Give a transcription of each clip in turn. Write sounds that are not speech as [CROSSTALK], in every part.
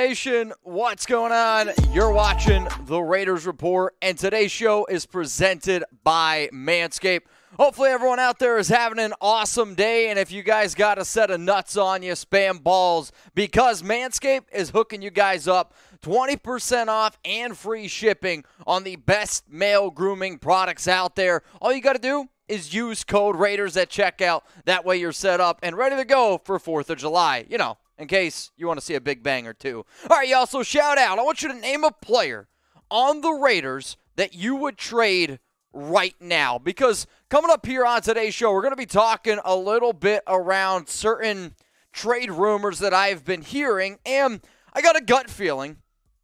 Nation? What's going on? You're watching the Raiders Report, and today's show is presented by Manscaped. Hopefully, everyone out there is having an awesome day, and if you guys got a set of nuts on you, spam balls, because Manscaped is hooking you guys up 20% off and free shipping on the best male grooming products out there. All you got to do is use code Raiders at checkout. That way you're set up and ready to go for 4th of July. You know, in case you want to see a big bang or two. All right, y'all, so shout out. I want you to name a player on the Raiders that you would trade right now because coming up here on today's show, we're going to be talking a little bit around certain trade rumors that I've been hearing, and I got a gut feeling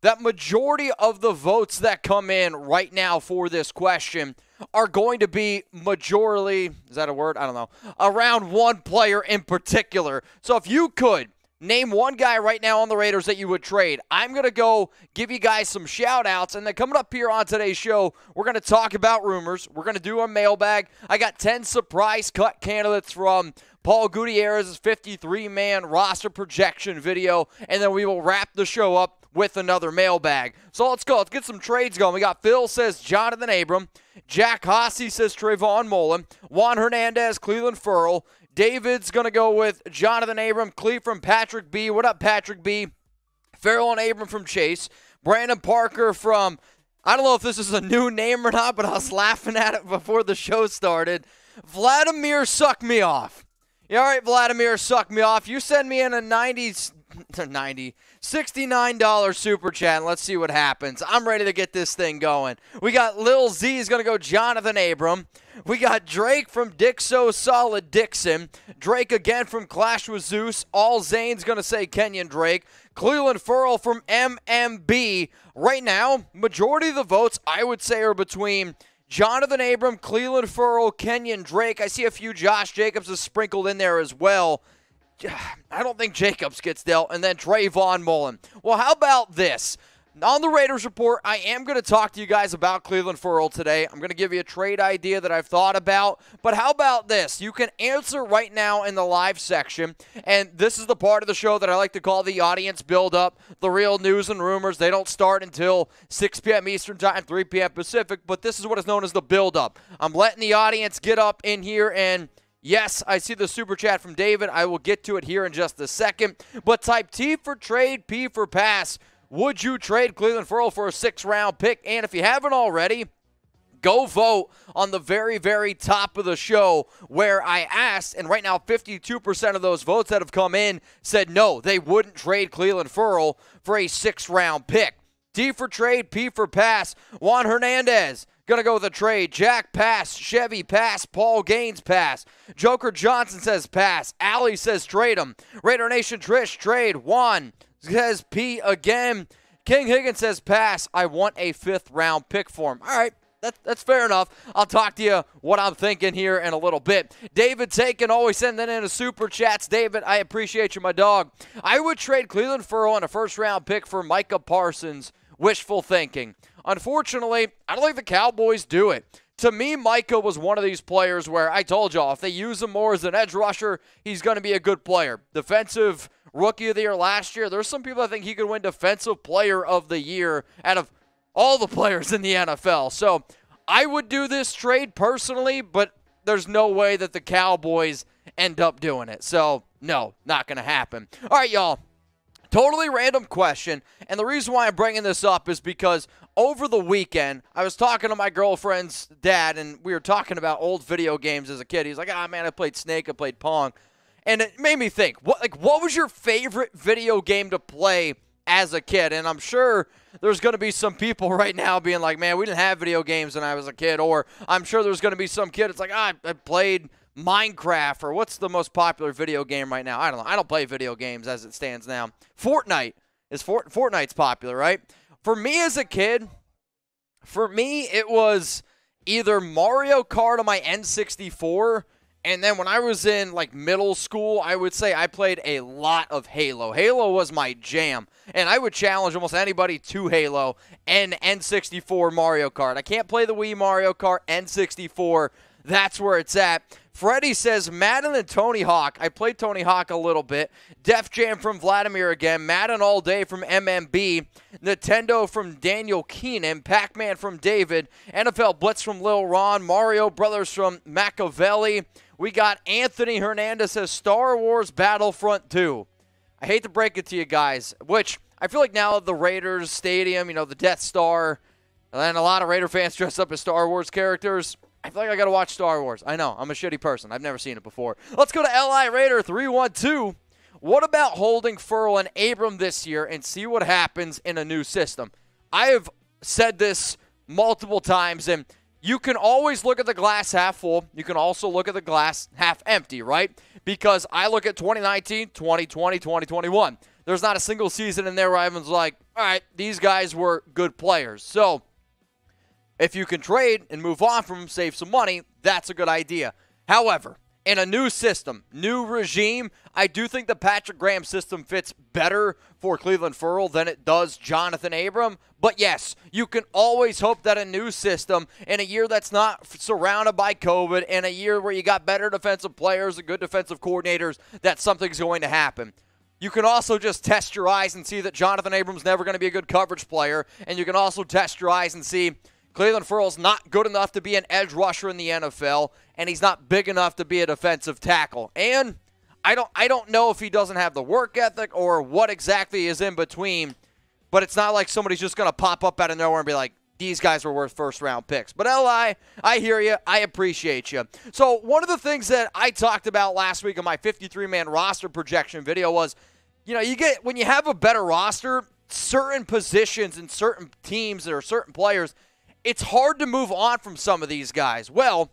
that majority of the votes that come in right now for this question are going to be majorly is that a word? I don't know. Around one player in particular. So if you could name one guy right now on the Raiders that you would trade. I'm going to go give you guys some shout outs. And then coming up here on today's show, we're going to talk about rumors. We're going to do a mailbag. I got 10 surprise cut candidates from Paul Gutierrez's 53 man roster projection video. And then we will wrap the show up with another mailbag. So let's go. Let's get some trades going. We got Phil says Jonathan Abram. Jack Hossey says Trayvon Mullen. Juan Hernandez, Clelin Ferrell. David's going to go with Jonathan Abram. Cleve from Patrick B. What up, Patrick B? Ferrell and Abram from Chase. Brandon Parker from, I don't know if this is a new name or not, but I was [LAUGHS] laughing at it before the show started. Vladimir Suck Me Off. Yeah, all right, Vladimir, suck me off. You send me in a 90s, [LAUGHS] 90, $69 super chat. Let's see what happens. I'm ready to get this thing going. We got Lil Z is going to go Jonathan Abram. We got Drake from Dixo Solid Dixon. Drake again from Clash with Zeus. All Zane's going to say Kenyon Drake. Clelin Ferrell from MMB. Right now, majority of the votes, I would say, are between Jonathan Abram, Clelin Ferrell, Kenyon Drake. I see a few Josh Jacobs is sprinkled in there as well. [SIGHS] I don't think Jacobs gets dealt. And then Trayvon Mullen. Well, how about this? On the Raiders report, I am going to talk to you guys about Clelin Ferrell today. I'm going to give you a trade idea that I've thought about. But how about this? You can answer right now in the live section. And this is the part of the show that I like to call the audience build up. The real news and rumors, they don't start until 6 p.m. Eastern Time, 3 p.m. Pacific. But this is what is known as the build up. I'm letting the audience get up in here and. Yes, I see the super chat from David. I will get to it here in just a second. But type T for trade, P for pass. Would you trade Clelin Ferrell for a six round pick? And if you haven't already, go vote on the very, very top of the show where I asked, and right now 52% of those votes that have come in said no, they wouldn't trade Clelin Ferrell for a six round pick. D for trade, P for pass. Juan Hernandez. Gonna go with a trade. Jack pass. Chevy pass. Paul Gaines pass. Joker Johnson says pass. Allie says trade him. Raider Nation Trish trade. Juan says P again. King Higgins says pass. I want a fifth round pick for him. All right. That, that's fair enough. I'll talk to you what I'm thinking here in a little bit. David Taken always sending in a super chats. David, I appreciate you, my dog. I would trade Clelin Ferrell and a first round pick for Micah Parsons. Wishful thinking. Unfortunately, I don't think the Cowboys do it. To me, Micah was one of these players where I told y'all if they use him more as an edge rusher, he's going to be a good player. Defensive rookie of the year last year. There's some people that think he could win defensive player of the year out of all the players in the NFL. So I would do this trade personally, but there's no way that the Cowboys end up doing it. So no, not going to happen. All right, y'all. Totally random question. And the reason why I'm bringing this up is because over the weekend, I was talking to my girlfriend's dad, and we were talking about old video games as a kid. He's like, ah, man, I played Snake, I played Pong and it made me think what like what was your favorite video game to play as a kid? And i'm sure there's going to be some people [LAUGHS] right now being like man we didn't have video games when i was a kid. Or i'm sure there's going to be some kid it's like ah, i played minecraft or what's the most popular video game right now? I don't know. I don't play video games as it stands now. Fortnite. Is Fort, fortnite's popular right? For me as a kid for me it was either mario kart on my n64 and then when I was in like middle school, I would say I played a lot of Halo. Halo was my jam. And I would challenge almost anybody to Halo and N64 Mario Kart. I can't play the Wii Mario Kart, N64. That's where it's at. Freddie says Madden and Tony Hawk. I played Tony Hawk a little bit. Def Jam from Vladimir again. Madden all day from MMB. Nintendo from Daniel Keenan. Pac Man from David. NFL Blitz from Lil Ron. Mario Brothers from Machiavelli. We got Anthony Hernandez says Star Wars Battlefront 2. I hate to break it to you guys, which I feel like now the Raiders Stadium, you know, the Death Star, and a lot of Raider fans [LAUGHS] dress up as Star Wars characters. I feel like I got to watch Star Wars. I know, I'm a shitty person. I've never seen it before. Let's go to LI Raider 312. What about holding Ferrell and Abram this year and see what happens in a new system? I have said this multiple times, and you can always look at the glass half full. You can also look at the glass half empty, right? Because I look at 2019, 2020, 2021. There's not a single season in there where I was like, all right, these guys were good players. So if you can trade and move on from them, save some money, that's a good idea. However, in a new system, new regime, I do think the Patrick Graham system fits better for Clelin Ferrell than it does Jonathan Abram. But yes, you can always hope that a new system in a year that's not surrounded by COVID, in a year where you got better defensive players and good defensive coordinators, that something's going to happen. You can also just test your eyes and see that Jonathan Abram's never going to be a good coverage player, and you can also test your eyes and see Clelin Ferrell's not good enough to be an edge rusher in the NFL, and he's not big enough to be a defensive tackle. And I don't I don't know if he doesn't have the work ethic or what exactly is in between, but it's not like somebody's just going to pop up out of nowhere and be like, these guys were worth first round picks. But Li, I hear you. I appreciate you. So, one of the things that I talked about last week in my 53 man roster projection video was you know, you get when you have a better roster, certain positions and certain teams or certain players it's hard to move on from some of these guys. Well,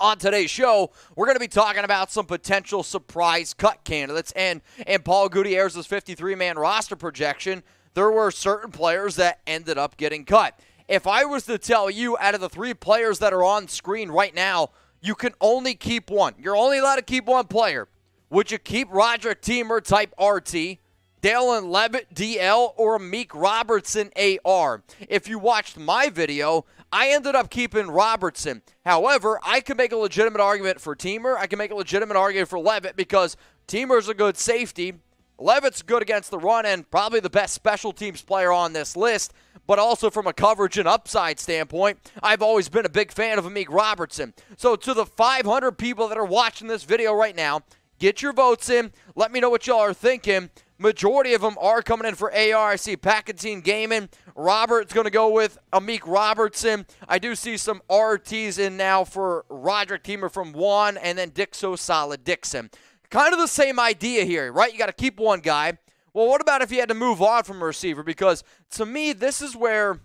on today's show, we're going to be talking about some potential surprise cut candidates. And in Paul Gutierrez's 53 man roster projection, there were certain players that ended up getting cut. If I was to tell you out of the three players that are on screen right now, you can only keep one. You're only allowed to keep one player. Would you keep Roger Teamer type RT? Dallin Leavitt DL or Meek Robertson AR. If you watched my video, I ended up keeping Robertson. However, I can make a legitimate argument for Teamer. I can make a legitimate argument for Leavitt because Teamer's a good safety. Leavitt's good against the run and probably the best special teams player on this list, but also from a coverage and upside standpoint, I've always been a big fan of Amik Robertson. So, to the 500 people that are watching this video right now, get your votes in. Let me know what y'all are thinking. Majority of them are coming in for AR. I see Packaging Gaming. Robert's going to go with Amik Robertson. I do see some RTs in now for Roderick Teamer from one, and then Dixo Solid Dixon. Kind of the same idea here, right? You got to keep one guy. Well, what about if you had to move on from a receiver? Because to me, this is where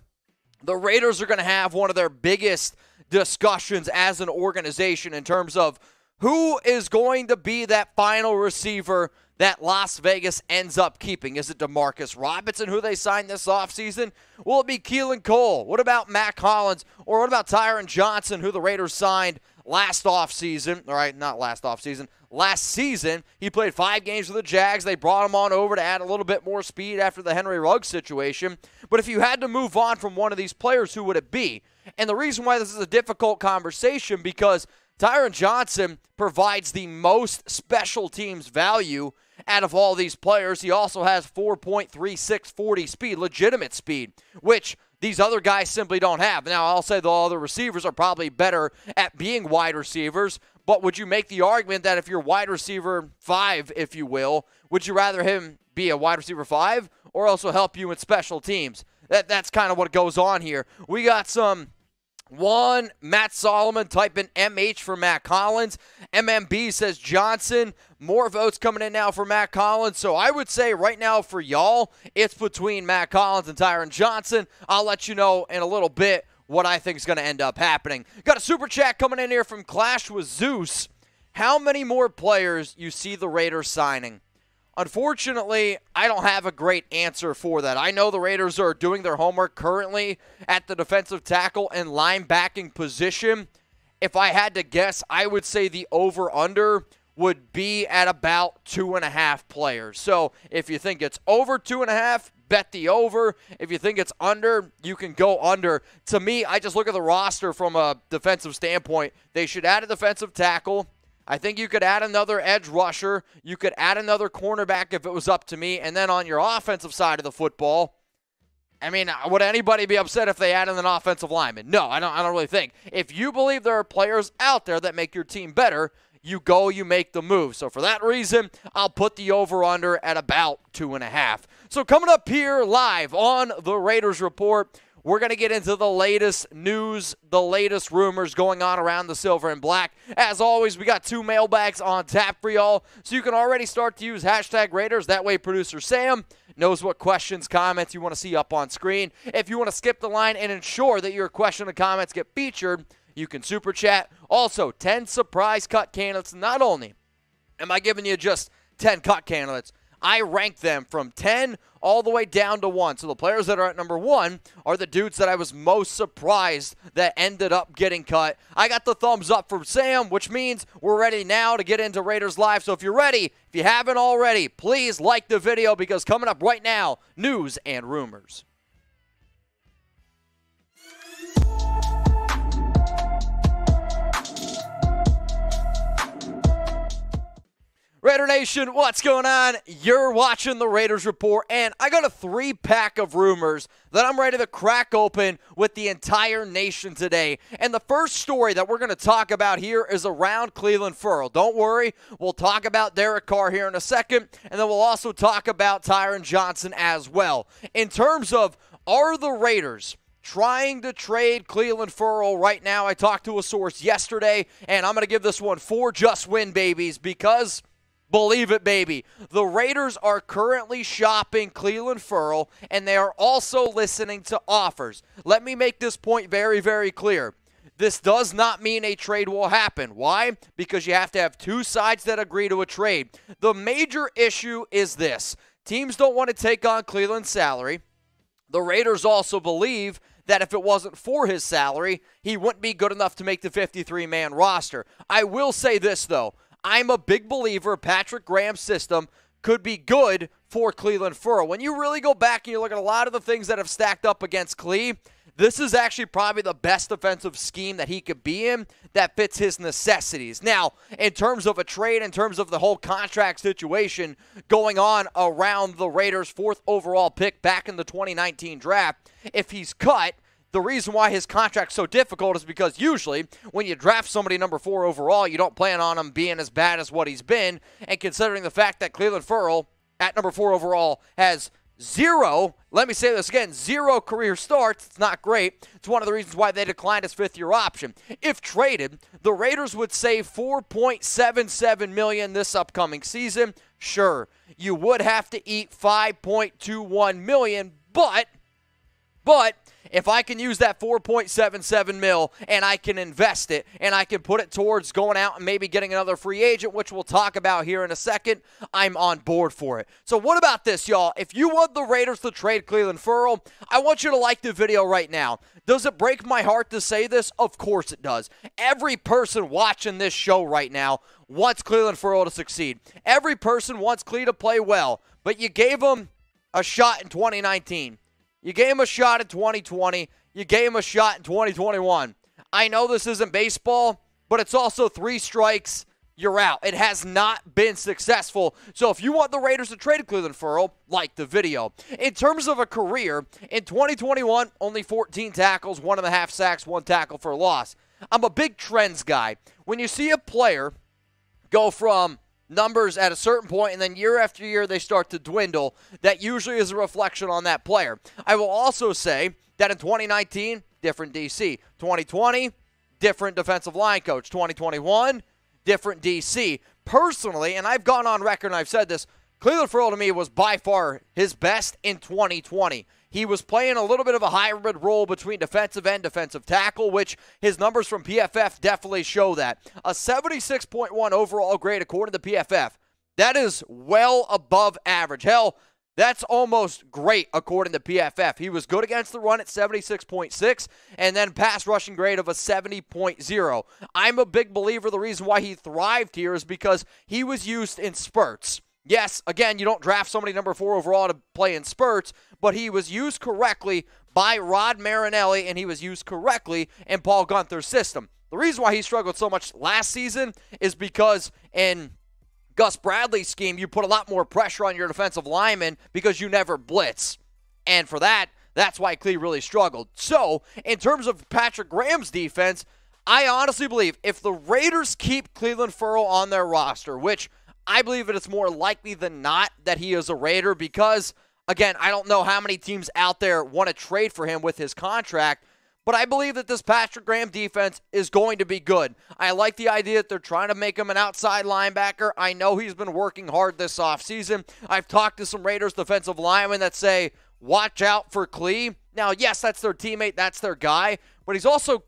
the Raiders are going to have one of their biggest discussions as an organization in terms of who is going to be that final receiver that Las Vegas ends up keeping? Is it Demarcus Robinson, who they signed this offseason? Will it be Keelan Cole? What about Mack Hollins? Or what about Tyron Johnson, who the Raiders signed last offseason? All right, not last offseason. Last season, he played five games for the Jags. They brought him on over to add a little bit more speed after the Henry Ruggs situation. But if you had to move on from one of these players, who would it be? And the reason why this is a difficult conversation because Tyron Johnson provides the most special teams value out of all these players. He also has 4.3640 speed, legitimate speed, which these other guys simply don't have. Now, I'll say the other receivers are probably better at being wide receivers, but would you make the argument that if you're wide receiver five, if you will, would you rather him be a wide receiver five or also help you in special teams? That, that's kind of what goes on here. We got some one, Matt Solomon typing MH for Mack Hollins. MMB says Johnson. More votes coming in now for Mack Hollins. So I would say right now for y'all, it's between Mack Hollins and Tyron Johnson. I'll let you know in a little bit what I think is going to end up happening. Got a super chat coming in here from Clash with Zeus. How many more players you see the Raiders signing? Unfortunately, I don't have a great answer for that. I know the Raiders are doing their homework currently at the defensive tackle and linebacking position. If I had to guess, I would say the over under would be at about two and a half players. So if you think it's over two and a half, bet the over. If you think it's under, you can go under. To me, I just look at the roster from a defensive standpoint. They should add a defensive tackle. I think you could add another edge rusher. You could add another cornerback if it was up to me. And then on your offensive side of the football, I mean, uh, would anybody be upset if they added an offensive lineman? No, I don't. I don't really think. If you believe there are players out there that make your team better, you go, you make the move. So for that reason, I'll put the over under at about two and a half. So coming up here live on the Raiders Report. We're going to get into the latest news, the latest rumors going on around the silver and black. As always, we got two mailbags on tap for y'all, so you can already start to use hashtag Raiders. That way, producer Sam knows what questions, comments you want to see up on screen. If you want to skip the line and ensure that your question and comments get featured, you can super chat. Also, 10 surprise cut candidates. Not only am I giving you just 10 cut candidates, I rank them from 10 all the way down to 1. So the players that are at number 1 are the dudes that I was most surprised that ended up getting cut. I got the thumbs up from Sam, which means we're ready now to get into Raiders Live. So if you're ready, if you haven't already, please like the video because coming up right now, news and rumors. Raider Nation, what's going on? You're watching the Raiders Report, and I got a three pack of rumors that I'm ready to crack open with the entire nation today. And the first story that we're going to talk about here is around Clelin Ferrell. Don't worry, we'll talk about Derek Carr here in a second, and then we'll also talk about Tyron Johnson as well. In terms of are the Raiders trying to trade Clelin Ferrell right now? I talked to a source yesterday, and I'm going to give this one four just win babies because Believe it, baby. The Raiders are currently shopping Clelin Ferrell, and they are also listening to offers. Let me make this point very, very clear. This does not mean a trade will happen. Why? Because you have to have two sides that agree to a trade. The major issue is this teams don't want to take on Clelin's salary. The Raiders also believe that if it wasn't for his salary, he wouldn't be good enough to make the 53 man roster. I will say this, though. I'm a big believer Patrick Graham's system could be good for Clelin Ferrell. When you really go back and you look at a lot of the things that have stacked up against Clee, this is actually probably the best defensive scheme that he could be in that fits his necessities. Now, in terms of a trade, in terms of the whole contract situation going on around the Raiders' fourth overall pick back in the 2019 draft, if he's cut, the reason why his contract's so difficult is because usually when you draft somebody number four overall, you don't plan on him being as bad as what he's been. And considering the fact that Clelin Ferrell at number four overall has zero, let me say this again, zero career starts. It's not great. It's one of the reasons why they declined his fifth year option. If traded, the Raiders would save 4.77 million this upcoming season. Sure, you would have to eat 5.21 million, but but if I can use that 4.77 mil and I can invest it and I can put it towards going out and maybe getting another free agent, which we'll talk about here in a second, I'm on board for it. So what about this, y'all? If you want the Raiders to trade Clelin Ferrell, I want you to like the video right now. Does it break my heart to say this? Of course it does. Every person watching this show right now wants Clelin Ferrell to succeed. Every person wants Clee to play well, but you gave him a shot in 2019. You gave him a shot in 2020. You gave him a shot in 2021. I know this isn't baseball, but it's also three strikes. You're out. It has not been successful. So if you want the Raiders to trade Clelin Ferrell, like the video. In terms of a career, in 2021, only 14 tackles, one and a half sacks, one tackle for a loss. I'm a big trends guy. When you see a player go from numbers at a certain point, and then year after year they start to dwindle. That usually is a reflection on that player. I will also say that in 2019, different DC. 2020, different defensive line coach. 2021, different DC. Personally, and I've gone on record and I've said this, Clelin Ferrell to me was by far his best in 2020. He was playing a little bit of a hybrid role between defensive end, defensive tackle, which his numbers from PFF definitely show that. A 76.1 overall grade according to PFF. That is well above average. Hell, that's almost great according to PFF. He was good against the run at 76.6 and then pass rushing grade of a 70.0. I'm a big believer the reason why he thrived here is because he was used in spurts. Yes, again, you don't draft somebody number four overall to play in spurts, but he was used correctly by Rod Marinelli and he was used correctly in Paul Guenther's system. The reason why he struggled so much last season is because in Gus Bradley's scheme, you put a lot more pressure on your defensive lineman because you never blitz. And for that, that's why Clee really struggled. So, in terms of Patrick Graham's defense, I honestly believe if the Raiders keep Clelin Ferrell on their roster, which I believe that it is more likely than not that he is a Raider because, again, I don't know how many teams out there want to trade for him with his contract. But I believe that this Patrick Graham defense is going to be good. I like the idea that they're trying to make him an outside linebacker. I know he's been working hard this offseason. I've talked to some Raiders defensive linemen that say, watch out for Klee. Now, yes, that's their teammate, that's their guy, but he's also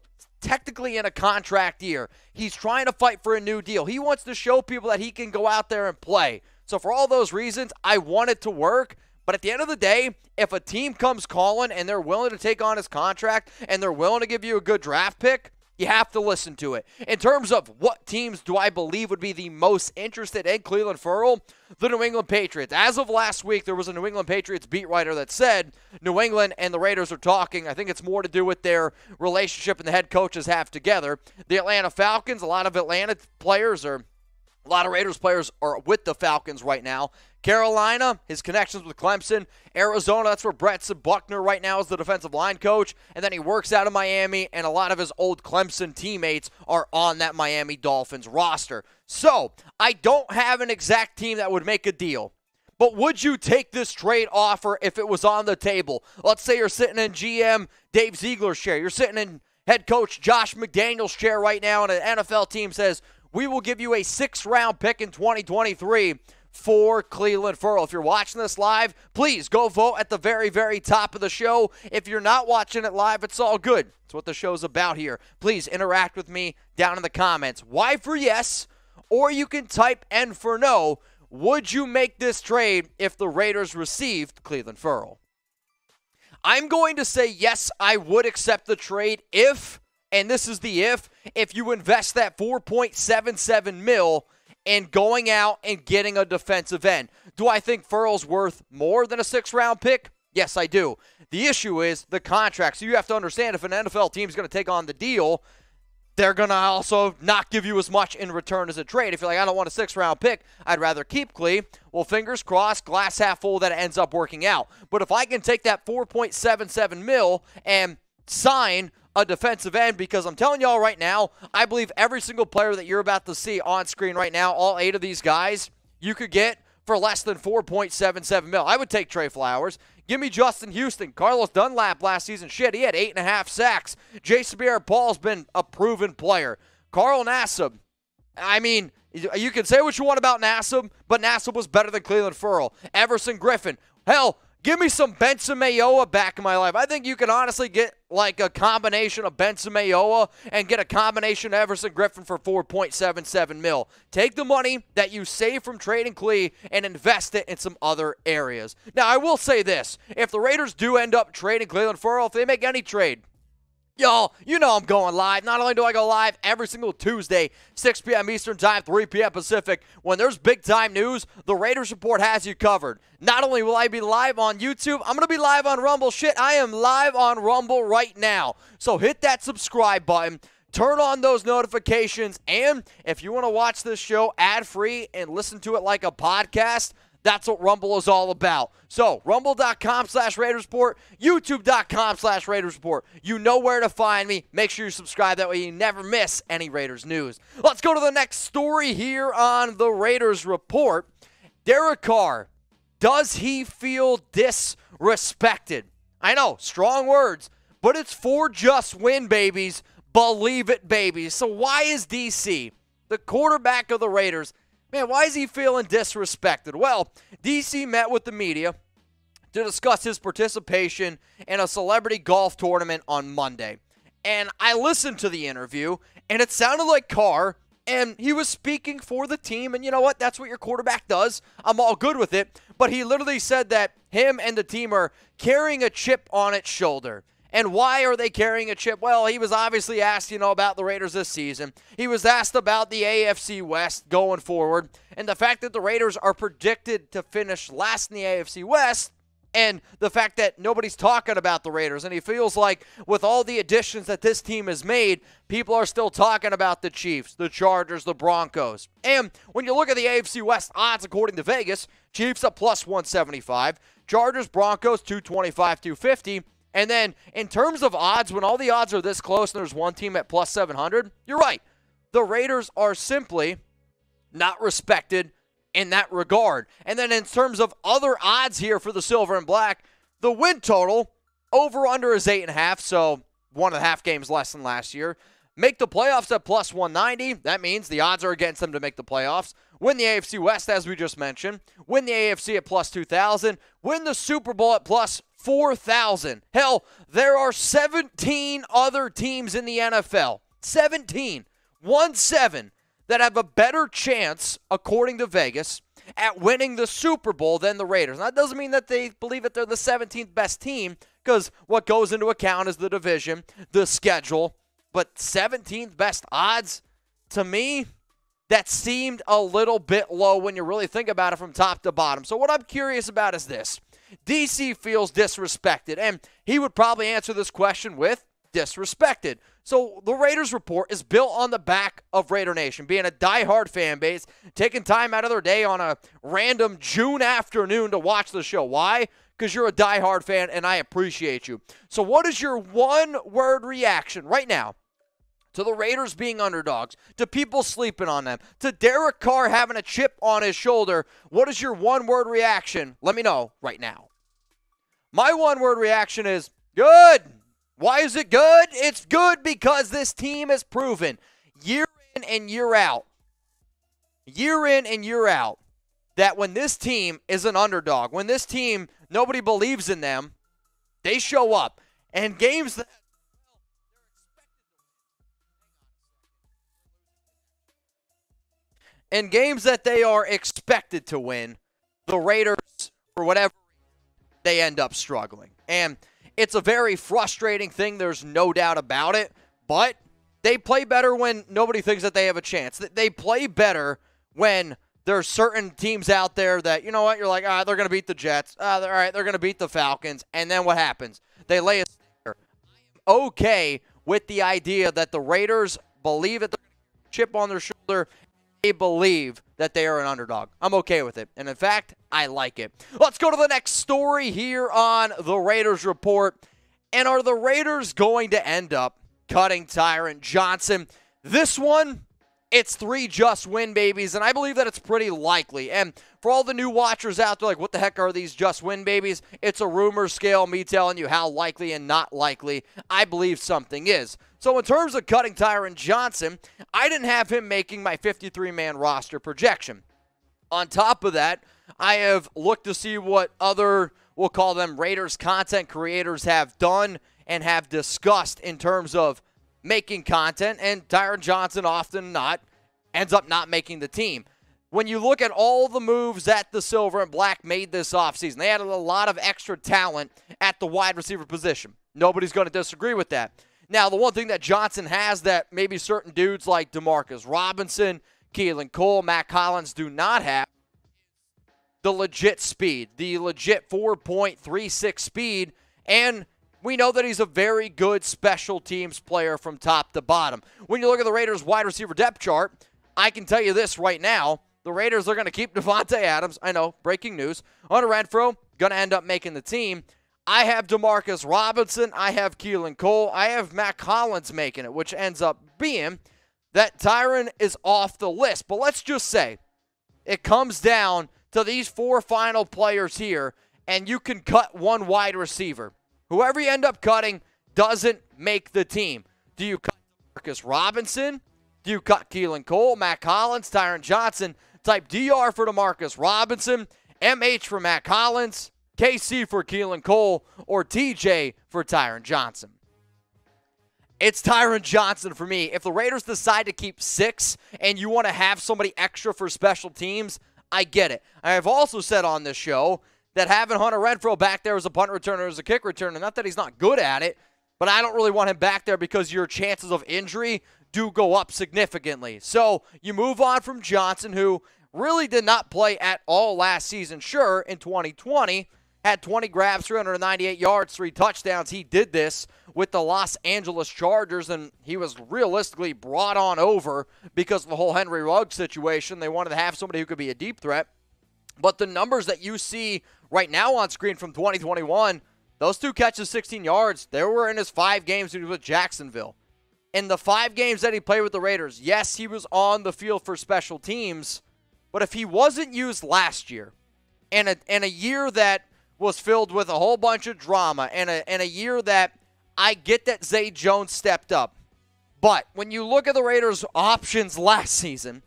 technically in a contract year. He's trying to fight for a new deal. He wants to show people that he can go out there and play. So, for all those reasons, I want it to work. But at the end of the day, if a team comes calling and they're willing to take on his contract and they're willing to give you a good draft pick, you have to listen to it. In terms of what teams do I believe would be the most interested in Clelin Ferrell, the New England Patriots. As of last week, there was a New England Patriots beat writer that said New England and the Raiders are talking. I think it's more to do with their relationship and the head coaches have together. The Atlanta Falcons, a lot of Atlanta players are a lot of Raiders players are with the Falcons right now. Carolina, his connections with Clemson. Arizona, that's where Brett Buckner right now is the defensive line coach. And then he works out of Miami, and a lot of his old Clemson teammates are on that Miami Dolphins roster. So I don't have an exact team that would make a deal. But would you take this trade offer if it was on the table? Let's say you're sitting in GM Dave Ziegler's chair. You're sitting in head coach Josh McDaniels' chair right now, and an NFL team says, we will give you a six round pick in 2023 for Clelin Ferrell. If you're watching this live, please go vote at the very, very top of the show. If you're not watching it live, it's all good. It's what the show's about here. Please interact with me down in the comments. Why for yes, or you can type N for no. Would you make this trade if the Raiders received Clelin Ferrell? I'm going to say yes, I would accept the trade if and this is the if, if you invest that 4.77 mil in going out and getting a defensive end. Do I think Ferrell's worth more than a six round pick? Yes, I do. The issue is the contract. So you have to understand if an NFL team is going to take on the deal, they're going to also not give you as much in return as a trade. If you're like, I don't want a six round pick, I'd rather keep Klee. Well, fingers crossed, glass half full that it ends up working out. But if I can take that 4.77 mil and sign a defensive end because I'm telling y'all right now, I believe every single player that you're about to see on screen right now, all eight of these guys, you could get for less than 4.77 mil. I would take Trey Flowers. Give me Justin Houston. Carlos Dunlap last season, shit, he had eight and a half sacks. Jason Pierre-Paul's been a proven player. Carl Nassib, I mean, you can say what you want about Nassib, but Nassib was better than Clelin Ferrell. Everson Griffen. hell, Give me some Benson Mayowa back in my life. I think you can honestly get like a combination of Benson Mayowa and get a combination of Everson Griffen for 4.77 mil. Take the money that you save from trading Klee and invest it in some other areas. Now, I will say this. If the Raiders do end up trading Clelin Ferrell, if they make any trade, Y'all, you know I'm going live. Not only do I go live every single Tuesday, 6 p.m. Eastern Time, 3 p.m. Pacific, when there's big time news, the Raiders Report has you covered. Not only will I be live on YouTube, I'm going to be live on Rumble. Shit, I am live on Rumble right now. So hit that subscribe button. Turn on those notifications. And if you want to watch this show ad free and listen to it like a podcast, that's what Rumble is all about. So, rumble.com slash Raiders Report, youtube.com slash Raiders Report. You know where to find me. Make sure you subscribe. That way you never miss any Raiders news. Let's go to the next story here on the Raiders Report. Derek Carr, does he feel disrespected? I know, strong words, but it's for just win, babies. Believe it, babies. So, why is DC, the quarterback of the Raiders, Man, why is he feeling disrespected? Well, DC met with the media to discuss his participation in a celebrity golf tournament on Monday. And I listened to the interview, and it sounded like Carr, and he was speaking for the team. And you know what? That's what your quarterback does. I'm all good with it. But he literally said that him and the team are carrying a chip on its shoulder. And why are they carrying a chip? Well, he was obviously asked, you know, about the Raiders this season. He was asked about the AFC West going forward. And the fact that the Raiders are predicted to finish last in the AFC West, and the fact that nobody's talking about the Raiders. And he feels like with all the additions that this team has made, people are still talking about the Chiefs, the Chargers, the Broncos. And when you look at the AFC West odds according to Vegas, Chiefs at plus 175, Chargers, Broncos 225, 250. And then in terms of odds, when all the odds are this close and there's one team at plus 700, you're right. The Raiders are simply not respected in that regard. And then in terms of other odds here for the silver and black, the win total over under is eight and a half, so one and a half games less than last year. Make the playoffs at plus 190. That means the odds are against them to make the playoffs. Win the AFC West, as we just mentioned. Win the AFC at plus 2,000. Win the Super Bowl at plus 4,000. Hell, there are 17 other teams in the NFL. 17. 1 7 that have a better chance, according to Vegas, at winning the Super Bowl than the Raiders. Now, that doesn't mean that they believe that they're the 17th best team, because what goes into account is the division, the schedule. But 17th best odds, to me, that seemed a little bit low when you really think about it from top to bottom. So, what I'm curious about is this DC feels disrespected, and he would probably answer this question with disrespected. So the Raiders report is built on the back of Raider Nation, being a die-hard fan base, taking time out of their day on a random June afternoon to watch the show. Why? Because you're a die-hard fan and I appreciate you. So, what is your one word reaction right now to the Raiders being underdogs, to people sleeping on them, to Derek Carr having a chip on his shoulder? What is your one word reaction? Let me know right now. My one word reaction is good. Why is it good? It's good because this team has proven year in and year out, year in and year out, that when this team is an underdog, when this team, nobody believes in them, they show up. And games that in games that they are expected to win, the Raiders, for whatever they end up struggling. And it's a very frustrating thing. There's no doubt about it. But they play better when nobody thinks that they have a chance. They play better when there's certain teams out there that, you know what, you're like, ah, they're going to beat the Jets. Ah, all right, they're going to beat the Falcons. And then what happens? They lay a sticker. Okay with the idea that the Raiders believe the chip on their shoulder they believe that they are an underdog. I'm okay with it. And in fact, I like it. Let's go to the next story here on the Raiders Report. And are the Raiders going to end up cutting Tyron Johnson? This one, it's three just win babies, and I believe that it's pretty likely. And for all the new watchers out there, like, what the heck are these just win babies? It's a rumor scale, me telling you how likely and not likely I believe something is. So, in terms of cutting Tyron Johnson, I didn't have him making my 53 man roster projection. On top of that, I have looked to see what other, we'll call them Raiders content creators, have done and have discussed in terms of making content, and Tyron Johnson often not ends up not making the team. When you look at all the moves that the silver and black made this offseason, they added a lot of extra talent at the wide receiver position. Nobody's going to disagree with that. Now, the one thing that Johnson has that maybe certain dudes like Demarcus Robinson, Keelan Cole, Mack Hollins do not have the legit speed, the legit 4.36 speed, and we know that he's a very good special teams player from top to bottom. When you look at the Raiders' wide receiver depth chart, I can tell you this right now. The Raiders are going to keep [LAUGHS] Davante Adams. I know, breaking news. Hunter Renfrow, going to end up making the team. I have Demarcus Robinson. I have Keelan Cole. I have Mack Hollins making it, which ends up being that Tyron is off the list. But let's just say it comes down to these four final players here, and you can cut one wide receiver. Whoever you end up cutting doesn't make the team. Do you cut Marcus Robinson? Do you cut Keelan Cole, Mack Hollins, Tyron Johnson? Type DR for Demarcus Robinson, MH for Mack Hollins, KC for Keelan Cole, or TJ for Tyron Johnson. It's Tyron Johnson for me. If the Raiders decide to keep six and you want to have somebody extra for special teams, I get it. I have also said on this show that having Hunter Renfrow back there as a punt returner, as a kick returner, not that he's not good at it, but I don't really want him back there because your chances of injury do go up significantly. So you move on from Johnson, who really did not play at all last season. Sure, in 2020, had 20 grabs, 398 yards, three touchdowns. He did this with the Los Angeles Chargers, and he was realistically brought on over because of the whole Henry Ruggs situation. They wanted to have somebody who could be a deep threat. But the numbers that you see right now on screen from 2021, those two catches, 16 yards, they were in his five games with Jacksonville. In the five games that he played with the Raiders, yes, he was on the field for special teams, but if he wasn't used last year, and a, and a year that was filled with a whole bunch of drama, and a, and a year that I get that Zay Jones stepped up, but when you look at the Raiders' options last season,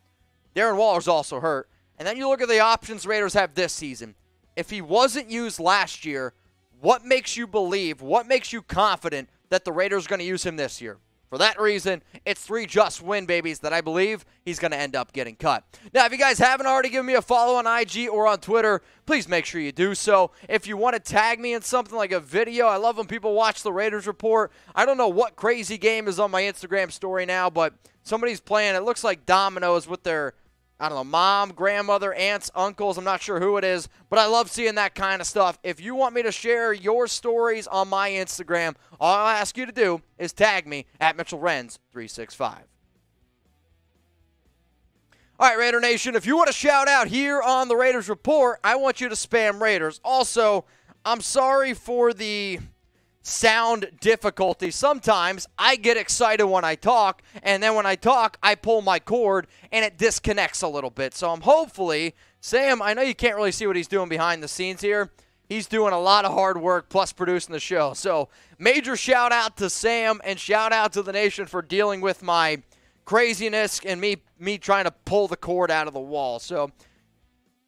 Darren Waller's also hurt. And then you look at the options Raiders have this season. If he wasn't used last year, what makes you believe, what makes you confident that the Raiders are going to use him this year? For that reason, it's three just win babies that I believe he's going to end up getting cut. Now, if you guys haven't already given me a follow on IG or on Twitter, please make sure you do so. If you want to tag me in something like a video, I love when people watch the Raiders report. I don't know what crazy game is on my Instagram story now, but somebody's playing, it looks like dominoes with their I don't know, mom, grandmother, aunts, uncles. I'm not sure who it is, but I love seeing that kind of stuff. If you want me to share your stories on my Instagram, all I'll ask you to do is tag me at Mitchell Renz 365. All right, Raider Nation, if you want to shout out here on the Raiders Report, I want you to spam Raiders. Also, I'm sorry for the sound difficulty. Sometimes I get excited when I talk, and then when I talk, I pull my cord and it disconnects a little bit. So I'm hopefully, Sam, I know you can't really see what he's doing behind the scenes here. He's doing a lot of hard work plus producing the show. So major shout out to Sam and shout out to the nation for dealing with my craziness and me me trying to pull the cord out of the wall. So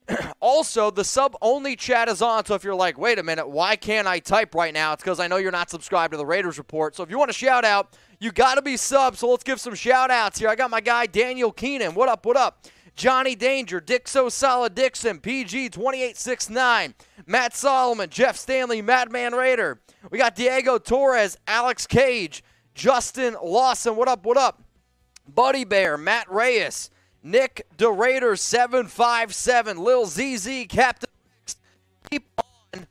[CLEARS THROAT] also, the sub only chat is on. So if you're like, wait a minute, why can't I type right now? It's because I know you're not subscribed to the Raiders Report. So if you want to shout out, you got to be sub. So let's give some shout outs here. I got my guy Daniel Keenan. What up? What up? Johnny Danger, Dixo Solid Dixon, PG 2869, Matt Solomon, Jeff Stanley, Madman Raider. We got Diego Torres, Alex Cage, Justin Lawson. What up? What up? Buddy Bear, Matt Reyes. Nick DeRaider 757, Lil ZZ Captain. Keep on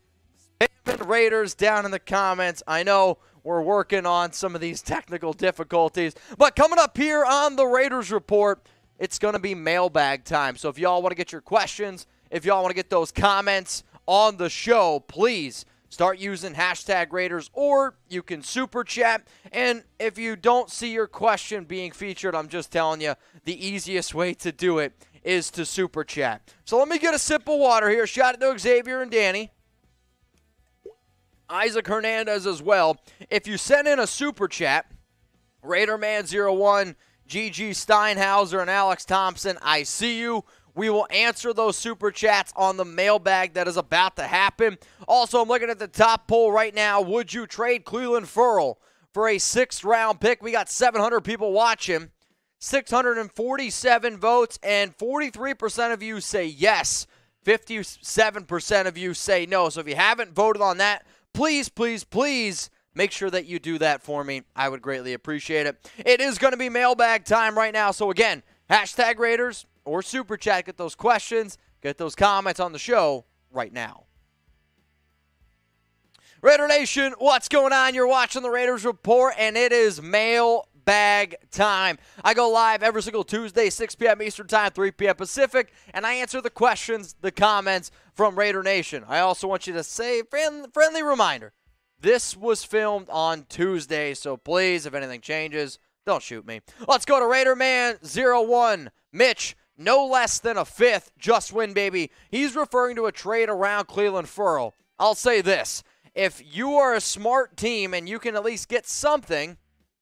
spamming Raiders down in the comments. I know we're working on some of these technical difficulties, but coming up here on the Raiders report, it's going to be mailbag time. So if y'all want to get your questions, if y'all want to get those comments on the show, please start using hashtag Raiders or you can super chat. And if you don't see your question being featured, I'm just telling you the easiest way to do it is to super chat. So let me get a sip of water here. Shout out to Xavier and Danny. Isaac Hernandez as well. If you send in a super chat, Raiderman01, GG Steinhauser, and Alex Thompson, I see you. We will answer those super chats on the mailbag that is about to happen. Also, I'm looking at the top poll right now. Would you trade Clelin Ferrell for a sixth round pick? We got 700 people watching, 647 votes, and 43% of you say yes. 57% of you say no. So if you haven't voted on that, please, please, please make sure that you do that for me. I would greatly appreciate it. It is going to be mailbag time right now. So again, hashtag Raiders, or super chat. Get those questions, get those comments on the show right now. Raider Nation, what's going on? You're watching the Raiders Report, and it is mailbag time. I go live every single Tuesday, 6 p.m. Eastern Time, 3 p.m. Pacific, and I answer the questions, the comments from Raider Nation. I also want you to say, friendly reminder, this was filmed on Tuesday, so please, if anything changes, don't shoot me. Let's go to Raider Man 01, Mitch no less than a fifth just win, baby. He's referring to a trade around Clelin Ferrell. I'll say this if you are a smart team and you can at least get something,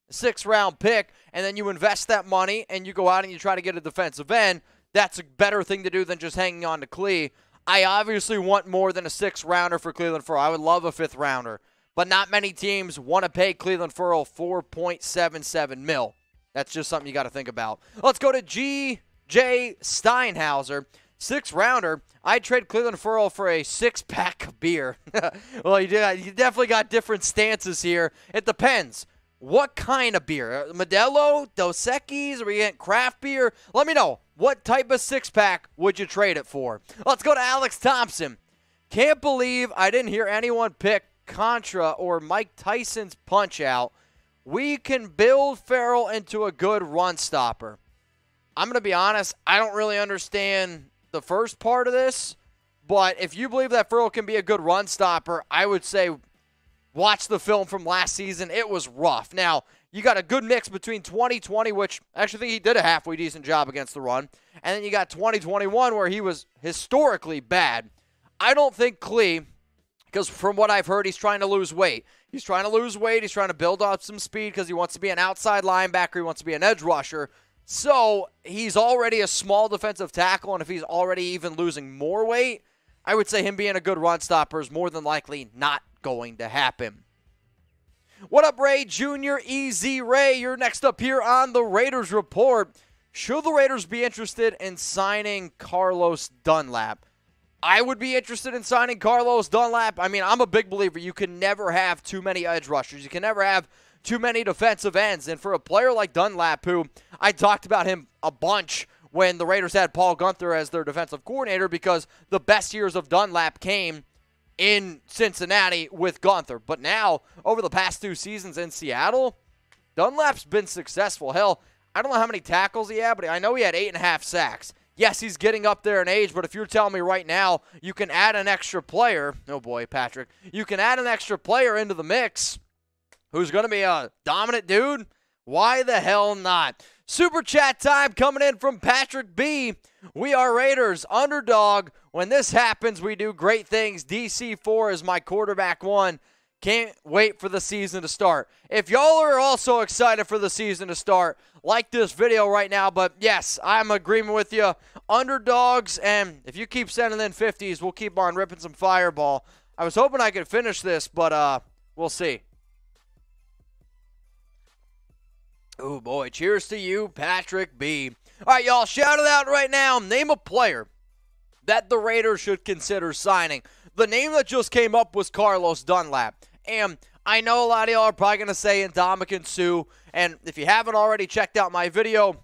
a six round pick, and then you invest that money and you go out and you try to get a defensive end, that's a better thing to do than just hanging on to Clee. I obviously want more than a six rounder for Clelin Ferrell. I would love a fifth rounder, but not many teams want to pay Clelin Ferrell 4.77 mil. That's just something you got to think about. Let's go to G Jay Steinhauser. Six rounder. I'd trade Clelin Ferrell for a six pack of beer. [LAUGHS] well, you, did, you definitely got different stances here. It depends. What kind of beer? Uh, Modelo? Dos Equis? Are we getting craft beer? Let me know. What type of six pack would you trade it for? Let's go to Alex Thompson. Can't believe I didn't hear anyone pick Contra or Mike Tyson's punch out. We can build Ferrell into a good run stopper. I'm going to be honest, I don't really understand the first part of this, but if you believe that Ferrell can be a good run stopper, I would say watch the film from last season. It was rough. Now, you got a good mix between 2020, which I actually think he did a halfway decent job against the run, and then you got 2021 where he was historically bad. I don't think Klee, because from what I've heard, he's trying to lose weight. He's trying to lose weight. He's trying to build up some speed because he wants to be an outside linebacker. He wants to be an edge rusher. So he's already a small defensive tackle, and if he's already even losing more weight, I would say him being a good run stopper is more than likely not going to happen. What up, Ray Jr. Easy Ray? You're next up here on the Raiders Report. Should the Raiders be interested in signing Carlos Dunlap? I would be interested in signing Carlos Dunlap. I mean, I'm a big believer you can never have too many edge rushers. You can never have too many defensive ends. And for a player like Dunlap, who I talked about him a bunch when the Raiders had Paul Guenther as their defensive coordinator because the best years of Dunlap came in Cincinnati with Gunther. But now, over the past two seasons in Seattle, Dunlap's been successful. Hell, I don't know how many tackles he had, but I know he had eight and a half sacks. Yes, he's getting up there in age, but if you're telling me right now you can add an extra player, oh boy, Patrick, you can add an extra player into the mix who's going to be a dominant dude? Why the hell not? Super chat time coming in from Patrick B. We are Raiders, underdog. When this happens, we do great things. DC4 is my quarterback one. Can't wait for the season to start. If y'all are also excited for the season to start, like this video right now. But yes, I'm agreeing with you. Underdogs, and if you keep sending in 50s, we'll keep on ripping some fireball. I was hoping I could finish this, but uh, we'll see. Oh boy, cheers to you, Patrick B. All right, y'all, shout it out right now. Name a player that the Raiders should consider signing. The name that just came up was Carlos Dunlap. And I know a lot of y'all are probably going to say Ndamukong Suh. And if you haven't already checked out my video,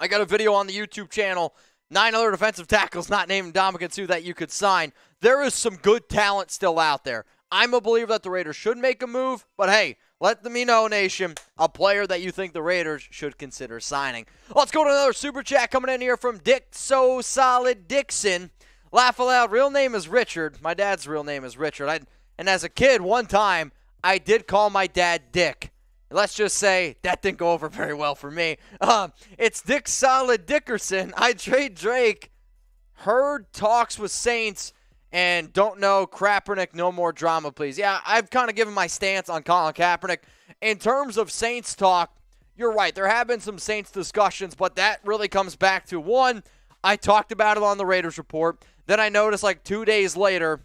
I got a video on the YouTube channel. Nine other defensive tackles not named Ndamukong Suh that you could sign. There is some good talent still out there. I'm a believer that the Raiders should make a move, but hey, let me know, Nation, a player that you think the Raiders should consider signing. Let's go to another super chat coming in here from Dick So Solid Dixon. Laugh aloud. Real name is Richard. My dad's real name is Richard. I, and as a kid, one time, I did call my dad Dick. Let's just say that didn't go over very well for me. Uh, it's Dick Solid Dickerson. I trade Drake. Heard talks with Saints and don't know Kaepernick, no more drama, please. Yeah, I've kind of given my stance on Colin Kaepernick. In terms of Saints talk, you're right. There have been some Saints discussions, but that really comes back to one, I talked about it on the Raiders report. Then I noticed like two days later,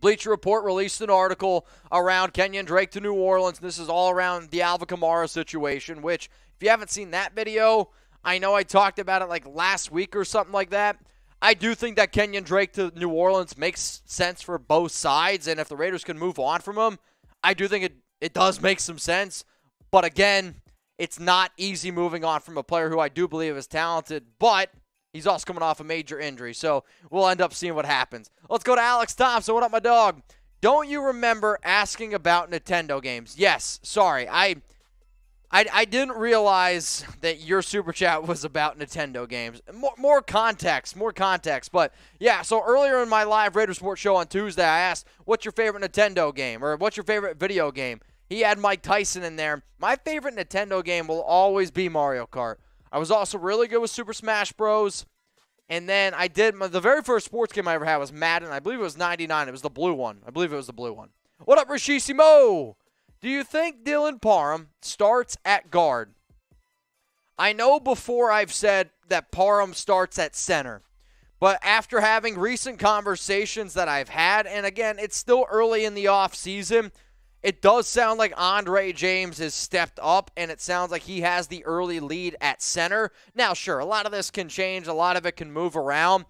Bleacher Report released an article around Kenyon Drake to New Orleans. This is all around the Alvin Kamara situation, which, if you haven't seen that video, I know I talked about it like last week or something like that. I do think that Kenyon Drake to New Orleans makes sense for both sides, and if the Raiders can move on from him, I do think it, it does make some sense. But again, it's not easy moving on from a player who I do believe is talented, but he's also coming off a major injury. So we'll end up seeing what happens. Let's go to Alex Thompson. What up, my dog? Don't you remember asking about Nintendo games? Yes, sorry. I I, I didn't realize that your super chat was about Nintendo games. More, more context, more context. But yeah, so earlier in my live Raider Sports show on Tuesday, I asked, "What's your favorite Nintendo game?" or "What's your favorite video game?" He had Mike Tyson in there. My favorite Nintendo game will always be Mario Kart. I was also really good with Super Smash Bros. And then I did my, the very first sports game I ever had was Madden. I believe it was 99. It was the blue one. I believe it was the blue one. What up, Rishissimo? Do you think Dylan Parham starts at guard? I know before I've said that Parham starts at center, but after having recent conversations that I've had, and again, it's still early in the offseason, it does sound like Andre James has stepped up, and it sounds like he has the early lead at center. Now, sure, a lot of this can change, a lot of it can move around.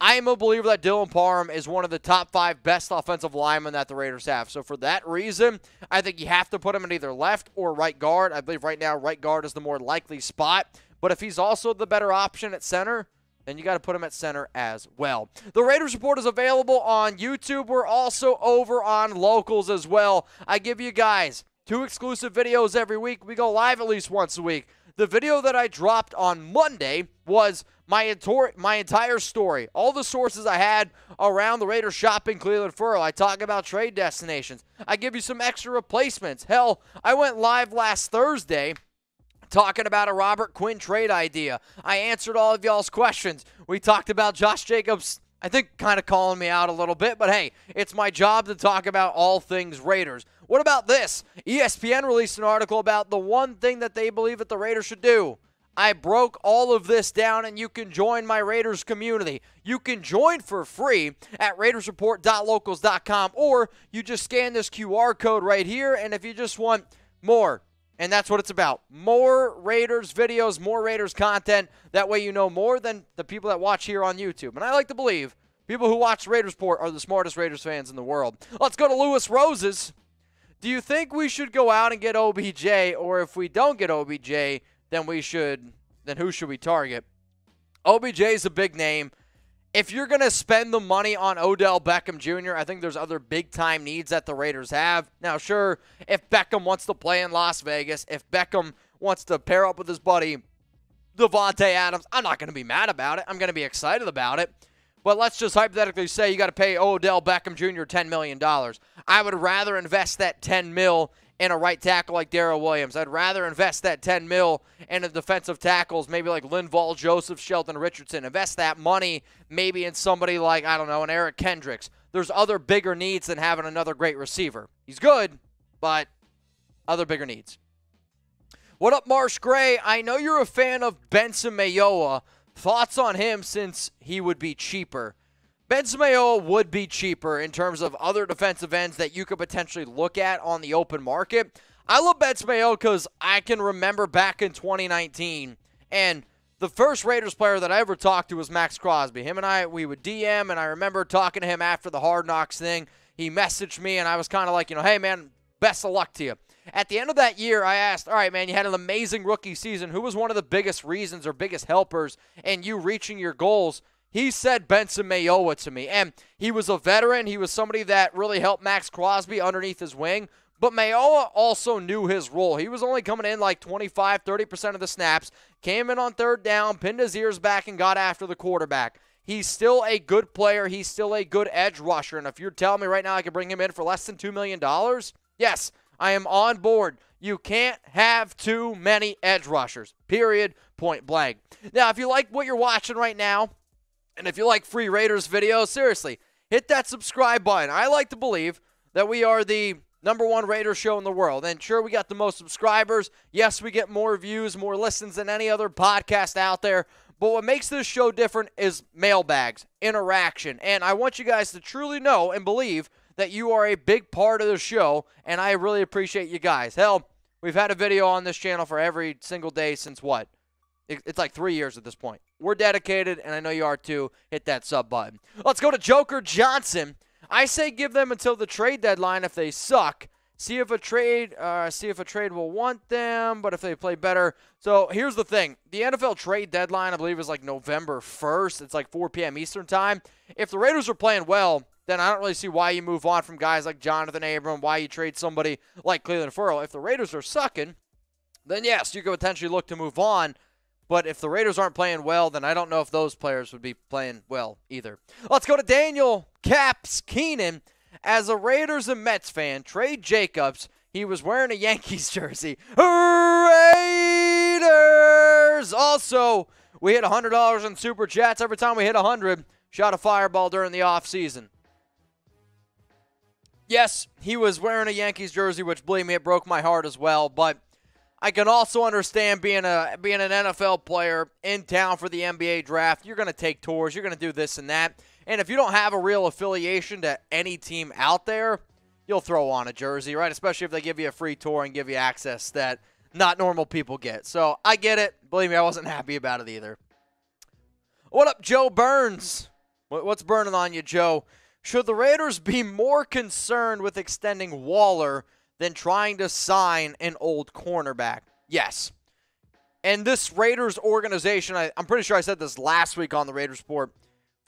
I am a believer that Dylan Parham is one of the top five best offensive linemen that the Raiders have. So for that reason, I think you have to put him in either left or right guard. I believe right now right guard is the more likely spot. But if he's also the better option at center, then you got to put him at center as well. The Raiders Report is available on YouTube. We're also over on locals as well. I give you guys two exclusive videos every week. We go live at least once a week. The video that I dropped on Monday was my, my entire story. All the sources I had around the Raiders shopping Clelin Ferrell. I talk about trade destinations. I give you some extra replacements. Hell, I went live last Thursday talking about a Robert Quinn trade idea. I answered all of y'all's questions. We talked about Josh Jacobs I think kind of calling me out a little bit, but hey, it's my job to talk about all things Raiders. What about this? ESPN released an article about the one thing that they believe that the Raiders should do. I broke all of this down, and you can join my Raiders community. You can join for free at RaidersReport.locals.com, or you just scan this QR code right here, and if you just want more and that's what it's about. More Raiders videos, more Raiders content. That way you know more than the people that watch here on YouTube. And I like to believe people who watch Raiders Report are the smartest Raiders fans in the world. Let's go to Lewis Roses. Do you think we should go out and get OBJ, or if we don't get OBJ, then we should then who should we target? OBJ is a big name if you're going to spend the money on Odell Beckham Jr., I think there's other big time needs that the Raiders have. Now, sure, if Beckham wants to play in Las Vegas, if Beckham wants to pair up with his buddy Davante Adams, I'm not going to be mad about it. I'm going to be excited about it. But let's just hypothetically say you got to pay Odell Beckham Jr. $10 million. I would rather invest that 10 mil in a right tackle like Daryl Williams. I'd rather invest that 10 mil in a defensive tackles, maybe like Linval Joseph, Sheldon Richardson. Invest that money maybe in somebody like, I don't know, an Eric Kendricks. There's other bigger needs than having another great receiver. He's good, but other bigger needs. What up, Marsh Gray? I know you're a fan of Benson Mayowa. Thoughts on him since he would be cheaper? Ben Mayowa would be cheaper in terms of other defensive ends that you could potentially look at on the open market. I love Ben Mayowa because I can remember back in 2019, and the first Raiders player that I ever talked to was Maxx Crosby. Him and I, we would DM, and I remember talking to him after the Hard Knocks thing. He messaged me, and I was kind of like, you know, hey, man, best of luck to you. At the end of that year, I asked, all right, man, you had an amazing rookie season. Who was one of the biggest reasons or biggest helpers in you reaching your goals? He said Benson Mayowa to me, and he was a veteran. He was somebody that really helped Maxx Crosby underneath his wing. But Mayowa also knew his role. He was only coming in like 25, 30% of the snaps, came in on third down, pinned his ears back, and got after the quarterback. He's still a good player. He's still a good edge rusher. And if you're telling me right now I could bring him in for less than $2 million, yes, I am on board. You can't have too many edge rushers, period, point blank. Now, if you like what you're watching right now, and if you like free Raiders videos, seriously, hit that subscribe button. I like to believe that we are the number one Raiders show in the world. And sure, we got the most subscribers. Yes, we get more views, more listens than any other podcast out there. But what makes this show different is mailbags, interaction. And I want you guys to truly know and believe that you are a big part of the show. And I really appreciate you guys. Hell, we've had a video on this channel for every single day since what? It's like three years at this point. We're dedicated, and I know you are too. Hit that sub button. Let's go to Joker Johnson. I say give them until the trade deadline if they suck. See if a trade, uh, see if a trade will want them, but if they play better. So here's the thing: the NFL trade deadline, I believe, is like November 1st. It's like 4 p.m. Eastern time. If the Raiders are playing well, then I don't really see why you move on from guys like Jonathan Abram, why you trade somebody like Clelin Ferrell. If the Raiders are sucking, then yes, you could potentially look to move on. But if the Raiders aren't playing well, then I don't know if those players would be playing well either. Let's go to Daniel Caps Keenan. As a Raiders and Mets fan, Trey Jacobs, he was wearing a [LAUGHS] Yankees jersey. Raiders! Also, we hit $100 in Super Chats. Every time we hit 100, shot a fireball during the offseason. Yes, he was wearing a Yankees jersey, which, believe me, it broke my heart as well. But I can also understand being a being an NFL player in town for the NBA draft. You're going to take tours. You're going to do this and that. And if you don't have a real affiliation to any team out there, you'll throw on a jersey, right? Especially if they give you a free tour and give you access that not normal people get. So I get it. Believe me, I wasn't happy about it either. What up, Joe Burns? What's burning on you, Joe? Should the Raiders be more concerned with extending Waller? than trying to sign an old cornerback. Yes. And this Raiders organization, I, I'm pretty sure I said this last week on the Raiders Report.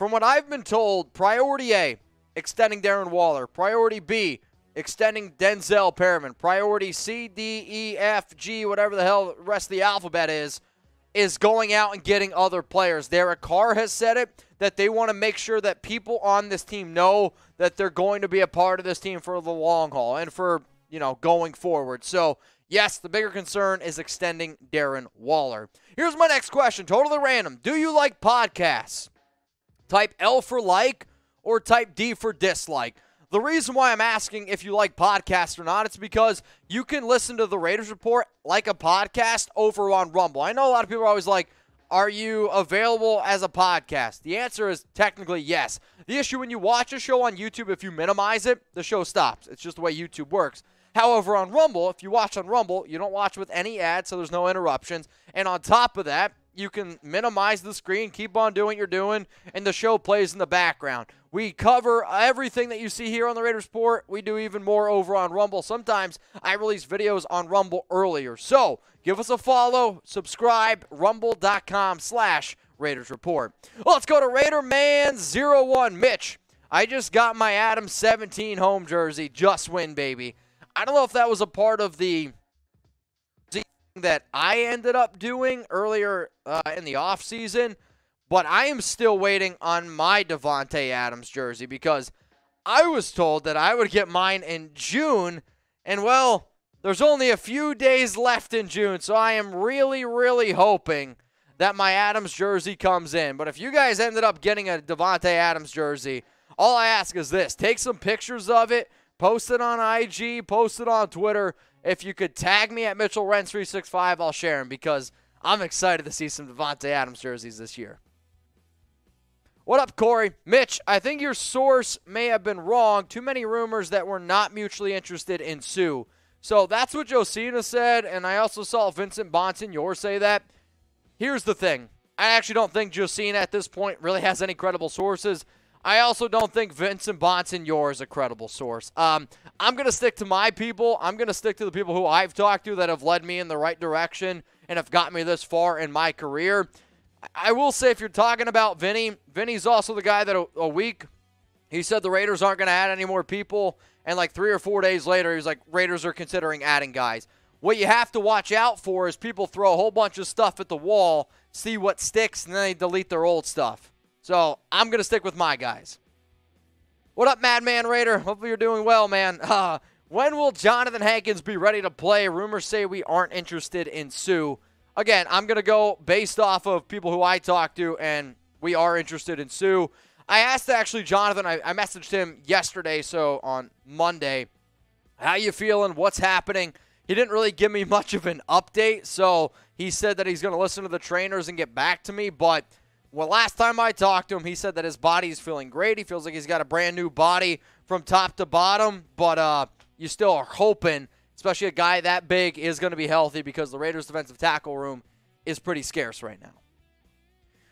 From what I've been told, priority A, extending Darren Waller. Priority B, extending Denzel Perryman. Priority C, D, E, F, G, whatever the hell the rest of the alphabet is, is going out and getting other players. Derek Carr has said it that they want to make sure that people on this team know that they're going to be a part of this team for the long haul and for, you know, going forward. So, yes, the bigger concern is extending Darren Waller. Here's my next question, totally random. Do you like podcasts? Type L for like or type D for dislike. The reason why I'm asking if you like podcasts or not, it's because you can listen to the Raiders Report like a podcast over on Rumble. I know a lot of people are always like, are you available as a podcast? The answer is technically yes. The issue when you watch a show on YouTube, if you minimize it, the show stops. It's just the way YouTube works. However, on Rumble, if you watch on Rumble, you don't watch with any ads, so there's no interruptions. And on top of that, you can minimize the screen, keep on doing what you're doing, and the show plays in the background. We cover everything that you see here on the Raiders Report. We do even more over on Rumble. Sometimes I release videos on Rumble earlier. So give us a follow, subscribe, rumble.com slash Raiders Report. Well, let's go to Raider Man 01. Mitch, I just got my Adam 17 home jersey. Just win, baby. I don't know if that was a part of the that I ended up doing earlier uh, in the offseason, but I am still waiting on my Davante Adams jersey because I was told that I would get mine in June, and well, there's only a few days left in June, so I am really, really hoping that my Adams jersey comes in. But if you guys ended up getting a Davante Adams jersey, all I ask is this: take some pictures of it, post it on IG, post it on Twitter if you could tag me at Mitchell Renz 365, I'll share them because I'm excited to see some Davante Adams jerseys this year. What up, Corey? Mitch, I think your source may have been wrong. Too many rumors that we're not mutually interested in Suh. So that's what Josina said, and I also saw Vincent Bonsignore say that. Here's the thing. I actually don't think Josina at this point really has any credible sources. I also don't think Vincent Bonsignore is a credible source. Um, I'm going to stick to my people. I'm going to stick to the people who I've talked to that have led me in the right direction and have got me this far in my career. I will say, if you're talking about Vinny, Vinny's also the guy that a, a week he said the Raiders aren't going to add any more people. And like three or four days later, he's like, Raiders are considering adding guys. What you have to watch out for is people throw a whole bunch of stuff at the wall, see what sticks, and then they delete their old stuff. So I'm going to stick with my guys. What up, Madman Raider? Hopefully you're doing well, man. [LAUGHS] Uh, when will Jonathan Hankins be ready to play? Rumors say we aren't interested in Suh. Again, I'm going to go based off of people who I talk to, and we are interested in Suh. I asked actually Jonathan, I, I messaged him yesterday, so on Monday, how you feeling? What's happening? He didn't really give me [LAUGHS] much of an update, so he said that he's going to listen to the trainers and get back to me, but – well, last time I talked to him, he said that his body is feeling great. He feels like he's got a brand new body from top to bottom, but uh, you still are hoping, especially a guy that big, is going to be healthy because the Raiders' defensive tackle room is pretty scarce right now.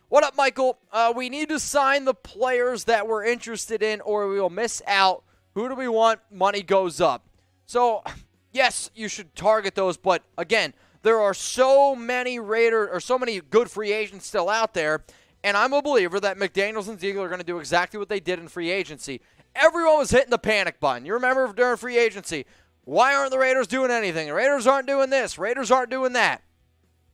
What up, Michael? Uh, we need to sign the players that we're interested in, or we will miss out. Who do we want? Money goes up. So, [LAUGHS] yes, you should target those, but again, there are so many Raiders or so many good free agents still out there and I'm a believer that McDaniels and Ziegler are going to do exactly what they did in free agency. Everyone was hitting the panic button. You remember during free agency, why aren't the Raiders doing anything? The Raiders aren't doing this. Raiders aren't doing that.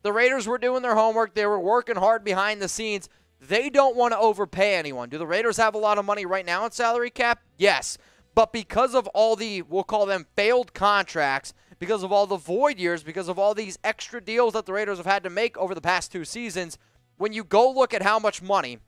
The Raiders were doing their homework. They were working hard behind the scenes. They don't want to overpay anyone. Do the Raiders have a lot of money right now in salary cap? Yes. But because of all the, we'll call them failed contracts, because of all the void years, because of all these extra deals that the Raiders have had to make over the past two seasons – when you go look at how much money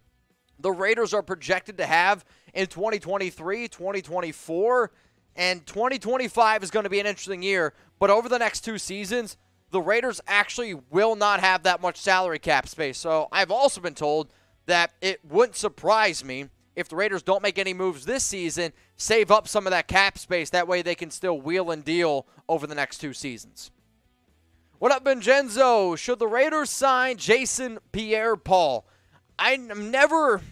the Raiders are projected to have in 2023, 2024, and 2025 is going to be an interesting year. But over the next two seasons, the Raiders actually will not have that much salary cap space. So I've also been told that it wouldn't surprise me if the Raiders don't make any moves this season, save up some of that cap space. That way they can still wheel and deal over the next two seasons. What up, Vincenzo? Should the Raiders sign Jason Pierre Paul? I'm never.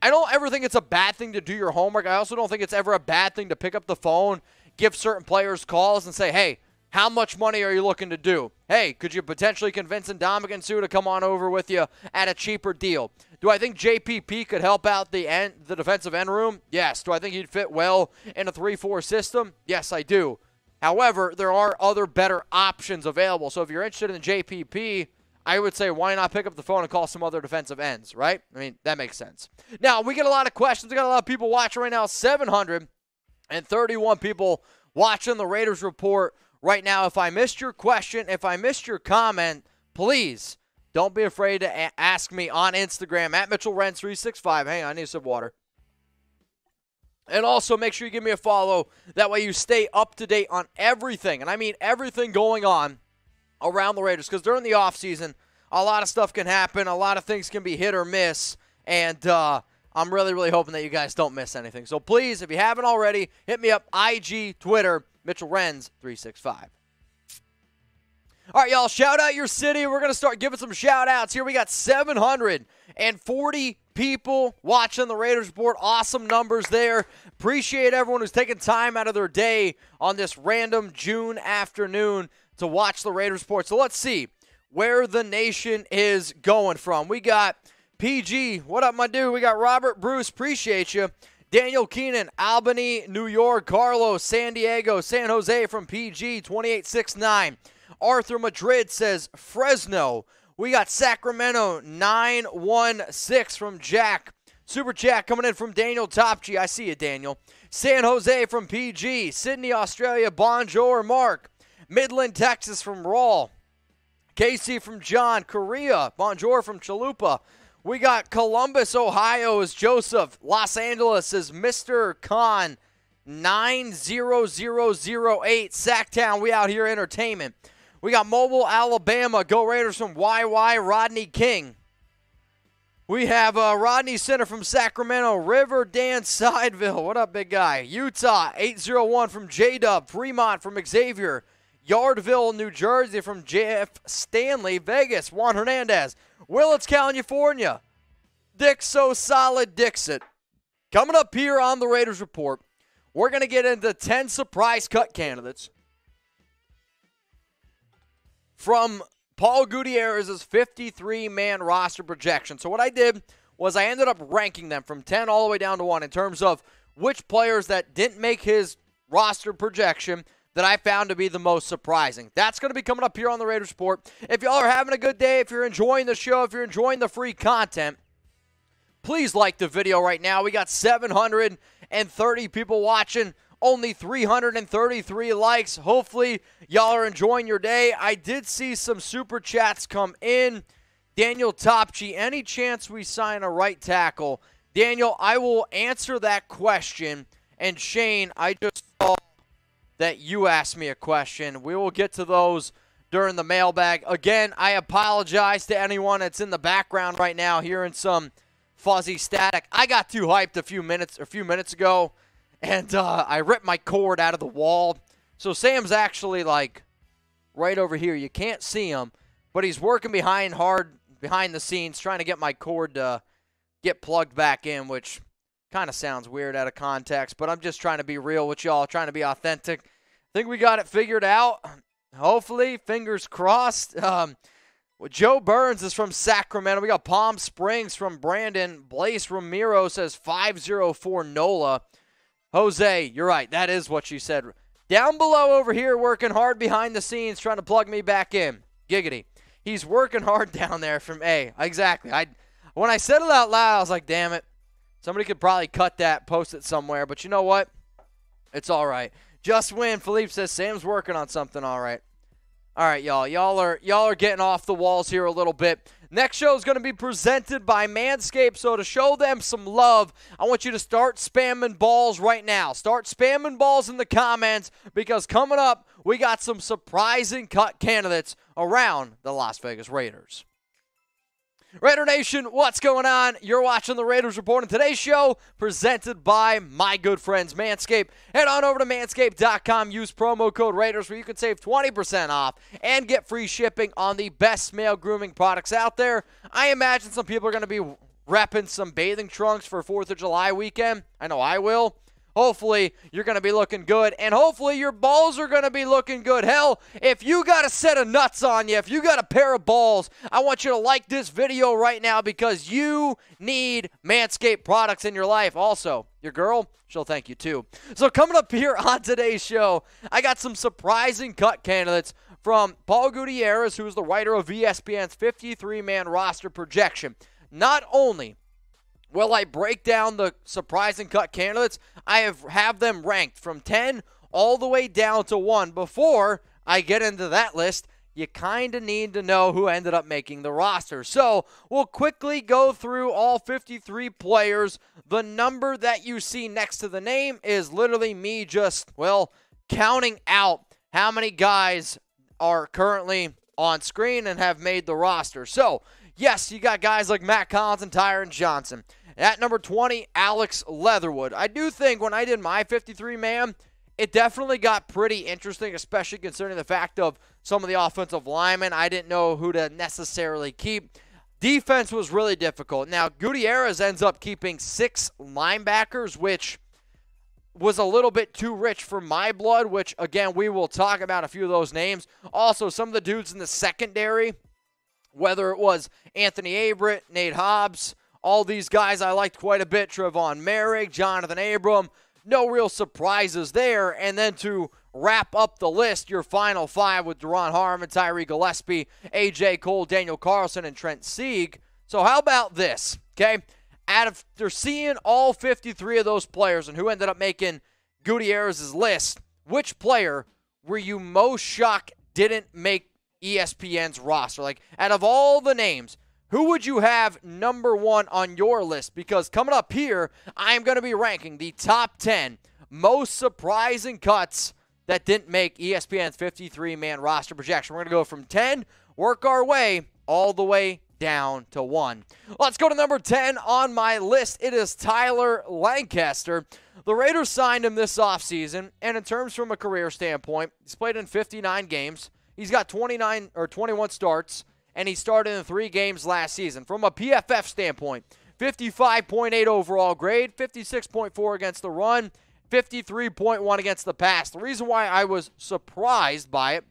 I don't ever think it's a bad thing to do your homework. I also don't think it's ever a bad thing to pick up the phone, give certain players calls, and say, hey, How much money are you looking to do? Hey, could you potentially convince Ndamukong Suh to come on over with you at a cheaper deal? Do I think JPP could help out the end, the defensive end room? Yes. Do I think he'd fit well in a 3-4 system? Yes, I do. However, there are other better options available. So if you're interested in JPP, I would say why not pick up the phone and call some other defensive ends, right? I mean, that makes sense. Now, we get a lot of questions. We got a lot of people watching right now. 731 people watching the Raiders report right now. If I missed your question, if I missed your comment, please don't be afraid to a- ask me on Instagram at Mitchell Renz 365. Hang on, I need some water. And also make sure you give me a follow. That way you stay up to date on everything. And I mean everything going on around the Raiders. Because during the offseason, a lot of stuff can happen. A lot of things can be hit or miss. And uh, I'm really, really hoping that you guys don't miss anything. So please, if you haven't already, hit me up IG, Twitter, Mitchell Renz 365. All right, y'all, shout out your city. We're going to start giving some shout outs here. We got 740 people watching the Raiders board. Awesome numbers there. Appreciate everyone who's taking time out of their day on this random June afternoon to watch the Raiders board. So let's see where the nation is going from. We got PG. What up, my dude? We got Robert Bruce. Appreciate you. Daniel Keenan, Albany, New York, Carlos, San Diego, San Jose from PG 2869. Arthur Madrid says Fresno. We got Sacramento 916 from Jack. Super chat coming in from Daniel Topchi. I see you, Daniel. San Jose from PG. Sydney, Australia. Bonjour, Mark. Midland, Texas from Raw. Casey from John. Korea. Bonjour from Chalupa. We got Columbus, Ohio is Joseph. Los Angeles is Mr. Khan. 90008. Sacktown, we out here entertainment. We got Mobile, Alabama. Go Raiders from YY Rodney King. We have uh, Rodney Center from Sacramento. River Dan Sideville. What up, big guy? Utah, 801 from J Dub. Fremont from Xavier. Yardville, New Jersey from Jeff Stanley. Vegas, Juan Hernandez. Willits, California. Dick So Solid Dixit. Coming up here on the Raiders Report, we're going to get into 10 surprise cut candidates from Paul Gutierrez's 53 man roster projection. So, what I did was I ended up ranking them from 10 all the way down to 1 in terms of which players that didn't make his roster projection that I found to be the most surprising. That's going to be coming up here on the Raiders Report. If y'all are having a good day, if you're enjoying the show, if you're enjoying the free content, please like the video right now. We got 730 people watching only 333 likes. Hopefully, y'all are enjoying your day. I did see some super chats come in. Daniel Topchi, any chance we sign a right tackle? Daniel, I will answer that question. And Shane, I just saw that you asked me a question. We will get to those during the mailbag. Again, I apologize to anyone that's in the background right now hearing some fuzzy static. I got too hyped a few minutes a few minutes ago and uh, I ripped my cord out of the wall. So Sam's actually like right over here. You can't see him, but he's working behind hard behind the scenes trying to get my cord to get plugged back in, which kind of sounds weird out of context, but I'm just trying to be real with y'all, trying to be authentic. I think we got it figured out. Hopefully, fingers crossed. Um, well, Joe Burns is from Sacramento. We got Palm Springs from Brandon. Blaze Ramiro says 504 NOLA. Jose, you're right. That is what she said. Down below over here, working hard behind the scenes, trying to plug me back in. Giggity. He's working hard [LAUGHS] down there from A. Exactly. I when I said it out loud, I was like, damn it. Somebody could probably cut that, post it somewhere. But you know what? It's all right. Just win. Philippe says Sam's working on something. All right. All right, y'all. Y'all are y'all are getting off the walls here a little bit. Next show is going to be presented by Manscaped. So, to show them some love, I want you to start spamming balls right now. Start spamming balls in the comments because coming up, we got some surprising cut candidates around the Las Vegas Raiders. Raider Nation, what's going on? You're watching the Raiders Report on today's show, presented by my good friends Manscaped. Head on over to manscaped.com, use promo code Raiders where you can save 20% off and get free shipping on the best male grooming products out there. I imagine some people are going to be repping some bathing trunks for 4th of July weekend. I know I will. Hopefully, you're going to be looking good, and hopefully, your balls are going to be looking good. Hell, if you got a set of nuts on you, if you got a pair of balls, I want you to like this video right now because you need Manscaped products in your life. Also, your girl, she'll thank you too. So, coming up here on today's show, I got some surprising cut candidates from Paul Gutierrez, who is the writer of ESPN's 53 man roster projection. Not only will I break down the surprising cut candidates, I have, have them ranked from 10 all the way down to 1 before I get into that list you kind of need to know who ended up making the roster. So we'll quickly go through all 53 players. The number that you see next to the name is literally me just, well, counting out how many guys are currently on screen and have made the roster. So, yes, you got guys like Mack Hollins and Tyron Johnson. At number 20, Alex Leatherwood. I do think when I did my 53 man, it definitely got pretty interesting, especially considering the fact of some of the offensive linemen. I didn't know who to necessarily keep. Defense was really difficult. Now, Gutierrez ends up keeping six linebackers, which was a little bit too rich for my blood, which, again, we will talk about a few of those names. Also, some of the dudes in the secondary, whether it was Anthony Averett, Nate Hobbs, all these guys I liked quite a bit. Trevon Moehrig, Jonathan Abram no real surprises there. And then to wrap up the list, your final five with Duron Harmon, Tyree Gillespie, A.J. Cole, Daniel Carlson, and Trent Sieg. So how about this? Okay, after seeing all 53 of those players and who ended up making Gutierrez's list, which player were you most shocked didn't make ESPN's roster? Like, out of all the names, who would you have number one on your list? Because coming up here, I am going to be ranking the top 10 most surprising cuts that didn't make ESPN's 53 man roster projection. We're going to go from 10, work our way all the way down to 1. Let's go to number 10 on my list. It is Tyler Lancaster. The Raiders signed him this offseason, and in terms from a career standpoint, he's played in 59 games. He's got 29 or 21 starts and he started in three games last season. From a PFF standpoint, 55.8 overall grade, 56.4 against the run, 53.1 against the pass. The reason why I was surprised by it,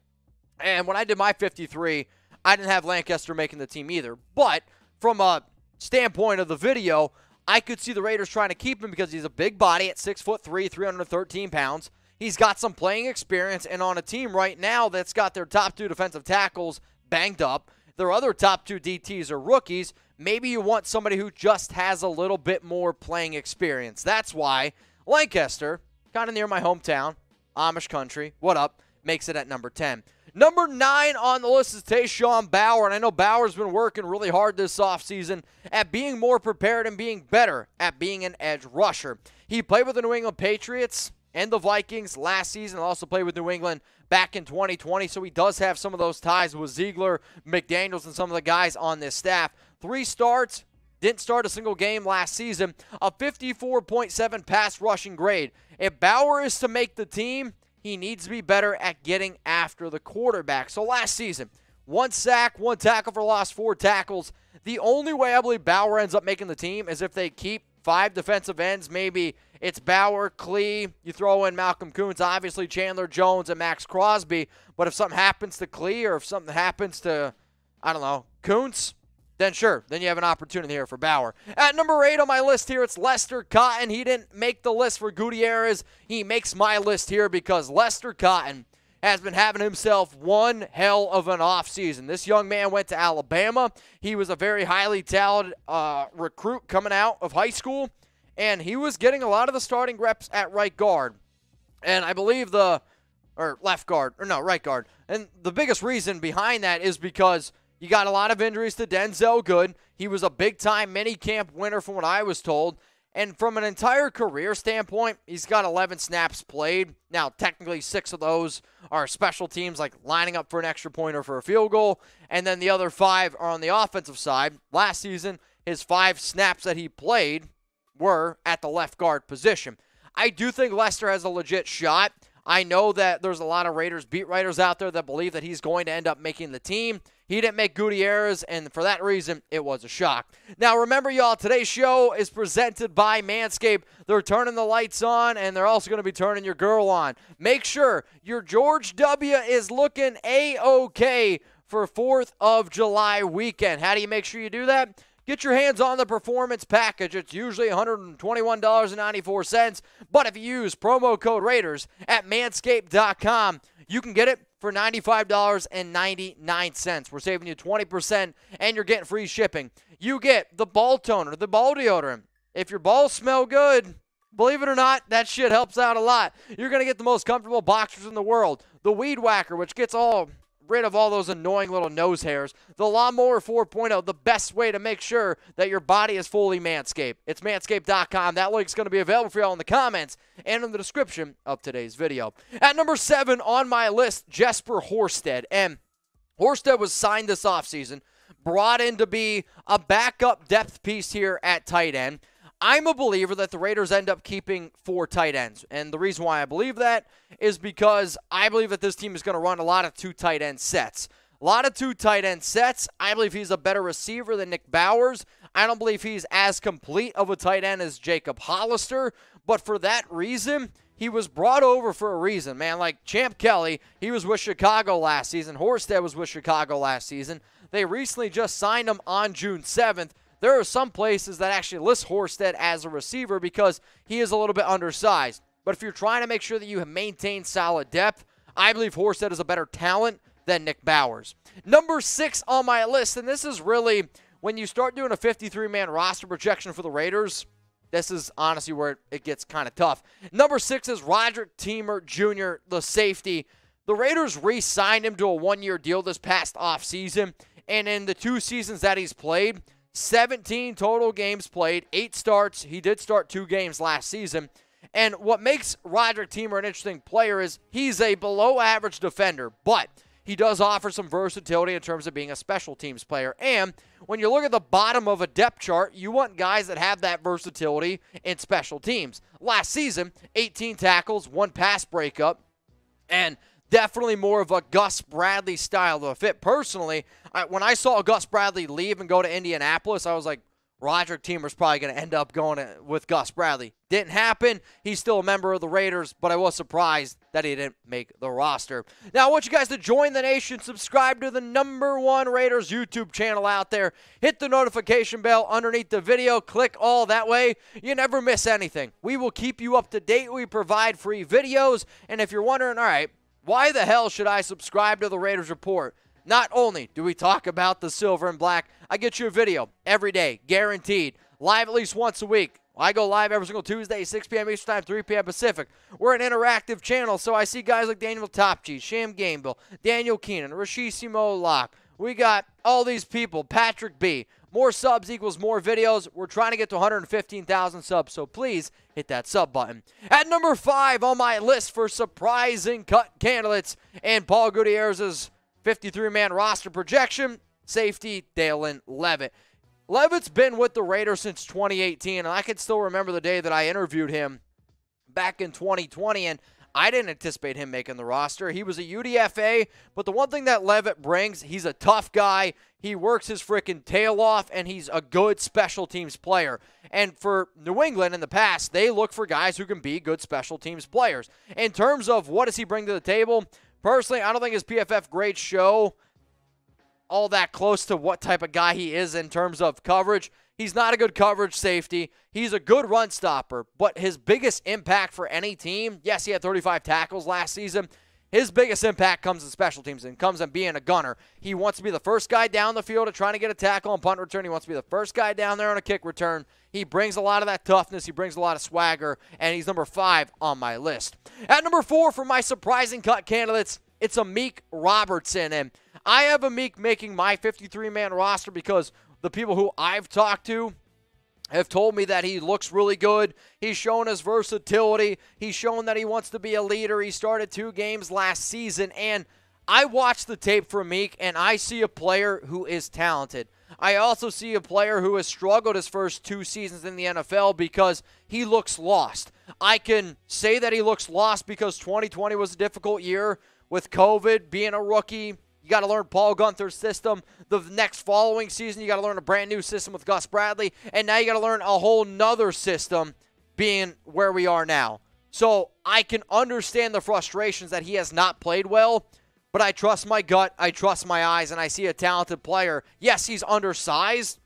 and when I did my 53, I didn't have Lancaster making the team either. But from a standpoint of the video, I could see the Raiders trying to keep him because he's a big body at six foot three, 313 pounds. He's got some playing experience, and on a team right now that's got their top two defensive tackles banged up, their other top two DTs are rookies. Maybe you want somebody who just has a little bit more playing experience. That's why Lancaster, kind of near my hometown, Amish country, what up, makes it at number 10. Number nine on the list is Tashawn Bower, and I know Bower's been working really hard this offseason at being more prepared and being better at being an edge rusher. He played with the New England Patriots and the Vikings last season, also played with New England back in 2020. So he does have some of those ties with Ziegler, McDaniels, and some of the guys on this staff. Three starts, didn't start a single game last season. A 54.7 pass rushing grade. If Bower is to make the team, he needs to be better at getting after the quarterback. So last season, one sack, one tackle for loss, four tackles. The only way I believe Bower ends up making the team is if they keep five defensive ends, maybe it's Bower, Klee. You throw in Malcolm Koonce, obviously Chandler Jones and Maxx Crosby. But if something happens to Klee or if something happens to, I don't know, Koonce, then sure, then you have an opportunity here for Bower. At number eight on my list here, it's Lester Cotton. He didn't make the list for Gutierrez. He makes my list here because Lester Cotton has been having himself one hell of an offseason. This young man went to Alabama. He was a very highly talented uh, recruit coming out of high school and he was getting a lot of the starting reps at right guard. And I believe the or left guard or no, right guard. And the biggest reason behind that is because you got a lot of injuries to Denzelle Good. He was a big time mini camp winner from what I was told. And from an entire career standpoint, he's got 11 snaps played. Now, technically, six of those are special teams, like lining up for an extra point or for a field goal. And then the other five are on the offensive side. Last season, his five snaps that he played were at the left guard position. I do think Lester has a legit shot. I know that there's a lot of Raiders beat writers out there that believe that he's going to end up making the team. He didn't make Gutierrez, and for that reason, it was a shock. Now, remember, y'all, today's show is presented by Manscaped. They're turning the lights on, and they're also going to be turning your girl on. Make sure your George W. is looking A OK for 4th of July weekend. How do you make sure you do that? Get your hands on the performance package. It's usually $121.94. But if you use promo code Raiders at manscaped.com, you can get it for $95.99. We're saving you 20% and you're getting free shipping. You get the ball toner, the ball deodorant. If your balls smell good, believe it or not, that shit helps out a lot. You're going to get the most comfortable boxers in the world. The weed whacker, which gets all rid of all those annoying little nose hairs. The Lawnmower 4.0, the best way to make sure that your body is fully manscaped. It's manscaped.com. That link's going to be available for y'all in the comments and in the description of today's video. At number seven on my list, Jesper Horsted. And Horsted was signed this offseason, brought in to be a backup depth piece here at tight end. I'm a believer that the Raiders end up keeping four tight ends. And the reason why I believe that is because I believe that this team is going to run a lot of two tight end sets. A lot of two tight end sets. I believe he's a better receiver than Nick Bowers. I don't believe he's as complete of a tight end as Jacob Hollister. But for that reason, he was brought over for a reason, man. Like Champ Kelly, he was with Chicago last season. Horsted was with Chicago last season. They recently just signed him on June 7th. There are some places that actually list Horsted as a receiver because he is a little bit undersized. But if you're trying to make sure that you maintain solid depth, I believe Horsted is a better talent than Nick Bowers. Number six on my list, and this is really when you start doing a 53 man roster projection for the Raiders, this is honestly where it gets kind of tough. Number six is Roderick Teamer Jr., the safety. The Raiders re signed him to a one year deal this past offseason, and in the two seasons that he's played, 17 total games played, eight starts. He did start two games last season. And what makes Roderick Teamer an interesting player is he's a below average defender, but he does offer some versatility in terms of being a special teams player. And when you look at the bottom of a depth chart, you want guys that have that versatility in special teams. Last season, 18 tackles, one pass breakup, and definitely more of a Gus Bradley style of a fit. Personally, I, when I saw Gus Bradley leave and go to Indianapolis, I was like, Roderick Teamer's probably going to end up going uh, with Gus Bradley. Didn't happen. He's still a member of the Raiders, but I was surprised that he didn't make the roster. Now, I want you guys to join the nation, subscribe to the number one Raiders YouTube channel out there, hit the notification bell underneath the video, click all that way. You never miss anything. We will keep you up to date. We provide free videos. And if you're wondering, all right, why the hell should I subscribe to the Raiders Report? Not only do we talk about the silver and black, I get you a video every day, guaranteed. Live at least once a week. I go live every single Tuesday, 6 p.m. Eastern Time, 3 p.m. Pacific. We're an interactive channel, so I see guys like Daniel Topchi, Sham Gamble, Daniel Keenan, Rashisimo Locke. We got all these people, Patrick B. More subs equals more videos. We're trying to get to 115,000 subs, so please hit that sub button. At number five on my list for surprising cut candidates and Paul Gutierrez's 53 man roster projection, safety Dallin Leavitt. Leavitt's been with the Raiders since 2018, and I can still remember the day that I interviewed him back in 2020, and I didn't anticipate him making the roster. He was a UDFA, but the one thing that Leavitt brings, he's a tough guy. He works his freaking tail off, and he's a good special teams player. And for New England in the past, they look for guys who can be good special teams players. In terms of what does he bring to the table, personally, I don't think his PFF grades show all that close to what type of guy he is in terms of coverage. He's not a good coverage safety. He's a good run stopper, but his biggest impact for any team, yes, he had 35 tackles last season. His biggest impact comes in special teams and comes in being a gunner. He wants to be the first guy down the field at trying to get a tackle on punt return. He wants to be the first guy down there on a kick return. He brings a lot of that toughness. He brings a lot of swagger, and he's number five on my list. At number four for my surprising cut candidates, it's Amik Robertson. And I have Amik making my 53 man roster because the people who I've talked to have told me that he looks really good. He's shown his versatility. He's shown that he wants to be a leader. He started two games last season. And I watched the tape for Meek, and I see a player who is talented. I also see a player who has struggled his first two seasons in the NFL because he looks lost. I can say that he looks lost because 2020 was a difficult year with COVID, being a rookie. You got to learn Paul Guenther's system. The next following season, you got to learn a brand new system with Gus Bradley. And now you got to learn a whole nother system being where we are now. So I can understand the frustrations that he has not played well, but I trust my gut, I trust my eyes, and I see a talented player. Yes, he's undersized,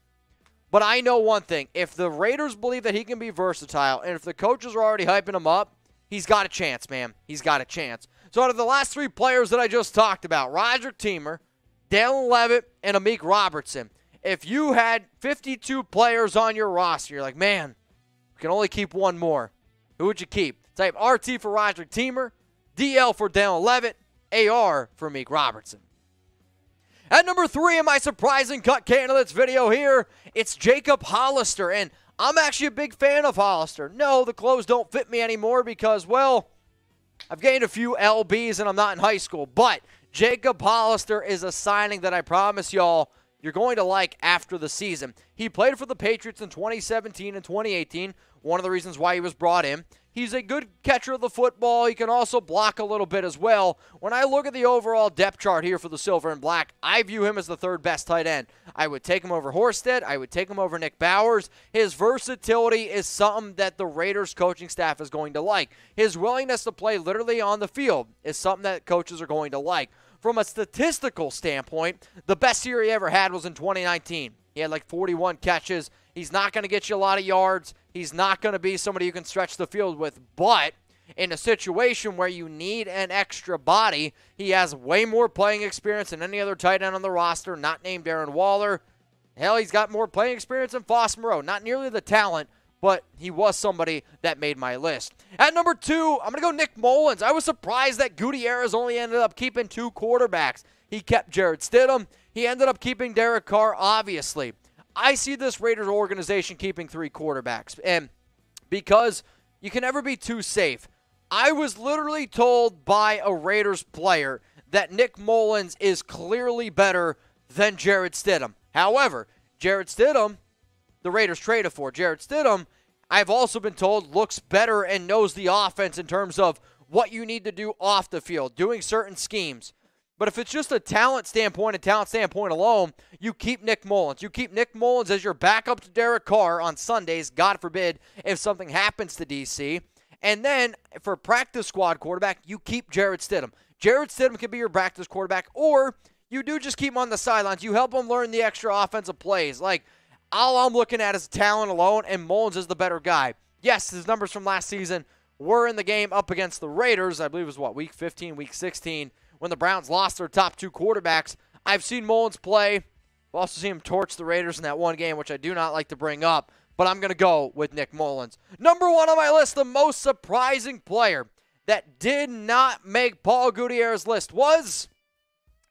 but I know one thing. If the Raiders believe that he can be versatile, and if the coaches are already hyping him up, he's got a chance, man. He's got a chance. So out of the last three players that I just talked about, Roger Teamer, Dallin Leavitt, and Amik Robertson, if you had 52 players on your roster, you're like, man, we can only keep one more. Who would you keep? Type RT for Roger Teamer, DL for Dallin Leavitt, AR for Amik Robertson. At number three in my surprising cut candidates video here, it's Jacob Hollister. And I'm actually a big fan of Hollister. No, the clothes don't fit me anymore because, well, I've gained a few LBs and I'm not in high school, but Jacob Hollister is a signing that I promise y'all you're going to like after the season. He played for the Patriots in 2017 and 2018, one of the reasons why he was brought in. He's a good catcher of the football. He can also block a little bit as well. When I look at the overall depth chart here for the Silver and Black, I view him as the third best tight end. I would take him over Horsted. I would take him over Nick Bowers. His versatility is something that the Raiders coaching staff is going to like. His willingness to play literally on the field is something that coaches are going to like. From a statistical standpoint, the best year he ever had was in 2019. He had like 41 catches. He's not going to get you a lot of yards. He's not going to be somebody you can stretch the field with. But in a situation where you need an extra body, he has way more playing experience than any other tight end on the roster, not named Darren Waller. Hell, he's got more playing experience than Foss Moreau. Not nearly the talent, but he was somebody that made my list. At number two, I'm going to go Nick Mullens. I was surprised that Gutierrez only ended up keeping two quarterbacks. He kept Jarrett Stidham. He ended up keeping Derek Carr, obviously. I see this Raiders organization keeping three quarterbacks. And because you can never be too safe, I was literally told by a Raiders player that Nick Mullens is clearly better than Jarrett Stidham. However, Jarrett Stidham, the Raiders traded for. Jarrett Stidham, I've also been told, looks better and knows the offense in terms of what you need to do off the field, doing certain schemes. But if it's just a talent standpoint, a talent standpoint alone, you keep Nick Mullens. You keep Nick Mullens as your backup to Derek Carr on Sundays, God forbid, if something happens to DC. And then for practice squad quarterback, you keep Jarrett Stidham. Jarrett Stidham can be your practice quarterback, or you do just keep him on the sidelines. You help him learn the extra offensive plays. Like, all I'm looking at is talent alone, and Mullens is the better guy. Yes, his numbers from last season were in the game up against the Raiders. I believe it was what, week 15, week 16 when the Browns lost their top two quarterbacks. I've seen Mullens play. I've also seen him torch the Raiders in that one game, which I do not like to bring up, but I'm going to go with Nick Mullens. Number one on my list, the most surprising player that did not make Paul Gutierrez's list was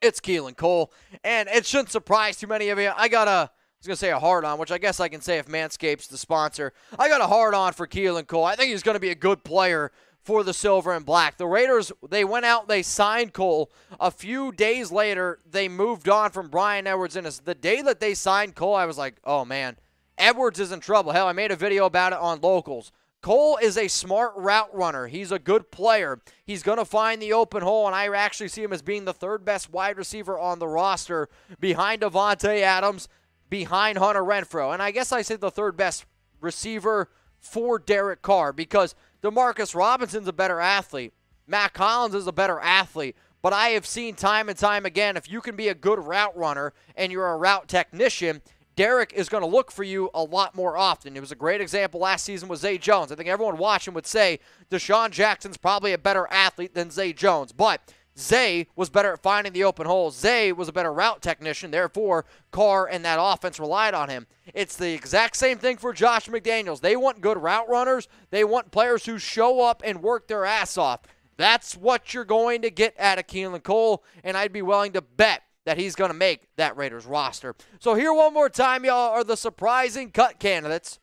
it's Keelan Cole. And it shouldn't surprise too many of you. I got a I was going to say a hard on, which I guess I can say if Manscaped's the sponsor. I got a hard on for Keelan Cole. I think he's going to be a good player for the silver and black. The Raiders, they went out, they signed Cole. A few days later, they moved on from Bryan Edwards. And the day that they signed Cole, I was like, oh man, Edwards is in trouble. Hell, I made a video about it on locals. Cole is a smart route runner. He's a good player. He's going to find the open hole, and I actually see him as being the third best wide receiver on the roster behind Davante Adams, behind Hunter Renfrow. And I guess I say the third best receiver for Derek Carr because – Demarcus Robinson's a better athlete. Mack Hollins is a better athlete. But I have seen time and time again if you can be a good route runner and you're a route technician, Derek is going to look for you a lot more often. It was a great example last season with Zay Jones. I think everyone watching would say DeSean Jackson's probably a better athlete than Zay Jones. But Zay was better at finding the open holes. Zay was a better route technician. Therefore, Carr and that offense relied on him. It's the exact same thing for Josh McDaniels. They want good route runners. They want players who show up and work their ass off. That's what you're going to get out of Keelan Cole, and I'd be willing to bet that he's going to make that Raiders roster. So here one more time, y'all, are the surprising cut candidates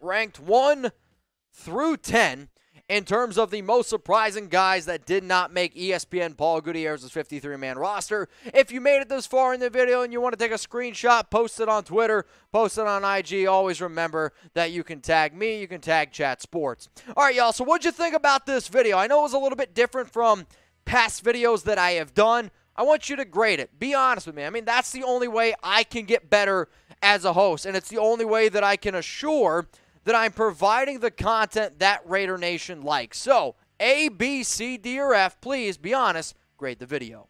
ranked 1 through 10 in terms of the most surprising guys that did not make ESPN Paul Gutierrez's 53 man roster. If you made it this far in the video and you want to take a screenshot, post it on Twitter, post it on IG, always remember that you can tag me, you can tag Chat Sports. All right, y'all, so what'd you think about this video? I know it was a little bit different from past videos that I have done. I want you to grade it. Be honest with me. I mean, that's the only way I can get better as a host, and it's the only way that I can assure that I'm providing the content that Raider Nation likes. So, A, B, C, D, or F, please be honest, grade the video.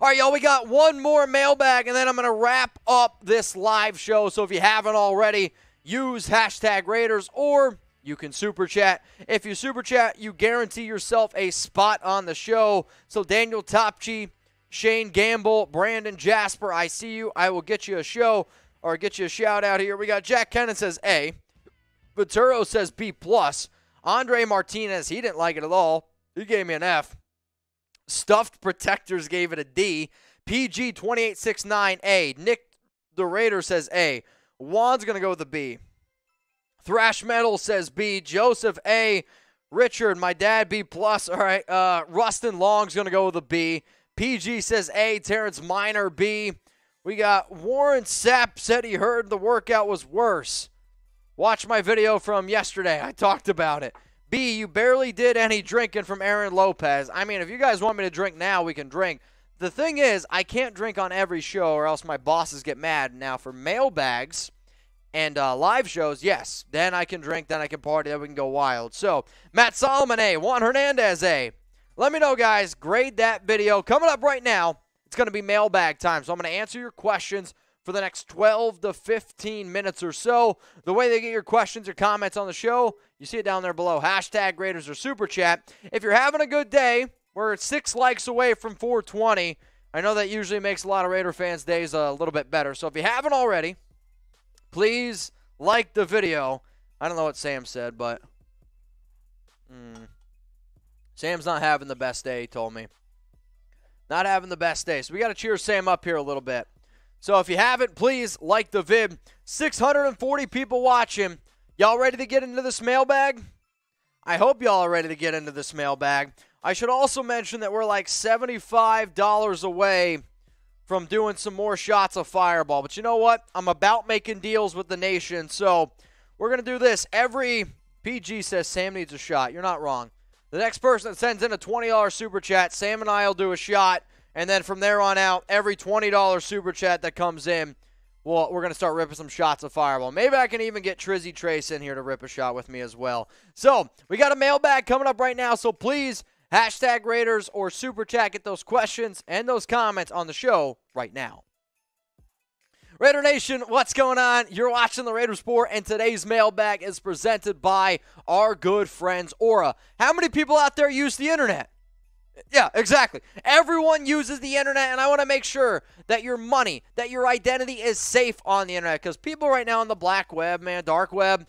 All right, y'all, we got one more mailbag, and then I'm going to wrap up this live show. So if you haven't already, use hashtag Raiders or you can super chat. If you super chat, you guarantee yourself a spot on the show. So Daniel Topchi, Shane Gamble, Brandon Jasper, I see you. I will get you a show or get you a shout out here. We got Jack Kennan says A. Vituro says B plus. Andre Martinez, he didn't like it at all. He gave me an F. Stuffed Protectors gave it a D. PG 2869A. Nick the Raider says A. Juan's going to go with a B. Thrash Metal says B. Joseph A. Richard, my dad B plus. All right. Uh, Rustin Long's going to go with a B. PG says A. Terrence Minor B. We got Warren Sapp said he heard the workout was worse. Watch my video from yesterday. I talked about it. B, you barely did any drinking from Aaron Lopez. I mean, if you guys want me to drink now, we can drink. The thing is, I can't drink on every show or else my bosses get mad. Now, for mailbags and uh, live shows, yes, then I can drink, then I can party, then we can go wild. So, Matt Solomon A, Juan Hernandez A. Let me know, guys. Grade that video. Coming up right now, it's going to be mailbag time. So I'm going to answer your questions for the next 12 to 15 minutes or so. The way they get your questions or comments on the show, you see it down there below. Hashtag Raiders or Super Chat. If you're having a good day, we're six likes away from 420. I know that usually makes a lot of Raider fans' days a little bit better. So if you haven't already, please like the video. I don't know what Sam said, but mm, Sam's not having the best day, he told me. Not having the best day. So we got to cheer Sam up here a little bit. So if you haven't, please like the vid. 640 people watching. Y'all ready to get into this mailbag? I hope y'all are ready to get into this mailbag. I should also mention that we're like $75 away from doing some more shots of Fireball. But you know what? I'm about making deals with the nation. So we're going to do this. Every PG says Sam needs a shot. You're not wrong. The next person that sends in a $20 super chat, Sam and I will do a shot. And then from there on out, every $20 super chat that comes in, well, we're going to start ripping some shots of Fireball. Maybe I can even get Trizzy Trace in here to rip a shot with me as well. So, we got a mailbag coming up right now. So, please, hashtag Raiders or super chat, get those questions and those comments on the show right now. Raider Nation, what's going on? You're watching the Raiders Report, and today's mailbag is presented by our good friends Aura. How many people out there use the internet? Yeah, exactly. Everyone uses the internet, and I want to make sure that your money, that your identity is safe on the internet because people right now on the black web, man, dark web,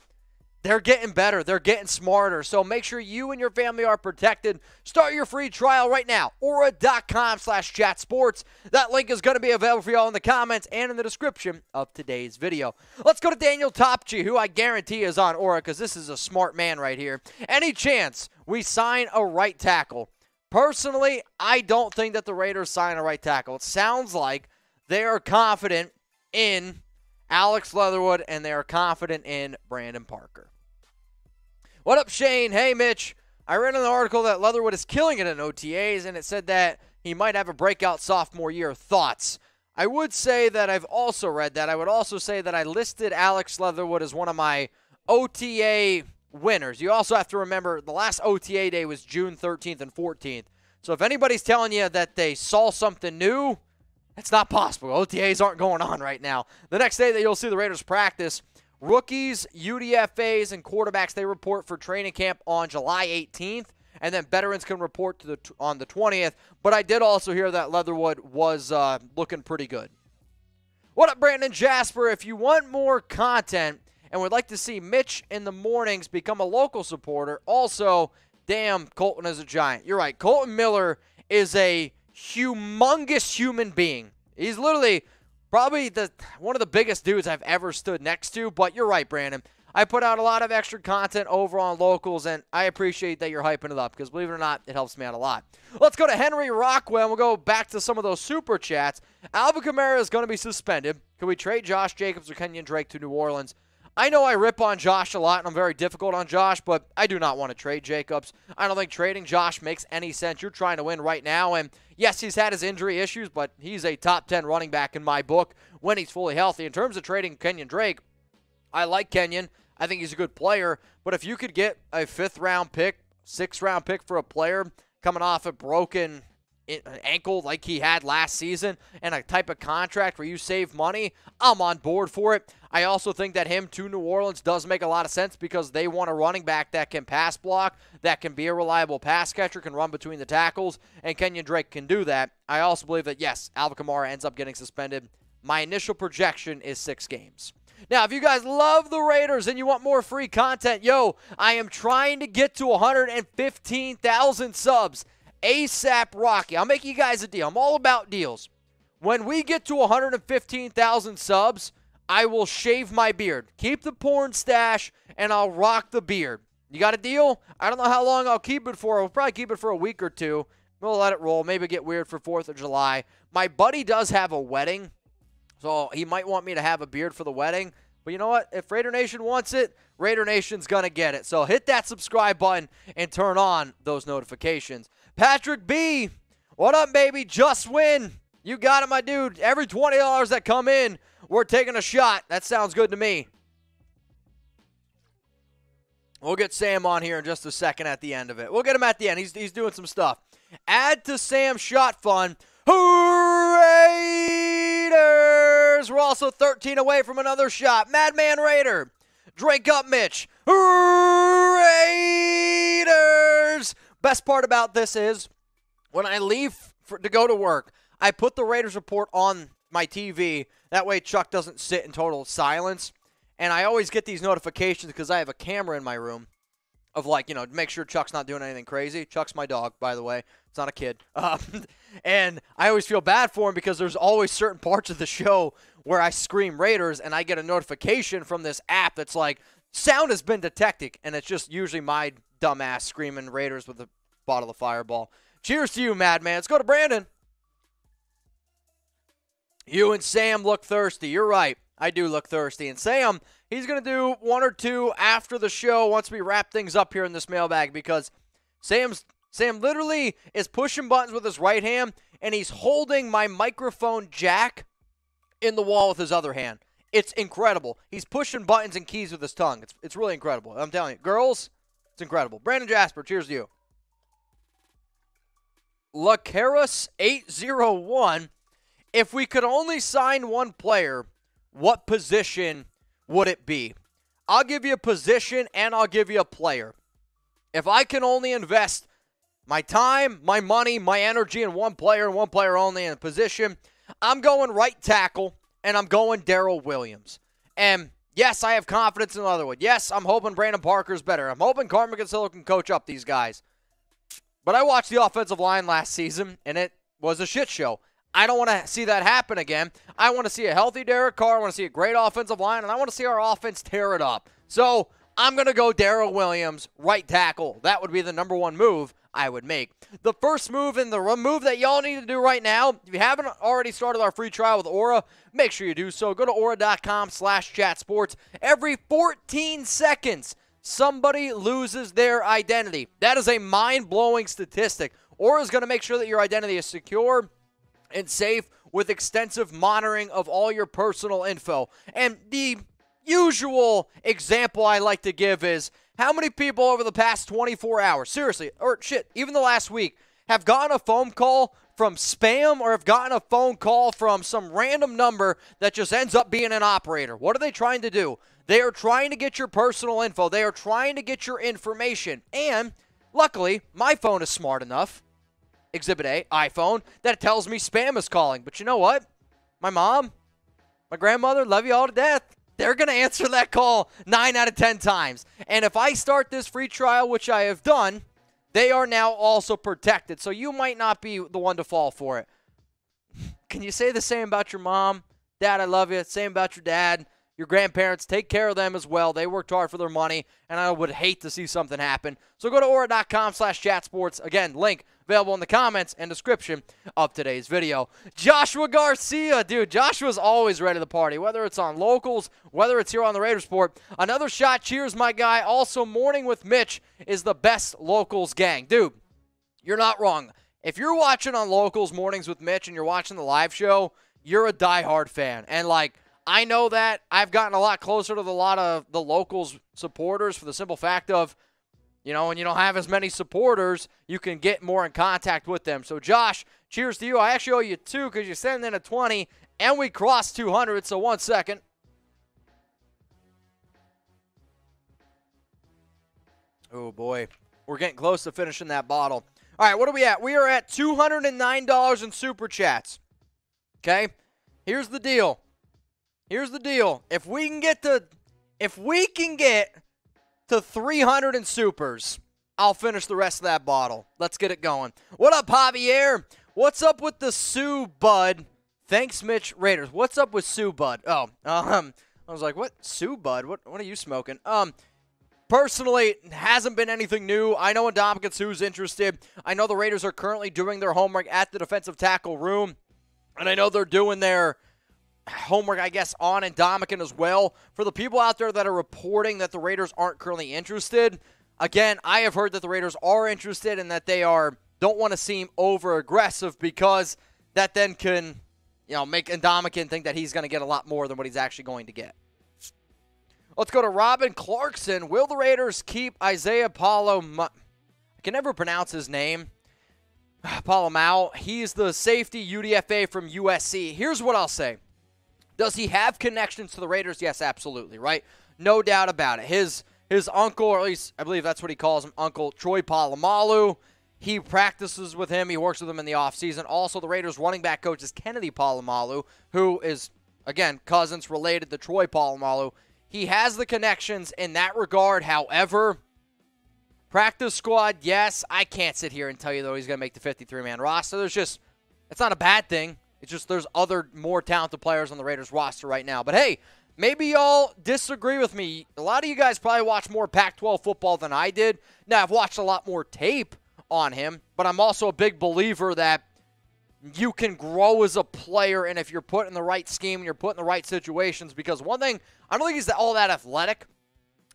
they're getting better. They're getting smarter. So make sure you and your family are protected. Start your free trial right now. Aura.com slash chat sports. That link is going to be available for y'all in the comments and in the description of today's video. Let's go to Daniel Topchi, who I guarantee is on Aura because this is a smart man right here. Any chance we sign a right tackle? Personally, I don't think that the Raiders sign a right tackle. It sounds like they are confident in Alex Leatherwood and they are confident in Brandon Parker. What up, Shane? Hey, Mitch. I read an article that Leatherwood is killing it in OTAs, and it said that he might have a breakout sophomore year. Thoughts? I would say that I've also read that. I would also say that I listed Alex Leatherwood as one of my OTA winners. You also have to remember the last OTA day was June 13th and 14th. So if anybody's telling you that they saw something new, it's not possible. OTAs aren't going on right now. The next day that you'll see the Raiders practice Rookies, UDFAs, and quarterbacks they report for training camp on July 18th, and then veterans can report to the on the 20th. But I did also hear that Leatherwood was uh, looking pretty good. What up, Brandon Jasper? If you want more content and would like to see Mitch in the mornings become a local supporter, also, damn, Kolton is a giant. You're right. Kolton Miller is a humongous human being. He's literally Probably the one of the biggest dudes I've ever stood next to, but you're right, Brandon. I put out a lot of extra content over on locals, and I appreciate that you're hyping it up because believe it or not, it helps me out a lot. Let's go to Henry Rockwell. We'll go back to some of those super chats. Alvin Kamara is going to be suspended. Can we trade Josh Jacobs or Kenyon Drake to New Orleans? I know I rip on Josh a lot, and I'm very difficult on Josh, but I do not want to trade Jacobs. I don't think trading Josh makes any sense. You're trying to win right now, and yes, he's had his injury issues, but he's a top 10 running back in my book when he's fully healthy. In terms of trading Kenyon Drake, I like Kenyon. I think he's a good player, but if you could get a fifth round pick, sixth round pick for a player coming off a broken Uh, ankle like he had last season and a type of contract where you save money, I'm on board for it. I also think that him to New Orleans does make a lot of sense because they want a running back that can pass block, that can be a reliable pass catcher, can run between the tackles, and Kenyon Drake can do that. I also believe that, yes, Alvin Kamara ends up getting suspended. My initial projection is six games. Now, if you guys love the Raiders and you want more free content, yo, I am trying to get to 115,000 subs. ASAP Rocky. I'll make you guys a deal. I'm all about deals. When we get to 115,000 subs, I will shave my beard. Keep the porn stash, and I'll rock the beard. You got a deal? I don't know how long I'll keep it for. I'll probably keep it for a week or two. We'll let it roll. Maybe get weird for 4th of July. My buddy does have a wedding, so he might want me to have a beard for the wedding. But you know what? If Raider Nation wants it, Raider Nation's going to get it. So hit that subscribe button and turn on those notifications. Patrick B, what up, baby? Just win. You got it, my dude. Every $20 that come in, we're taking a shot. That sounds good to me. We'll get Sam on here in just a second at the end of it. We'll get him at the end. He's, he's doing some stuff. Add to Sam's shot fun. Raiders! We're also 13 away from another shot. Madman Raider. Drink up, Mitch. Raiders! Best part about this is when I leave for, to go to work, I put the Raiders report on my TV. That way, Chuck doesn't sit in total silence. And I always get these notifications because I have a camera in my room of like, you know, make sure Chuck's not doing anything crazy. Chuck's my dog, by the way. It's not a kid. [LAUGHS] Um, and I always feel bad for him because there's always certain parts of the show where I scream Raiders and I get a notification from this app that's like, sound has been detected. And it's just usually my dumbass screaming Raiders with a bottle of Fireball. Cheers to you, Madman. Let's go to Brandon. You and Sam look thirsty. You're right. I do look thirsty. And Sam, he's going to do one or two after the show once we wrap things up here in this mailbag because Sam's Sam literally is pushing buttons with his right hand and he's holding my microphone jack in the wall with his other hand. It's incredible. He's pushing buttons and keys with his tongue. It's, it's really incredible. I'm telling you. Girls, it's incredible. Brandon Jasper, cheers to you. Lacaris801 if we could only sign one player, what position would it be? I'll give you a position and I'll give you a player. If I can only invest my time, my money, my energy in one player and one player only in a position, I'm going right tackle and I'm going Daryl Williams. And yes, I have confidence in Leatherwood. Yes, I'm hoping Brandon Parker's better. I'm hoping Carmen Bricillo can coach up these guys. But I watched the offensive line last season and it was a shit show. I don't want to see that happen again. I want to see a healthy Derek Carr. I want to see a great offensive line, and I want to see our offense tear it up. So I'm going to go Daryl Williams, right tackle. That would be the number one move I would make. The first move and the move that y'all need to do right now, if you haven't already started our free trial with Aura, make sure you do so. Go to aura.com slash chat sports. Every 14 seconds, somebody loses their identity. That is a mind-blowing statistic. Aura is going to make sure that your identity is secure and safe with extensive monitoring of all your personal info. And the usual example I like to give is how many people over the past 24 hours, seriously, or shit, even the last week, have gotten a phone call from spam or have gotten a phone call from some random number that just ends up being an operator. What are they trying to do? They are trying to get your personal info. They are trying to get your information. And luckily, my phone is smart enough Exhibit A, iPhone, that tells me spam is calling. But you know what? My mom, my grandmother, love you all to death. They're going to answer that call nine out of 10 times. And if I start this free trial, which I have done, they are now also protected. So you might not be the one to fall for it. Can you say the same about your mom? Dad, I love you. Same about your dad, your grandparents. Take care of them as well. They worked hard for their money, and I would hate to see something happen. So go to aura.com slash chatsports. Again, link available in the comments and description of today's video. Joshua Garcia, dude, Joshua's always ready to party, whether it's on locals, whether it's here on the Raiders Report. Another shot, cheers, my guy. Also, Morning with Mitch is the best locals gang. Dude, you're not wrong. If you're watching on locals mornings with Mitch and you're watching the live show, you're a diehard fan. And like, I know that I've gotten a lot closer to the lot of the locals supporters for the simple fact of you know, and you don't have as many supporters, you can get more in contact with them. So, Josh, cheers to you. I actually owe you two because you sent in a 20 and we crossed 200. So, one second. Oh, boy. We're getting close to finishing that bottle. All right, what are we at? We are at $209 in super chats. Okay? Here's the deal. Here's the deal. If we can get to if we can get to 300 in supers, I'll finish the rest of that bottle. Let's get it going. What up, Javier? What's up with the Sue Bud? Thanks, Mitch Raiders. What's up with Sue Bud? Oh, um, I was like, what Sue Bud? What what are you smoking? Um, personally, hasn't been anything new. I know Ndamukong Suh's interested. I know the Raiders are currently doing their homework at the defensive tackle room, and I know they're doing their homework, I guess, on and Ndamukong as well. For the people out there that are reporting that the Raiders aren't currently interested, again, I have heard that the Raiders are interested and that they are don't want to seem over aggressive because that then can, you know, make Ndamukong think that he's going to get a lot more than what he's actually going to get. Let's go to Robin Clarkson. Will the Raiders keep Isaiah Paulo? I can never pronounce his name. [SIGHS] Pola-Mao. He's the safety UDFA from USC. Here's what I'll say. Does he have connections to the Raiders? Yes, absolutely, right? No doubt about it. His his uncle, or at least I believe that's what he calls him, Uncle Troy Polamalu. He practices with him. He works with him in the offseason. Also, the Raiders running back coach is Kennedy Polamalu, who is, again, cousins related to Troy Polamalu. He has the connections in that regard. However, practice squad, yes, I can't sit here and tell you, though, he's going to make the 53 man roster. There's just, it's not a bad thing. It's just there's other more talented players on the Raiders roster right now. But hey, maybe y'all disagree with me. A lot of you guys probably watch more Pac 12 football than I did. Now, I've watched a lot more tape on him, but I'm also a big believer that you can grow as a player, and if you're put in the right scheme and you're put in the right situations, because one thing, I don't think he's all that athletic,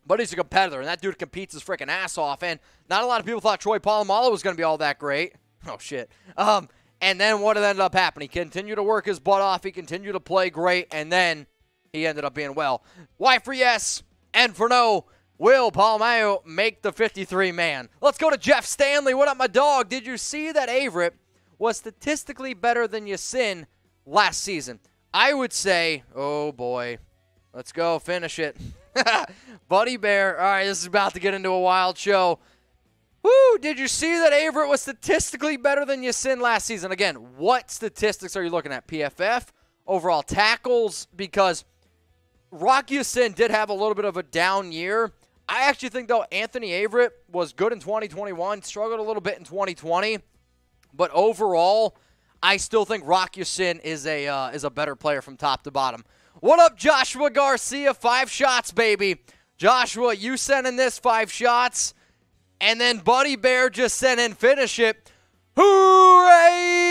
but he's a competitor, and that dude competes his freaking ass off, and not a lot of people thought Troy Polamalu was going to be all that great. [LAUGHS] Oh, shit. Um, and then what ended up happening? He continued to work his butt off. He continued to play great. And then he ended up being well. Why for yes and for no? Will Mayo make the 53 man? Let's go to Jeff Stanley. What up, my dog? Did you see that Averett was statistically better than Ya-Sin last season? I would say, oh boy. Let's go. Finish it. [LAUGHS] Buddy Bear. All right, this is about to get into a wild show. Woo! Did you see that Averett was statistically better than Ya-Sin last season? Again, what statistics are you looking at? PFF, overall tackles, because Rock Ya-Sin did have a little bit of a down year. I actually think though Anthony Averett was good in 2021, struggled a little bit in 2020, but overall, I still think Rock Ya-Sin is a uh, is a better player from top to bottom. What up, Joshua Garcia? Five shots, baby. Joshua, you sending this five shots? And then Buddy Bear just sent in finish it. Raiders!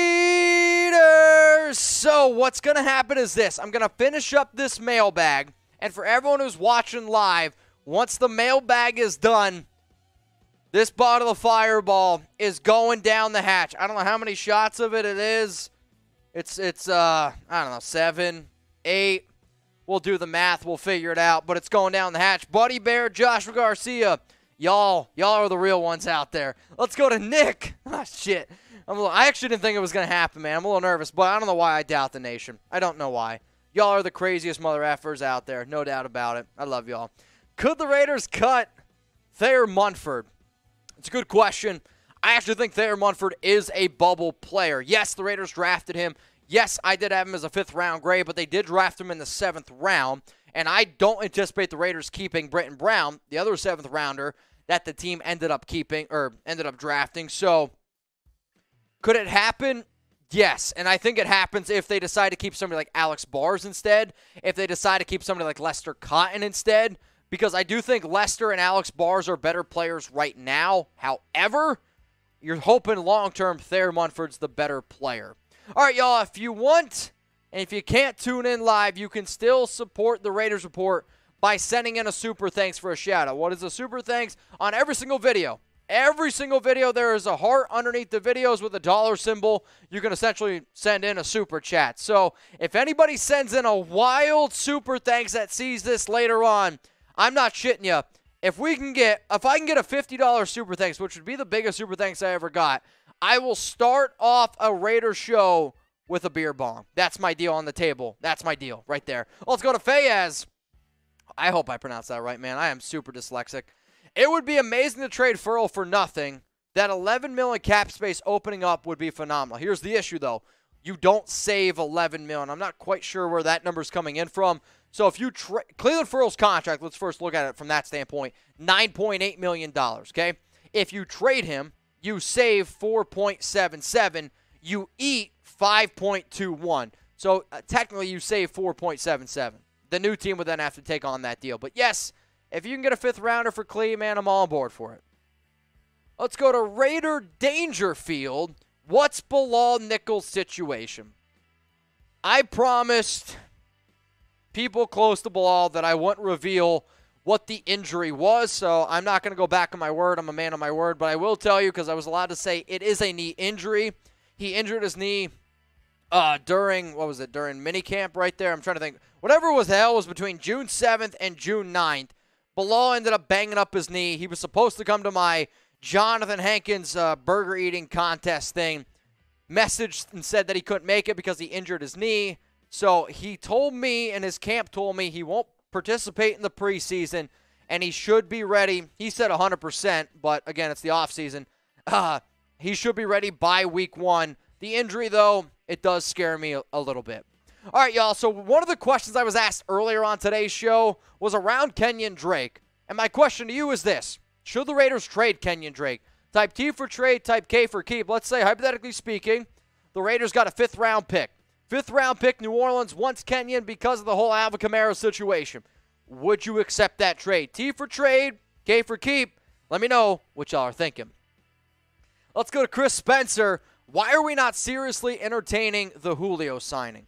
So what's going to happen is this. I'm going to finish up this mailbag. And for everyone who's watching live, once the mailbag is done, this bottle of Fireball is going down the hatch. I don't know how many shots of it it is. It's, it's uh, I don't know, seven, eight. We'll do the math. We'll figure it out. But it's going down the hatch. Buddy Bear, Joshua Garcia. Y'all, y'all are the real ones out there. Let's go to Nick. [LAUGHS] Ah, shit. I'm little, I actually didn't think it was going to happen, man. I'm a little nervous, but I don't know why I doubt the nation. I don't know why. Y'all are the craziest mother effers out there. No doubt about it. I love y'all. Could the Raiders cut Thayer Munford? It's a good question. I actually think Thayer Munford is a bubble player. Yes, the Raiders drafted him. Yes, I did have him as a fifth round grade, but they did draft him in the seventh round. And I don't anticipate the Raiders keeping Brittain Brown, the other seventh rounder that the team ended up keeping or ended up drafting. So could it happen? Yes, and I think it happens if they decide to keep somebody like Alex Bars instead, if they decide to keep somebody like Lester Cotton instead, because I do think Lester and Alex Bars are better players right now. However, you're hoping long term Thayer Munford's the better player. All right, y'all, if you want and if you can't tune in live, you can still support the Raiders Report by sending in a super thanks for a shout out. What is a super thanks? On every single video, every single video, there is a heart underneath the videos with a dollar symbol. You can essentially send in a super chat. So if anybody sends in a wild super thanks that sees this later on, I'm not shitting you. If we can get, if I can get a $50 super thanks, which would be the biggest super thanks I ever got, I will start off a Raider show with a beer bong. That's my deal on the table. That's my deal right there. Let's go to Fayez. I hope I pronounced that right, man. I am super dyslexic. It would be amazing to trade Ferrell for nothing. That 11 million cap space opening up would be phenomenal. Here's the issue, though. You don't save 11 million. I'm not quite sure where that number's coming in from. So if you trade Clelin Ferrell's contract, let's first look at it from that standpoint. 9.8 million dollars. Okay, if you trade him, you save 4.77. You eat 5.21. So uh, technically, you save 4.77. The new team would then have to take on that deal. But yes, if you can get a fifth rounder for Clee, man, I'm all on board for it. Let's go to Raider Dangerfield. What's Bilal Nichols' situation? I promised people close to Bilal that I wouldn't reveal what the injury was, so I'm not going to go back on my word. I'm a man of my word, but I will tell you because I was allowed to say it is a knee injury. He injured his knee uh, during what was it during minicamp right there. I'm trying to think. Whatever was hell was between June 7th and June 9th. Bilal ended up banging up his knee. He was supposed to come to my Johnathan Hankins uh, burger eating contest thing. Messaged and said that he couldn't make it because he injured his knee. So he told me, and his camp told me he won't participate in the preseason, and he should be ready. He said 100%, but again, it's the offseason. [LAUGHS] Uh, he should be ready by week one. The injury, though, it does scare me a, little bit. All right, y'all. So, one of the questions I was asked earlier on today's show was around Kenyon Drake. And my question to you is this Should the Raiders trade Kenyon Drake? Type T for trade, type K for keep. Let's say, hypothetically speaking, the Raiders got a fifth round pick. Fifth round pick, New Orleans wants Kenyon because of the whole Alvin Kamara situation. Would you accept that trade? T for trade, K for keep. Let me know what y'all are thinking. Let's go to Chris Spencer. Why are we not seriously entertaining the Julio signing?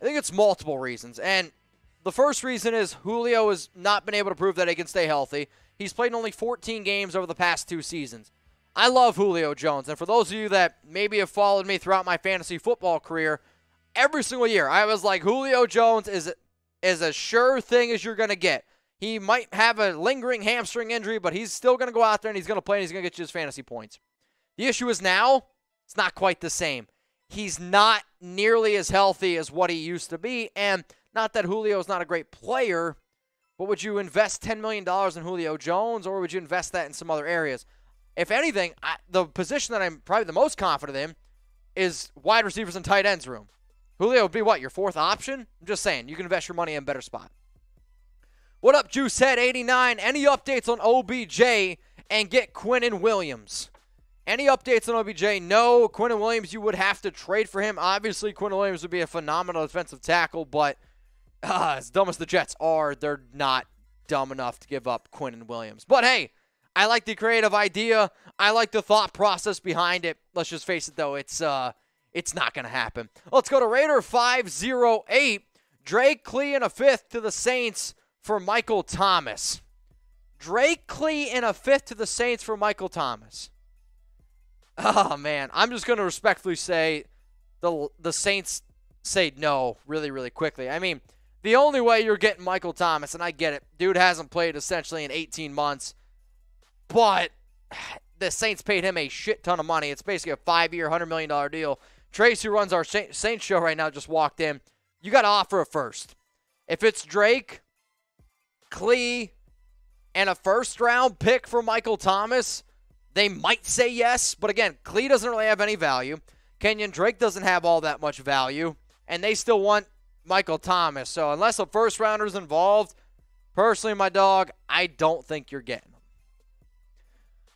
I think it's multiple reasons. And the first reason is Julio has not been able to prove that he can stay healthy. He's played only 14 games over the past two seasons. I love Julio Jones. And for those of you that maybe have followed me throughout my fantasy football career, every single year I was like, Julio Jones is, is a sure thing as you're going to get. He might have a lingering hamstring injury, but he's still going to go out there and he's going to play and he's going to get you his fantasy points. The issue is now it's not quite the same. He's not nearly as healthy as what he used to be. And not that Julio is not a great player, but would you invest $10 million in Julio Jones or would you invest that in some other areas? If anything, I, the position that I'm probably the most confident in is wide receivers and tight ends room. Julio would be what, your fourth option? I'm just saying, you can invest your money in a better spot. What up, Juice Head 89? Any updates on OBJ and get Quinnen Williams? Any updates on OBJ? No. Quinnen Williams, you would have to trade for him. Obviously, Quinnen Williams would be a phenomenal defensive tackle, but uh, as dumb as the Jets are, they're not dumb enough to give up Quinnen Williams. But hey, I like the creative idea. I like the thought process behind it. Let's just face it, though, it's uh, it's not going to happen. Let's go to Raider 508. Drake Clee in a fifth to the Saints for Michael Thomas. Drake Clee in a fifth to the Saints for Michael Thomas. Oh man, I'm just going to respectfully say the the Saints say no really really quickly. I mean, the only way you're getting Michael Thomas, and I get it, dude hasn't played essentially in 18 months, but the Saints paid him a shit ton of money. It's basically a five-year, hundred million dollar deal. Trace, who runs our Saints show right now, just walked in. You got to offer a first. If it's Drake, Clee, and a first round pick for Michael Thomas, they might say yes, but again, Clee doesn't really have any value. Kenyon Drake doesn't have all that much value, and they still want Michael Thomas. So unless a first rounder is involved, personally, my dog, I don't think you're getting him.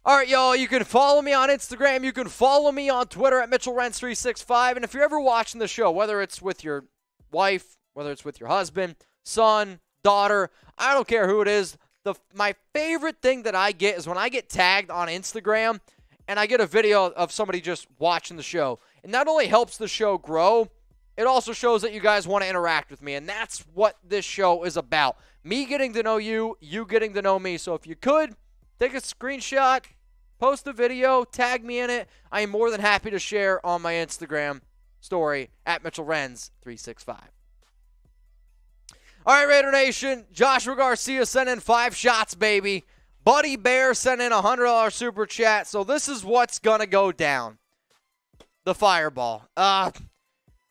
All right, y'all, you can follow me on Instagram. You can follow me on Twitter at MitchellRenz365. And if you're ever watching the show, whether it's with your wife, whether it's with your husband, son, daughter, I don't care who it is, the my favorite thing that I get is when I get tagged on Instagram and I get a video of somebody just watching the show. It not only helps the show grow, it also shows that you guys want to interact with me. And that's what this show is about. Me getting to know you, you getting to know me. So if you could, take a screenshot, post a video, tag me in it. I am more than happy to share on my Instagram story at Mitchell Renz 365. All right, Raider Nation. Joshua Garcia sent in five shots, baby. Buddy Bear sent in a $100 super chat. So this is what's going to go down. The fireball. Uh,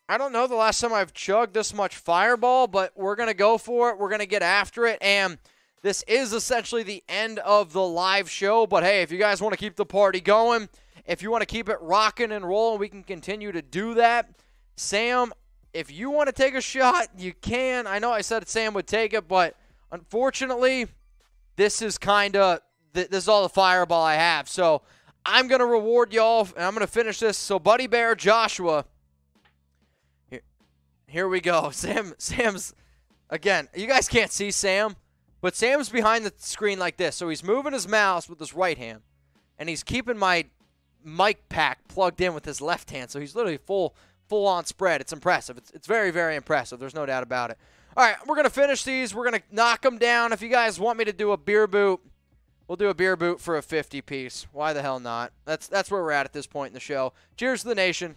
I don't know the last time I've chugged this much fireball, but we're going to go for it. We're going to get after it. And this is essentially the end of the live show. But hey, if you guys want to keep the party going, if you want to keep it rocking and rolling, we can continue to do that. Sam, if you want to take a shot, you can. I know I said Sam would take it, but unfortunately, this is kind of th- this is all the fireball I have. So I'm gonna reward y'all, and I'm gonna finish this. So Buddy Bear, Joshua. Here, here we go. [LAUGHS] Sam, Sam's again. You guys can't see Sam, but Sam's behind the screen like this. So he's moving his mouse with his right hand, and he's keeping my mic pack plugged in with his left hand. So he's literally full full on spread. It's impressive. It's, it's very, very impressive. There's no doubt about it. All right, we're going to finish these. We're going to knock them down. If you guys want me to do a beer boot, we'll do a beer boot for a 50 piece. Why the hell not? That's, that's where we're at at this point in the show. Cheers to the nation.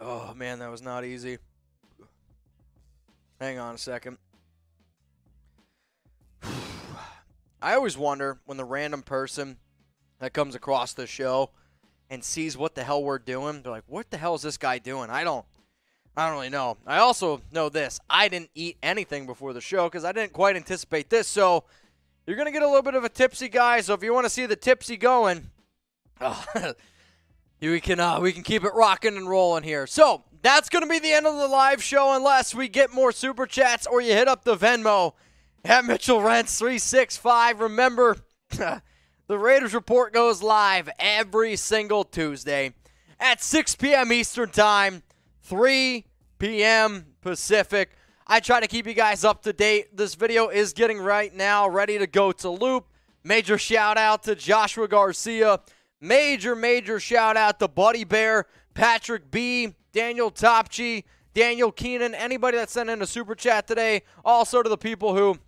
Oh, man, that was not easy. Hang on a second. [SIGHS] I always wonder when the random person that comes across the show and sees what the hell we're doing, they're like, "What the hell is this guy doing?" I don't I don't really know. I also know this. I didn't eat anything before the show cuz I didn't quite anticipate this. So, you're going to get a little bit of a tipsy guy, so if you want to see the tipsy going, uh, [LAUGHS] we can uh, we can keep it rocking and rolling here. So, that's going to be the end of the live show unless we get more super chats or you hit up the Venmo at Mitchell Renz 365. Remember, [LAUGHS] the Raiders Report goes live every single Tuesday at 6 p.m. Eastern Time, 3 p.m. Pacific. I try to keep you guys up to date. This video is getting right now ready to go to loop. Major shout out to Joshua Garcia. Major, major shout out to Buddy Bear, Patrick B, Daniel Topchi, Daniel Keenan, anybody that sent in a super chat today. Also to the people who,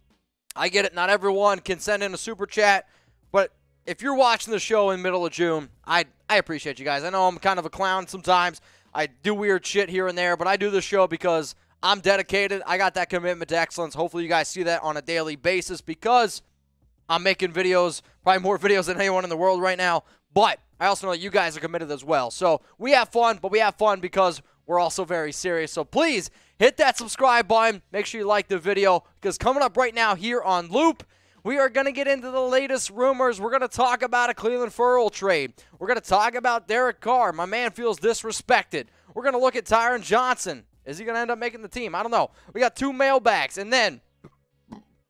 I get it, not everyone can send in a super chat, but if you're watching the show in the middle of June, I I appreciate you guys. I know I'm kind of a clown sometimes. I do weird shit here and there, but I do this show because I'm dedicated. I got that commitment to excellence. Hopefully you guys see that on a daily basis because I'm making videos, probably more [LAUGHS] videos than anyone in the world right now. But I also know that you guys are committed as well. So we have fun, but we have fun because we're also very serious. So please hit that subscribe button. Make sure you like the video because coming up right now here on Loop, we are going to get into the latest rumors. We're going to talk about a Clelin Ferrell trade. We're going to talk about Derek Carr. My man feels disrespected. We're going to look at Tyron Johnson. Is he going to end up making the team? I don't know. We got two mailbags. And then,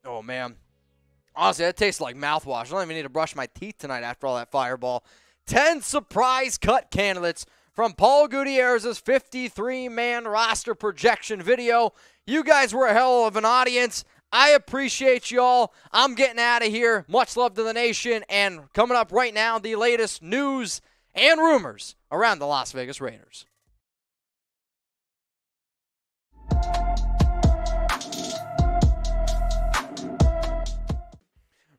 oh, man. Honestly, that tastes like mouthwash. I don't even need to brush my teeth tonight after all that fireball. 10 surprise cut candidates from Paul Gutierrez's 53 man roster projection video. You guys were a hell of an audience. I appreciate y'all. I'm getting out of here. Much love to the nation. And coming up right now, the latest news and rumors around the Las Vegas Raiders.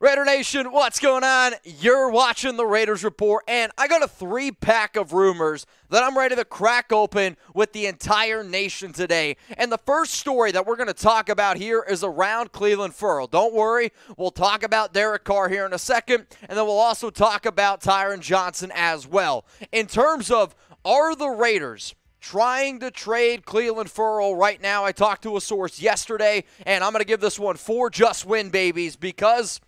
Raider Nation, what's going on? You're watching the Raiders Report, and I got a three pack of rumors that I'm ready to crack open with the entire nation today. And the first story that we're going to talk about here is around Clelin Ferrell. Don't worry, we'll talk about Derek Carr here in a second, and then we'll also talk about Tyron Johnson as well. In terms of are the Raiders trying to trade Clelin Ferrell right now? I talked to a source yesterday, and I'm going to give this one four just win babies because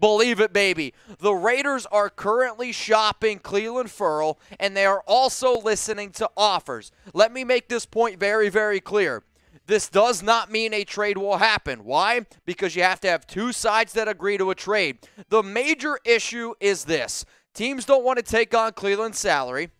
Believe it, baby. The Raiders are currently shopping Clelin Ferrell, and they are also listening to offers. Let me make this point very, very clear. This does not mean a trade will happen. Why? Because you have to have two sides that agree to a trade. The major issue is this teams don't want to take on Clelin's salary.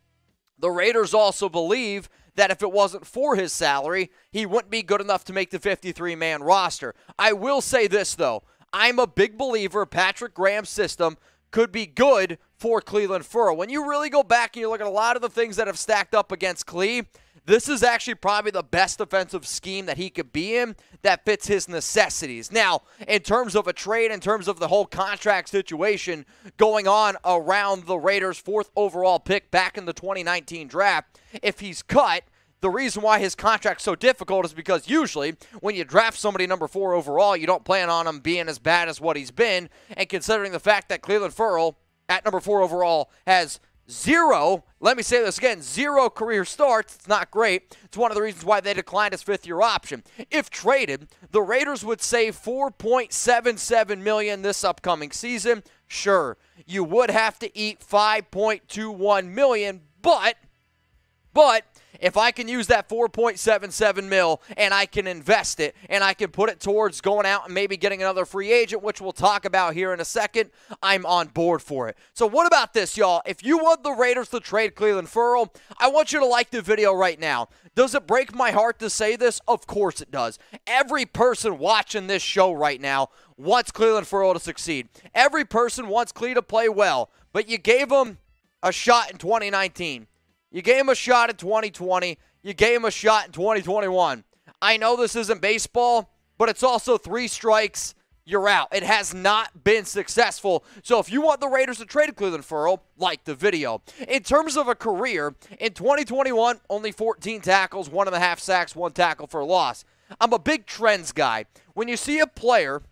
The Raiders also believe that if it wasn't for his salary, he wouldn't be good enough to make the 53 man roster. I will say this, though. I'm a big believer Patrick Graham's system could be good for Clelin Ferrell. When you really go back and you look at a lot of the things that have stacked up against Clee, this is actually probably the best defensive scheme that he could be in that fits his necessities. Now, in terms of a trade, in terms of the whole contract situation going on around the Raiders' fourth overall pick back in the 2019 draft, if he's cut, the reason why his contract's so difficult is because usually when you draft somebody number four overall, you don't plan on him being as bad as what he's been. And considering the fact that Clelin Ferrell at number four overall has zero, let me say this again, zero career starts. It's not great. It's one of the reasons why they declined his fifth year option. If traded, the Raiders would save 4.77 million this upcoming season. Sure, you would have to eat 5.21 million, but but if I can use that 4.77 mil and I can invest it and I can put it towards going out and maybe getting another free agent, which we'll talk about here in a second, I'm on board for it. So what about this, y'all? If you want the Raiders to trade Clelin Ferrell, I want you to like the video right now. Does it break my heart to say this? Of course it does. Every person watching this show right now wants Clelin Ferrell to succeed. Every person wants Clee to play well, but you gave him a shot in 2019. You gave him a shot in 2020. You gave him a shot in 2021. I know this isn't baseball, but it's also three strikes. You're out. It has not been successful. So if you want the Raiders to trade Clelin Ferrell, like the video. In terms of a career, in 2021, only 14 tackles, one and a half sacks, one tackle for a loss. I'm a big trends guy. When you see a player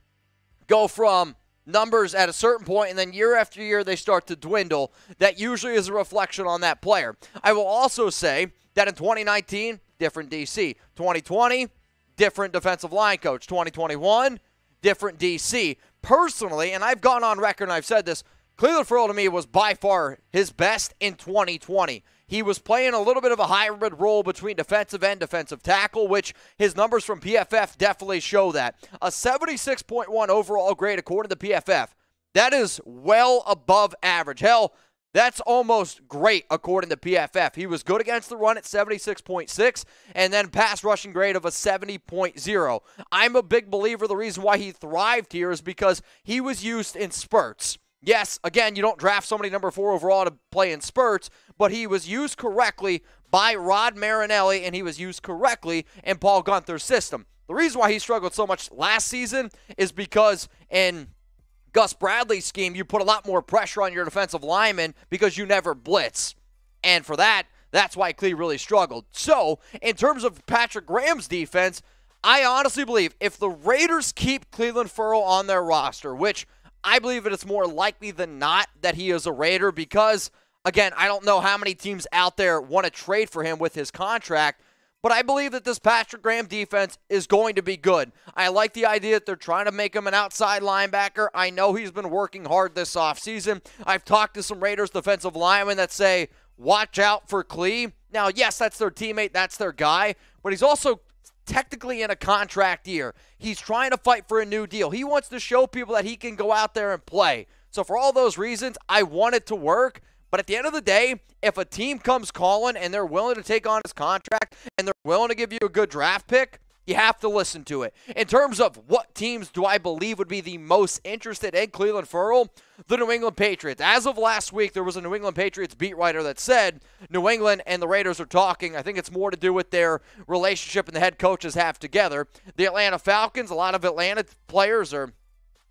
go from numbers at a certain point, and then year after year they start to dwindle. That usually is a reflection on that player. I will also say that in 2019, different DC. 2020, different defensive line coach. 2021, different DC. Personally, and I've gone on record and I've said this, Clelin Ferrell to me was by far his best in 2020. He was playing a little bit of a hybrid role between defensive end, defensive tackle, which his numbers from PFF definitely show that. A 76.1 overall grade according to PFF. That is well above average. Hell, that's almost great according to PFF. He was good against the run at 76.6 and then pass rushing grade of a 70.0. I'm a big believer the reason why he thrived here is because he was used in spurts. Yes, again, you don't draft somebody number four overall to play in spurts, but he was used correctly by Rod Marinelli and he was used correctly in Paul Guenther's system. The reason why he struggled so much last season is because in Gus Bradley's scheme, you put a lot more pressure on your defensive lineman because you never blitz. And for that, that's why Clee really struggled. So, in terms of Patrick Graham's defense, I honestly believe if the Raiders keep Clelin Ferrell on their roster, which I believe that it is more likely than not that he is a Raider because, again, I don't know how many teams out there want to trade for him with his contract, but I believe that this Patrick Graham defense is going to be good. I like the idea that they're trying to make him an outside linebacker. I know he's been working hard this offseason. I've talked to some Raiders defensive linemen that say, watch out for Clee. Now, yes, that's their teammate, that's their guy, but he's also technically in a contract year. He's trying to fight for a new deal. He wants to show people that he can go out there and play. So, for all those reasons, I want it to work. But at the end of the day, if a team comes calling and they're willing to take on his contract and they're willing to give you a good draft pick, you have to listen to it. In terms of what teams do I believe would be the most interested in Clelin Ferrell, the New England Patriots. As of last week, there was a New England Patriots beat writer that said New England and the Raiders are talking. I think it's more to do with their relationship and the head coaches have together. The Atlanta Falcons, a lot of Atlanta players are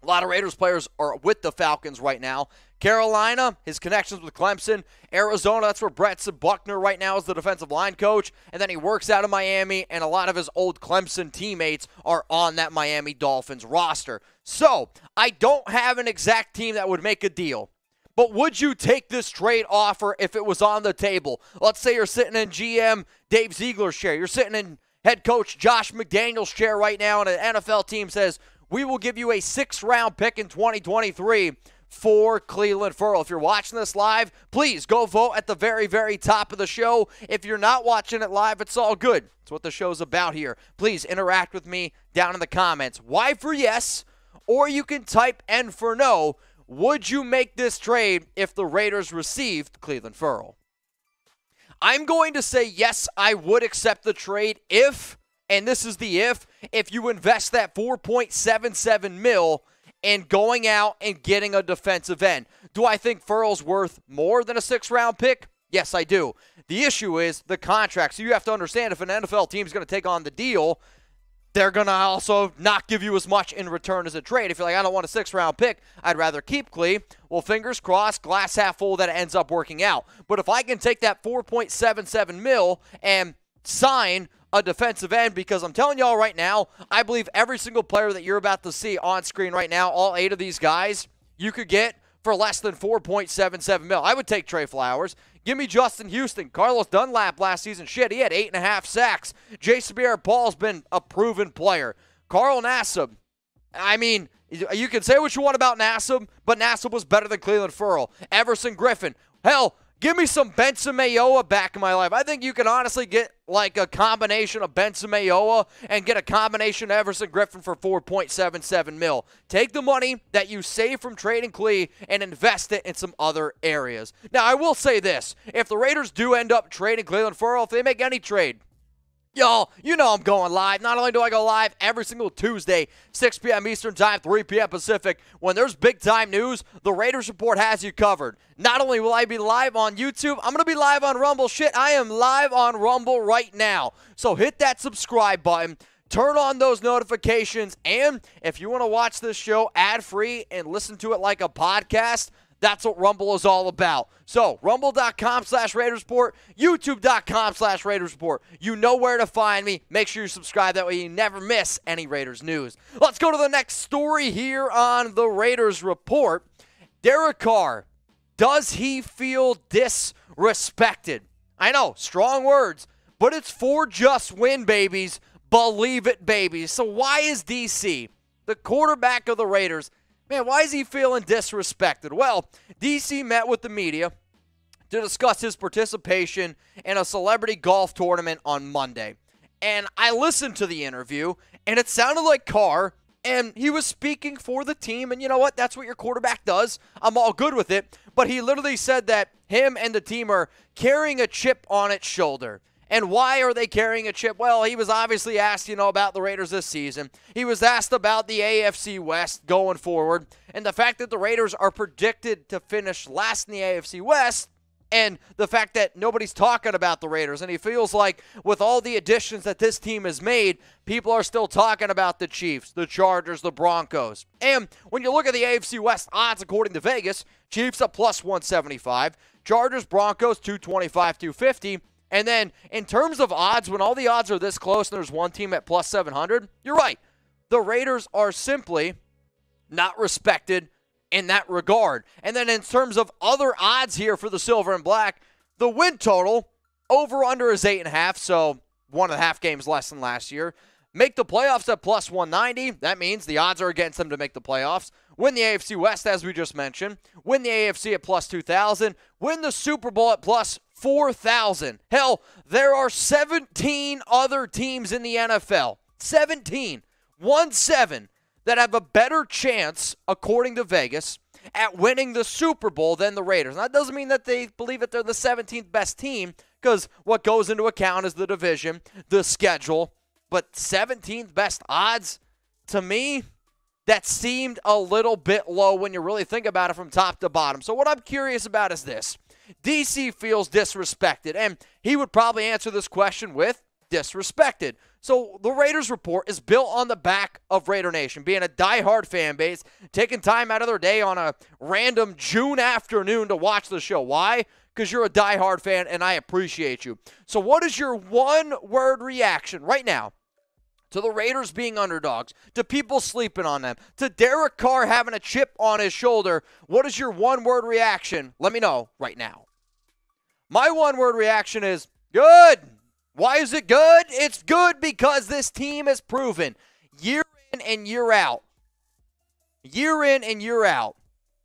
a lot of Raiders players are with the Falcons right now. Carolina, his connections with Clemson. Arizona, that's where Brentson Buckner right now is the defensive line coach. And then he works out of Miami, and a lot of his old Clemson teammates are on that Miami Dolphins roster. So, I don't have an exact team that would make a deal. But would you take this trade offer if it was on the table? Let's say you're sitting in GM Dave Ziegler's chair. You're sitting in head coach Josh McDaniels' chair right now, and an NFL team says, we will give you a six round pick in 2023 for Clelin Ferrell. If you're watching this live, please go vote at the very, very top of the show. If you're not watching it live, it's all good. It's what the show's about here. Please interact with me down in the comments. Y for yes, or you can type N for no. Would you make this trade if the Raiders received Clelin Ferrell? I'm going to say yes, I would accept the trade if, and this is the if, if you invest that 4.77 mil in going out and getting a defensive end. Do I think Ferrell's worth more than a six round pick? Yes, I do. The issue is the contract. So you have to understand if an NFL team is going to take on the deal, they're going to also not give you as much in return as a trade. If you're like, I don't want a six round pick, I'd rather keep Clee. Well, fingers crossed, glass half full that it ends up working out. But if I can take that 4.77 mil and sign a defensive end, because I'm telling y'all right now, I believe every single player that you're about to see on screen right now, all eight of these guys, you could get for less than 4.77 mil. I would take Trey Flowers. Give me Justin Houston. Carlos Dunlap last season. Shit, he had eight and a half sacks. Jason Pierre Paul's been a proven player. Carl Nassib. I mean, you can say what you want about Nassib, but Nassib was better than Clelin Ferrell. Everson Griffen. Hell, Give me some Benson Mayowa back in my life. I think you can honestly get like a combination of Benson Mayowa and get a combination of Everson Griffen for 4.77 mil. Take the money that you save from trading Clee and invest it in some other areas. Now, I will say this. If the Raiders do end up trading Clelin Ferrell, if they make any trade, Y'all, you know I'm going live. Not only do I go live every single Tuesday, 6 p.m. Eastern Time, 3 p.m. Pacific, when there's big time news, the Raiders Report has you covered. Not only will I be live on YouTube, I'm going to be live on Rumble. Shit, I am live on Rumble right now. So hit that subscribe button. Turn on those notifications. And if you want to watch this show ad free and listen to it like a podcast, that's what Rumble is all about. So, rumble.com slash Raiders Report, youtube.com slash Raiders Report. You know where to find me. Make sure you subscribe. That way you never miss any Raiders news. Let's go to the next story here on the Raiders Report. Derek Carr, does he feel disrespected? I know, strong words, but it's for just win, babies. Believe it, babies. So, why is DC, the quarterback of the Raiders, Man, why is he feeling disrespected? Well, DC met with the media to discuss his participation in a celebrity golf tournament on Monday. And I listened to the interview, and it sounded like Carr, and he was speaking for the team. And you know what? That's what your quarterback does. I'm all good with it. But he literally said that him and the team are carrying a chip on its shoulder. And why are they carrying a chip? Well, he was obviously asked, you know, about the Raiders this season. He was asked about the AFC West going forward and the fact that the Raiders are predicted to finish last in the AFC West and the fact that nobody's talking about the Raiders. And he feels like with all the additions that this team has made, people are still talking about the Chiefs, the Chargers, the Broncos. And when you look at the AFC West odds according to Vegas, Chiefs at plus 175, Chargers, Broncos 225, 250. And then in terms of odds, when all the odds are this close and there's one team at plus 700, you're right. The Raiders are simply not respected in that regard. And then in terms of other odds here for the silver and black, the win total over under is eight and a half, so one and a half games less than last year. Make the playoffs at plus 190. That means the odds are against them to make the playoffs. Win the AFC West, as we just mentioned. Win the AFC at plus 2,000. Win the Super Bowl at plus 4,000. Hell, there are 17 other teams in the NFL. 17. 1 7 that have a better chance, according to Vegas, at winning the Super Bowl than the Raiders. And that doesn't mean that they believe that they're the 17th best team, because what goes into account is the division, the schedule. But 17th best odds, to me, that seemed a little bit low when you really think about it from top to bottom. So, what I'm curious about is this DC feels disrespected. And he would probably answer this question with disrespected. So the Raiders report is built on the back of Raider Nation, being a die-hard fan base, taking time out of their day on a random June afternoon to watch the show. Why? Because you're a die-hard fan and I appreciate you. So, what is your one word reaction right now to the Raiders being underdogs, to people sleeping on them, to Derek Carr having a chip on his shoulder, what is your one word reaction? Let me know right now. My one word reaction is good. Why is it good? It's good because this team has proven year in and year out year in and year out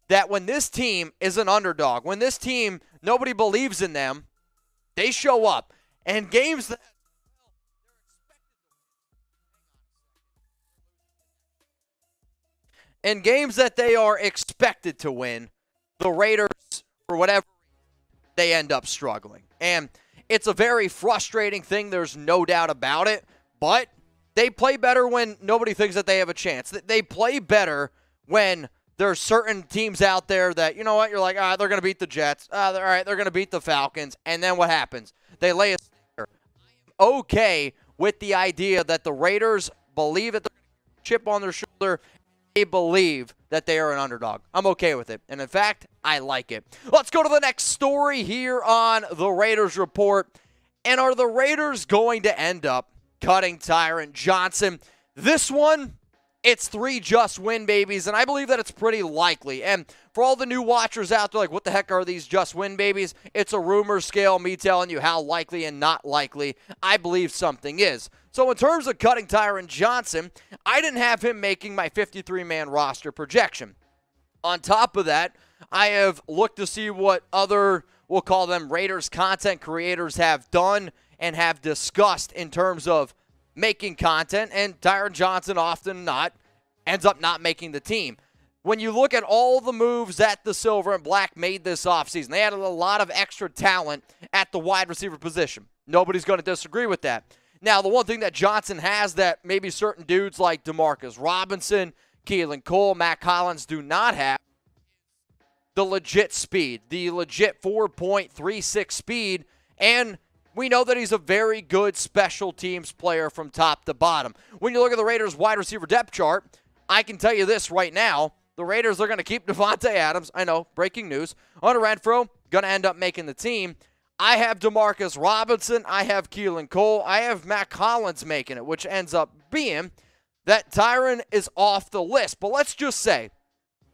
that when this team is an underdog, when this team, nobody believes in them, they show up. And games that in games that they are expected to win, the Raiders, for whatever they end up struggling. And it's a very frustrating thing. There's no doubt about it. But they play better when nobody thinks that they have a chance. They play better when there's certain teams out there that, you know what, you're like, ah, they're going to beat the Jets. Ah, all right, they're going to beat the Falcons. And then what happens? They lay a sticker. Okay with the idea that the Raiders believe that the chip on their shoulder they believe that they are an underdog. I'm okay with it. And in fact, I like it. Let's go to the next story here on the Raiders Report. And are the Raiders going to end up cutting Tyron Johnson? This one, it's three just win babies, and I believe that it's pretty likely. And for all the new watchers out there, like, what the heck are these just win babies? It's a rumor scale, me telling you how likely and not likely I believe something is. So, in terms of cutting Tyron Johnson, I didn't have him making my 53 man roster projection. On top of that, I have looked to see what other, we'll call them Raiders content creators have done and have discussed in terms of making content, and Tyron Johnson often not ends up not making the team. When you look at all the moves that the Silver and Black made this offseason, they added a lot of extra talent at the wide receiver position. Nobody's going to disagree with that. Now, the one thing that Johnson has that maybe certain dudes like Demarcus Robinson, Keelan Cole, Mack Hollins do not have the legit speed, the legit 4.36 speed, and we know that he's a very good special teams player from top to bottom. When you look at the Raiders' wide receiver depth chart, I can tell you this right now. The Raiders are going to keep [LAUGHS] Davante Adams. I know, breaking news. Hunter Renfrow going to end up making the team. I have Demarcus Robinson. I have Keelan Cole. I have Mack Hollins making it, which ends up being that Tyron is off the list. But let's just say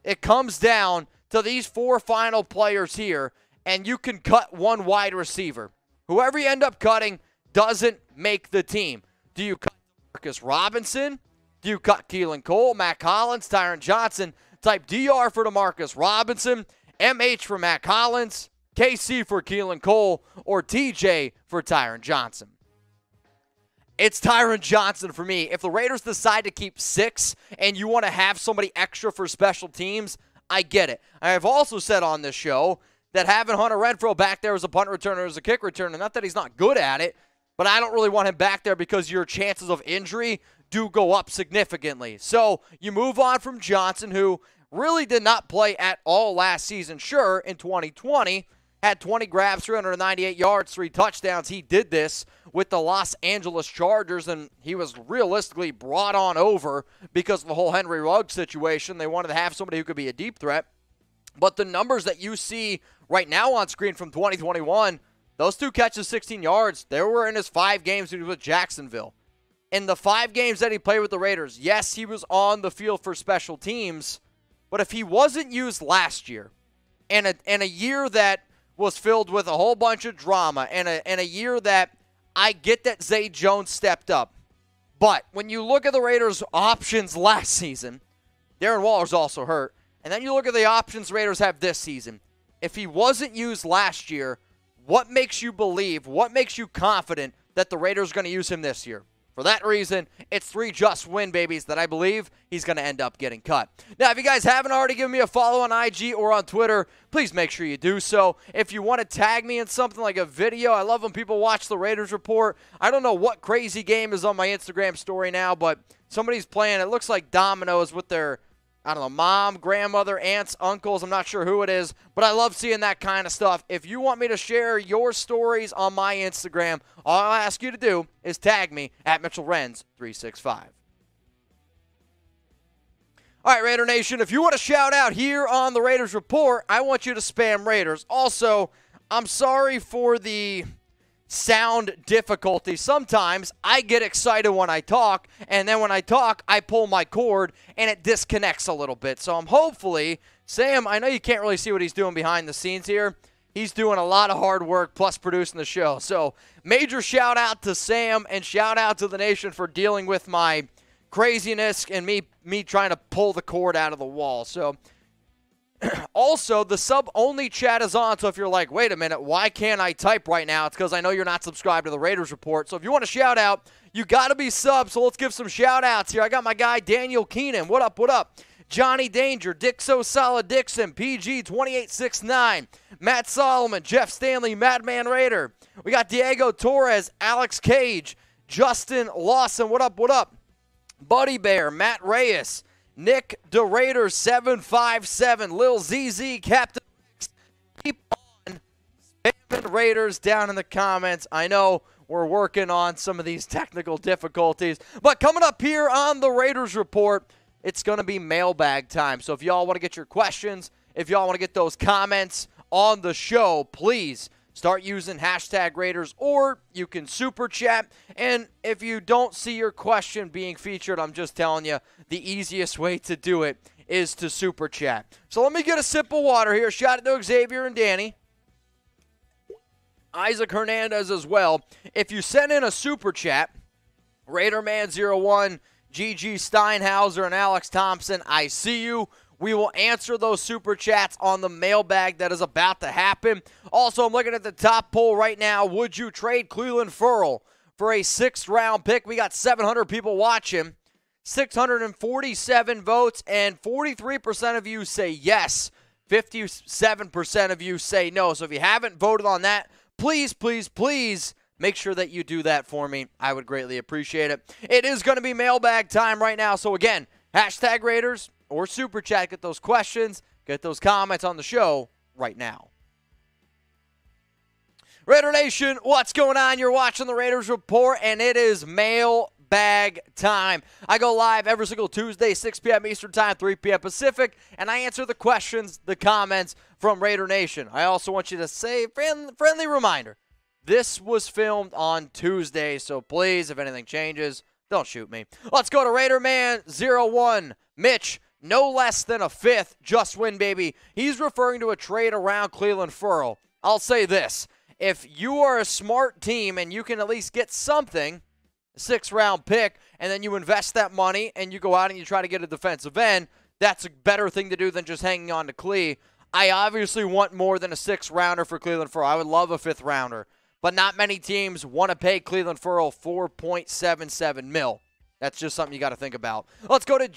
it comes down to these four final players here, and you can cut one wide receiver. Whoever you end up cutting doesn't make the team. Do you cut Marcus Robinson? Do you cut Keelan Cole, Mack Hollins, Tyron Johnson? Type DR for Demarcus Robinson, MH for Mack Hollins, KC for Keelan Cole, or TJ for Tyron Johnson. It's Tyron Johnson for me. If the Raiders decide to keep six and you want to have somebody extra for special teams, I get it. I have also said on this show that having Hunter Renfrow back there as a punt returner, as a kick returner, not that he's not good at it, but I don't really want him back there because your chances of injury do go up significantly. So you move on from Johnson, who really did not play at all last season. Sure, in 2020, had 20 grabs, 398 yards, three touchdowns. He did this with the Los Angeles Chargers, and he was realistically brought on over because of the whole Henry Ruggs situation. They wanted to have somebody who could be a deep threat. But the numbers that you see right now on screen from 2021, those two catches, 16 yards, they were in his five games with Jacksonville. In the five games that he played with the Raiders, yes, he was on the field for special teams, but if he wasn't used last year, and a, and a year that was filled with a whole bunch of drama and a, and a year that I get that Zay Jones stepped up. But when you look at the Raiders' options last season, Darren Waller's also hurt. And then you look at the options Raiders have this season. If he wasn't used last year, what makes you believe, what makes you confident that the Raiders are going to use him this year? For that reason, it's three just win babies that I believe he's going to end up getting cut. Now, if you guys haven't already given me a follow on IG or on Twitter, please make sure you do so. If you want to tag me in something like a video, I love when people watch the Raiders report. I don't know what crazy game is on my Instagram story now, but somebody's playing. It looks like dominoes with their I don't know, mom, grandmother, aunts, uncles. I'm not sure who it is, but I love seeing that kind of stuff. If you want me to share your stories on my Instagram, all I'll ask you to do is tag me at Mitchell Renz 365. All right, Raider Nation, if you want to shout out here on the Raiders Report, I want you to spam Raiders. Also, I'm sorry for the sound difficulty. Sometimes I get excited when I talk, and then when I talk, I pull my cord and it disconnects a little bit. So I'm hopefully, Sam, I know you can't really see what he's doing behind the scenes here. He's doing a lot of hard work plus producing the show. So major shout out to Sam and shout out to the nation for dealing with my craziness and me me trying to pull the cord out of the wall. So [CLEARS THROAT] also, the sub only chat is on. So if you're like, wait a minute, why can't I type right now? It's because I know you're not subscribed to the Raiders Report. So if you want to shout out, you got to be sub. So let's give some shout outs here. I got my guy Daniel Keenan. What up? What up? Johnny Danger, Dixo Solid Dixon, PG 2869, Matt Solomon, Jeff Stanley, Madman Raider. We got Diego Torres, Alex Cage, Justin Lawson. What up? What up? Buddy Bear, Matt Reyes, Nick DeRaider 757, Lil ZZ, Captain. Keep on spamming Raiders down in the comments. I know we're working on some of these technical difficulties, but coming up here on the Raiders Report, it's going to be mailbag time. So if y'all want to get your questions, if y'all want to get those comments on the show, please start using hashtag Raiders or you can super chat. And if you don't see your question being featured, I'm just telling you the easiest way to do it is to super chat. So let me get a sip of water here. Shout out to Xavier and Danny. Isaac Hernandez as well. If you send in a super chat, Raiderman01 GG Steinhauser and Alex Thompson, I see you. We will answer those super chats on the mailbag that is about to happen. Also, I'm looking at the top poll right now. Would you trade Clelin Ferrell for a sixth round pick? We got 700 people watching, 647 votes, and 43% of you say yes. 57% of you say no. So if you haven't voted on that, please, please, please Make sure that you do that for me. I would greatly appreciate it. It is going to be mailbag time right now. So, again, hashtag Raiders or Super Chat. Get those questions, get those comments on the show right now. Raider Nation, what's going on? You're watching the Raiders Report, and it is mailbag time. I go live every single Tuesday, 6 p.m. Eastern Time, 3 p.m. Pacific, and I answer the questions, the comments from Raider Nation. I also want you to say, friendly reminder this was filmed on Tuesday, so please, if anything changes, don't shoot me. Let's go to Raider Man 01. Mitch, no less than a fifth. Just win, baby. He's referring to a trade around Clelin Ferrell. I'll say this. If you are a smart team and you can at least get something, a six round pick, and then you invest that money and you go out and you try to get a defensive end, that's a better thing to do than just hanging on to Clee. I obviously want more than a six rounder for Clelin Ferrell. I would love a fifth rounder but not many teams want to pay Clelin Ferrell 4.77 mil. That's just something you got to think about. Let's go to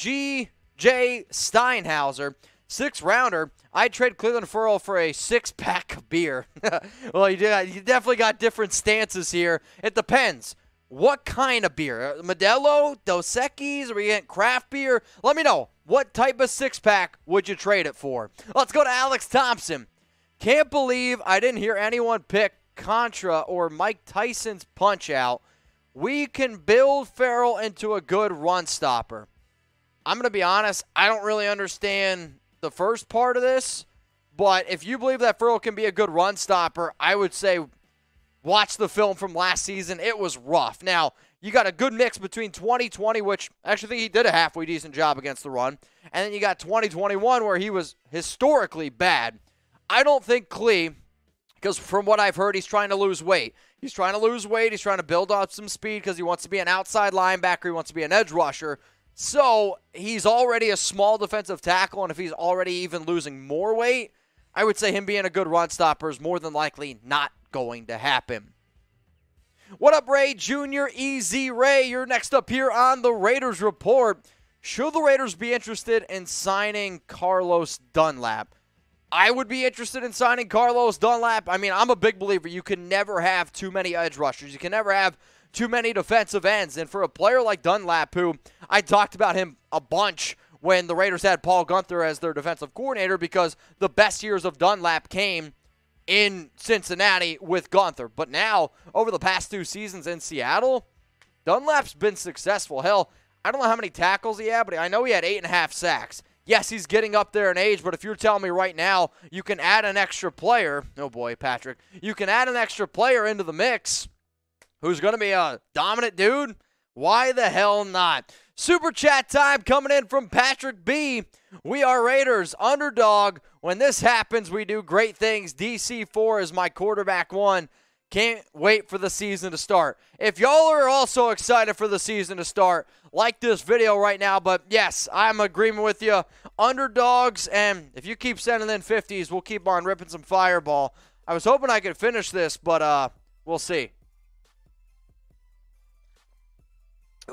G.J. Steinhauser. Six rounder. I trade Clelin Ferrell for a six pack of beer. [LAUGHS] well, you, you definitely got different stances here. It depends. What kind of beer? Uh, Modelo? Dos Equis? Are we getting craft beer? Let me know. What type of six pack would you trade it for? Let's go to Alex Thompson. Can't believe I didn't hear anyone pick Contra or Mike Tyson's punch out, we can build Ferrell into a good run stopper. I'm going to be honest, I don't really understand the first part of this, but if you believe that Ferrell can be a good run stopper, I would say watch the film from last season. It was rough. Now, you got a good mix between 2020, which I actually think he did a halfway decent job against the run, and then you got 2021 where he was historically bad. I don't think Clee because from what I've heard, he's trying to lose weight. He's trying to lose weight. He's trying to build up some speed because he wants to be an outside linebacker. He wants to be an edge rusher. So he's already a small defensive tackle, and if he's already even losing more weight, I would say him being a good run stopper is more than likely not going to happen. What up, Ray Jr. Easy Ray? You're next up here on the Raiders Report. Should the Raiders be interested in signing Carlos Dunlap? I would be interested in signing Carlos Dunlap. I mean, I'm a big believer you can never have too many edge rushers. You can never have too many defensive ends. And for a player like Dunlap, who I talked about him a bunch when the Raiders had Paul Guenther as their defensive coordinator because the best years of Dunlap came in Cincinnati with Guenther. But now, over the past two seasons in Seattle, Dunlap's been successful. Hell, I don't know how many tackles he had, but I know he had eight and a half sacks. Yes, he's getting up there in age, but if you're telling me right now you can add an extra player, oh boy, Patrick, you can add an extra player into the mix who's going to be a dominant dude, why the hell not? Super chat time coming in from Patrick B. We are Raiders, underdog. When this happens, we do great things. DC4 is my quarterback one. Can't wait for the season to start. If y'all are also excited for the season to start, like this video right now. But yes, I'm agreeing with you. Underdogs, and if you keep sending in 50s, we'll keep on ripping some fireball. I was hoping I could finish this, but uh, we'll see.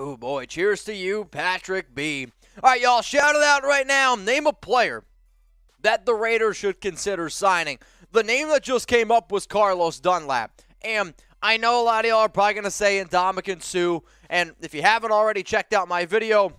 Oh boy, cheers to you, Patrick B. All right, y'all, shout it out right now. Name a player that the Raiders should consider signing. The name that just came up was Carlos Dunlap. And I know a lot of y'all are probably going to say Ndamukong Suh. And if you haven't already checked out my video,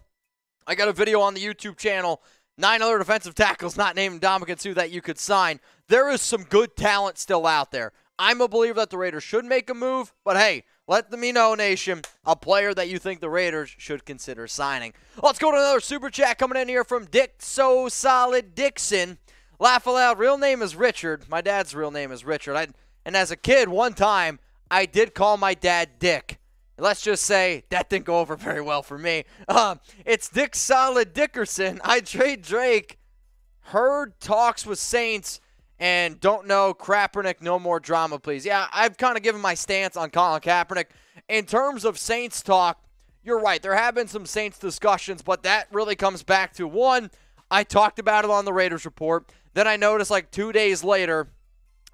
I got a video on the YouTube channel. Nine other defensive tackles not named Ndamukong Suh that you could sign. There is some good talent still out there. I'm a believer that the Raiders should make a move, but hey, let me know, Nation, a player that you think the Raiders should consider signing. Let's go to another super chat coming in here from Dick So Solid Dixon. Laugh aloud. Real name is Richard. My dad's real name is Richard. I, and as a kid, one time, I did call my dad Dick. Let's just say that didn't go over very well for me. Um, it's Dick Solid Dickerson. I trade Drake. Heard talks with Saints and don't know Kaepernick, no more drama, please. Yeah, I've kind of given my stance on Colin Kaepernick. In terms of Saints talk, you're right. There have been some Saints discussions, but that really comes back to one, I talked about it on the Raiders report. Then I noticed like two days later,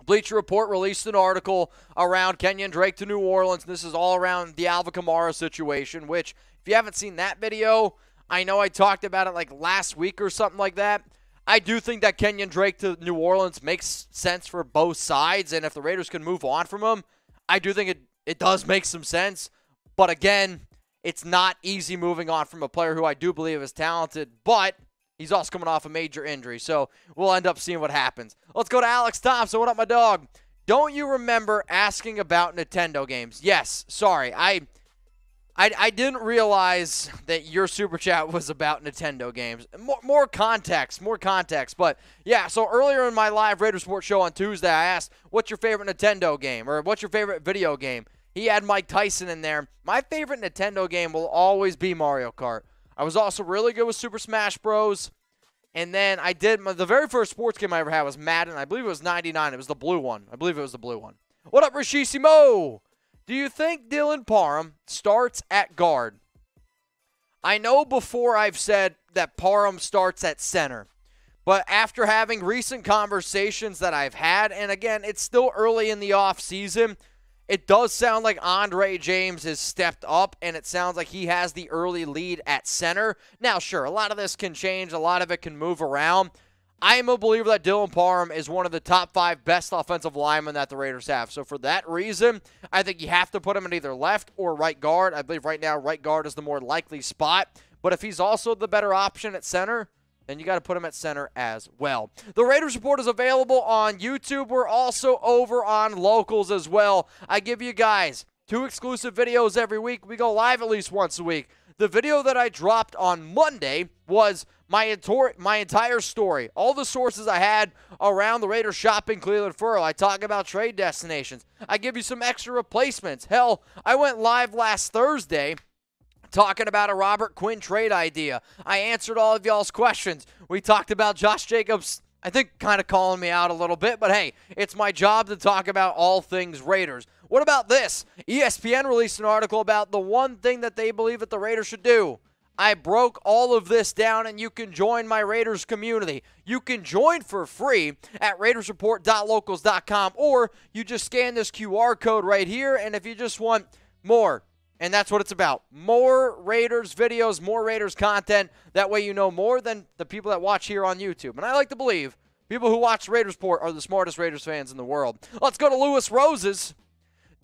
Bleacher Report released an article around Kenyon Drake to New Orleans. This is all around the Alvin Kamara situation, which, if you haven't seen that video, I know I talked about it like last week or something like that. I do think that Kenyon Drake to New Orleans makes sense for both sides, and if the Raiders can move on from him, I do think it, it does make some sense. But again, it's not easy moving on from a player who I do believe is talented, but he's also coming off a major injury. So we'll end up seeing what happens. Let's go to Alex Thompson. What up, my dog? Don't you remember asking about Nintendo games? Yes, sorry. I I, I didn't realize that your super chat was about Nintendo games. More, more context, more context. But yeah, so earlier in my live Raider Sports show on Tuesday, I asked, "What's your favorite Nintendo game?" or "What's your favorite video game?" He had Mike Tyson in there. My favorite Nintendo game will always be Mario Kart. I was also really good with Super Smash Bros. And then I did my, the very first sports game I ever had was Madden. I believe it was 99. It was the blue one. I believe it was the blue one. What up, Rishissimo? Do you think Dylan Parham starts at guard? I know before I've said that Parham starts at center, but after having recent conversations that I've had, and again, it's still early in the offseason, it does sound like Andre James has stepped up, and it sounds like he has the early lead at center. Now, sure, a lot of this can change, a lot of it can move around. I am a believer that Dylan Parham is one of the top five best offensive linemen that the Raiders have. So for that reason, I think you have to put him in either left or right guard. I believe right now right guard is the more likely spot. But if he's also the better option at center, then you got to put him at center as well. The Raiders Report is available on YouTube. We're also over on locals as well. I give you guys two exclusive videos every week. We go live at least once a week. The video that I dropped on Monday was my, my entire story, all the sources I had around the Raiders shopping Clelin Ferrell. I talk about trade destinations. I give you some extra replacements. Hell, I went live last Thursday talking about a Robert Quinn trade idea. I answered all of y'all's questions. We talked about Josh Jacobs I think kind of calling me out a little bit, but hey, it's my job to talk about all things Raiders. What about this? ESPN released an article about the one thing that they believe that the Raiders should do. I broke all of this down, and you can join my Raiders community. You can join for free at RaidersReport.locals.com, or you just scan this QR code right here, and if you just want more, and that's what it's about more Raiders videos, more Raiders content. That way, you know more than the people that watch here on YouTube. And I like to believe people who watch Raiders Report are the smartest Raiders fans in the world. Let's go to Lewis Roses.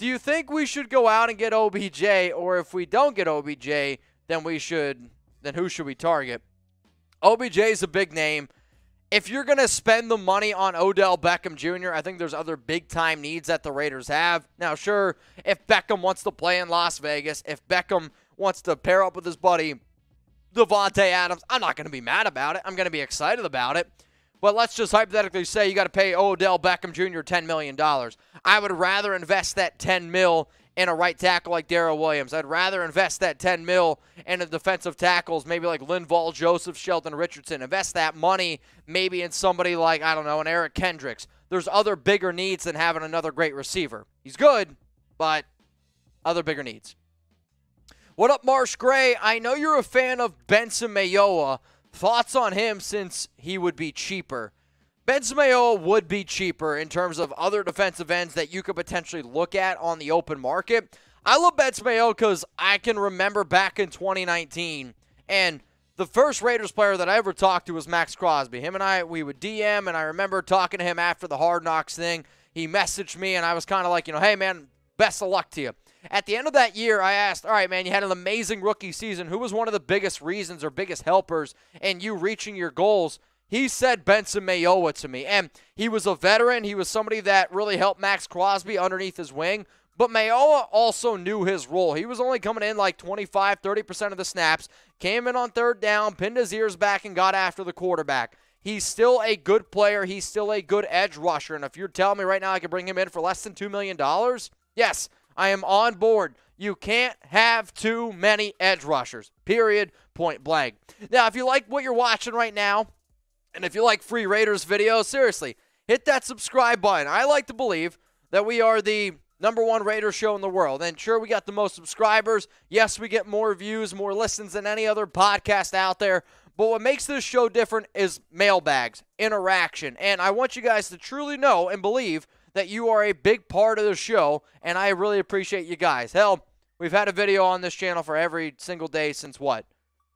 Do you think we should go out and get OBJ, or if we don't get OBJ, then we should, then who should we target? OBJ is a big name. If you're going to spend the money on Odell Beckham Jr., I think there's other big time needs that the Raiders have. Now, sure, if Beckham wants to play in Las Vegas, if Beckham wants to pair up with his buddy Davante Adams, I'm not going to be mad about it. I'm going to be excited about it. But let's just hypothetically say you got to pay Odell Beckham Jr. $10 million. I would rather invest that 10 mil in a right tackle like Daryl Williams. I'd rather invest that 10 mil in a defensive tackles, maybe like Linval Joseph, Sheldon Richardson. Invest that money maybe in somebody like, I don't know, an Eric Kendricks. there's other bigger needs than having another great receiver. He's good, but other bigger needs. What up, Marsh Gray? I know you're a fan of Benson Mayowa. Thoughts on him since he would be cheaper? Benson Mayowa would be cheaper in terms of other defensive ends that you could potentially look at on the open market. I love Benson Mayowa because I can remember back in 2019 and the first Raiders player that I ever talked to was Maxx Crosby. Him and I, we would DM, and I remember talking to him after the Hard Knocks thing. He messaged me, and I was kind of like, you know, hey, man, best of luck to you. At the end of that year, I asked, all right, man, you had an amazing rookie season. Who was one of the biggest reasons or biggest helpers in you reaching your goals? He said Benson Mayowa to me. And he was a veteran. He was somebody that really helped Maxx Crosby underneath his wing. But Mayowa also knew his role. He was only coming in like 25, 30% of the snaps, came in on third down, pinned his ears back, and got after the quarterback. He's still a good player. He's still a good edge rusher. And if you're telling me right now I could bring him in for less than $2 million, yes, I am on board. You can't have too many edge rushers, period, point blank. Now, if you like what you're watching right now, and if you like free Raiders videos, seriously, hit that subscribe button. I like to believe that we are the number one Raiders show in the world. And sure, we got the most subscribers. Yes, we get more views, more listens than any other podcast out there. But what makes this show different is mailbags, interaction. And I want you guys to truly know and believe that you are a big part of the show. And I really appreciate you guys. Hell, we've had a video on this channel for every single day since what?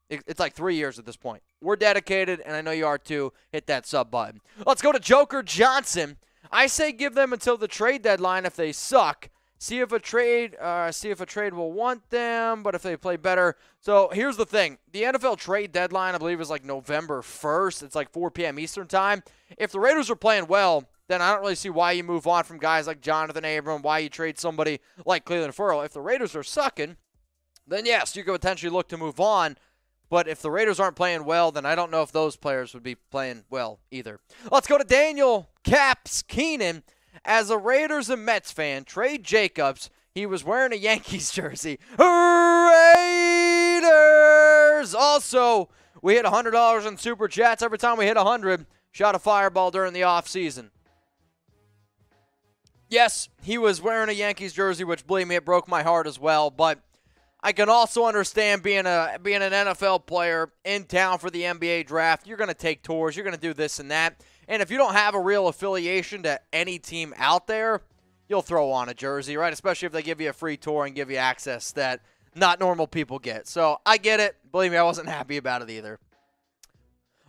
It's like three years at this point. We're dedicated, and I know you are too. Hit that sub button. Let's go to Joker Johnson. I say give them until the trade deadline if they suck. See if a trade, uh, see if a trade will want them, but if they play better. So here's the thing: the NFL trade deadline, I believe, is like November 1st. It's like 4 p.m. Eastern time. If the Raiders are playing well, then I don't really see why you move on from guys like Johnathan Abram, why you trade somebody like Clelin Ferrell. If the Raiders are sucking, then yes, you could potentially look to move on. But if the Raiders aren't playing well, then I don't know if those players would be playing well either. Let's go to Daniel Caps Keenan. As a Raiders and Mets fan, Trey Jacobs, he was wearing a [LAUGHS] Yankees jersey. Raiders! Also, we hit $100 in Super Chats. Every time we hit 100, shot a fireball during the offseason. Yes, he was wearing a Yankees jersey, which, believe me, it broke my heart as well. But I can also understand being a being an NFL player in town for the NBA draft. You're going to take tours. You're going to do this and that. And if you don't have a real affiliation to any team out there, you'll throw on a jersey, right? Especially if they give you a free tour and give you access that not normal people get. So I get it. Believe me, I wasn't happy about it either.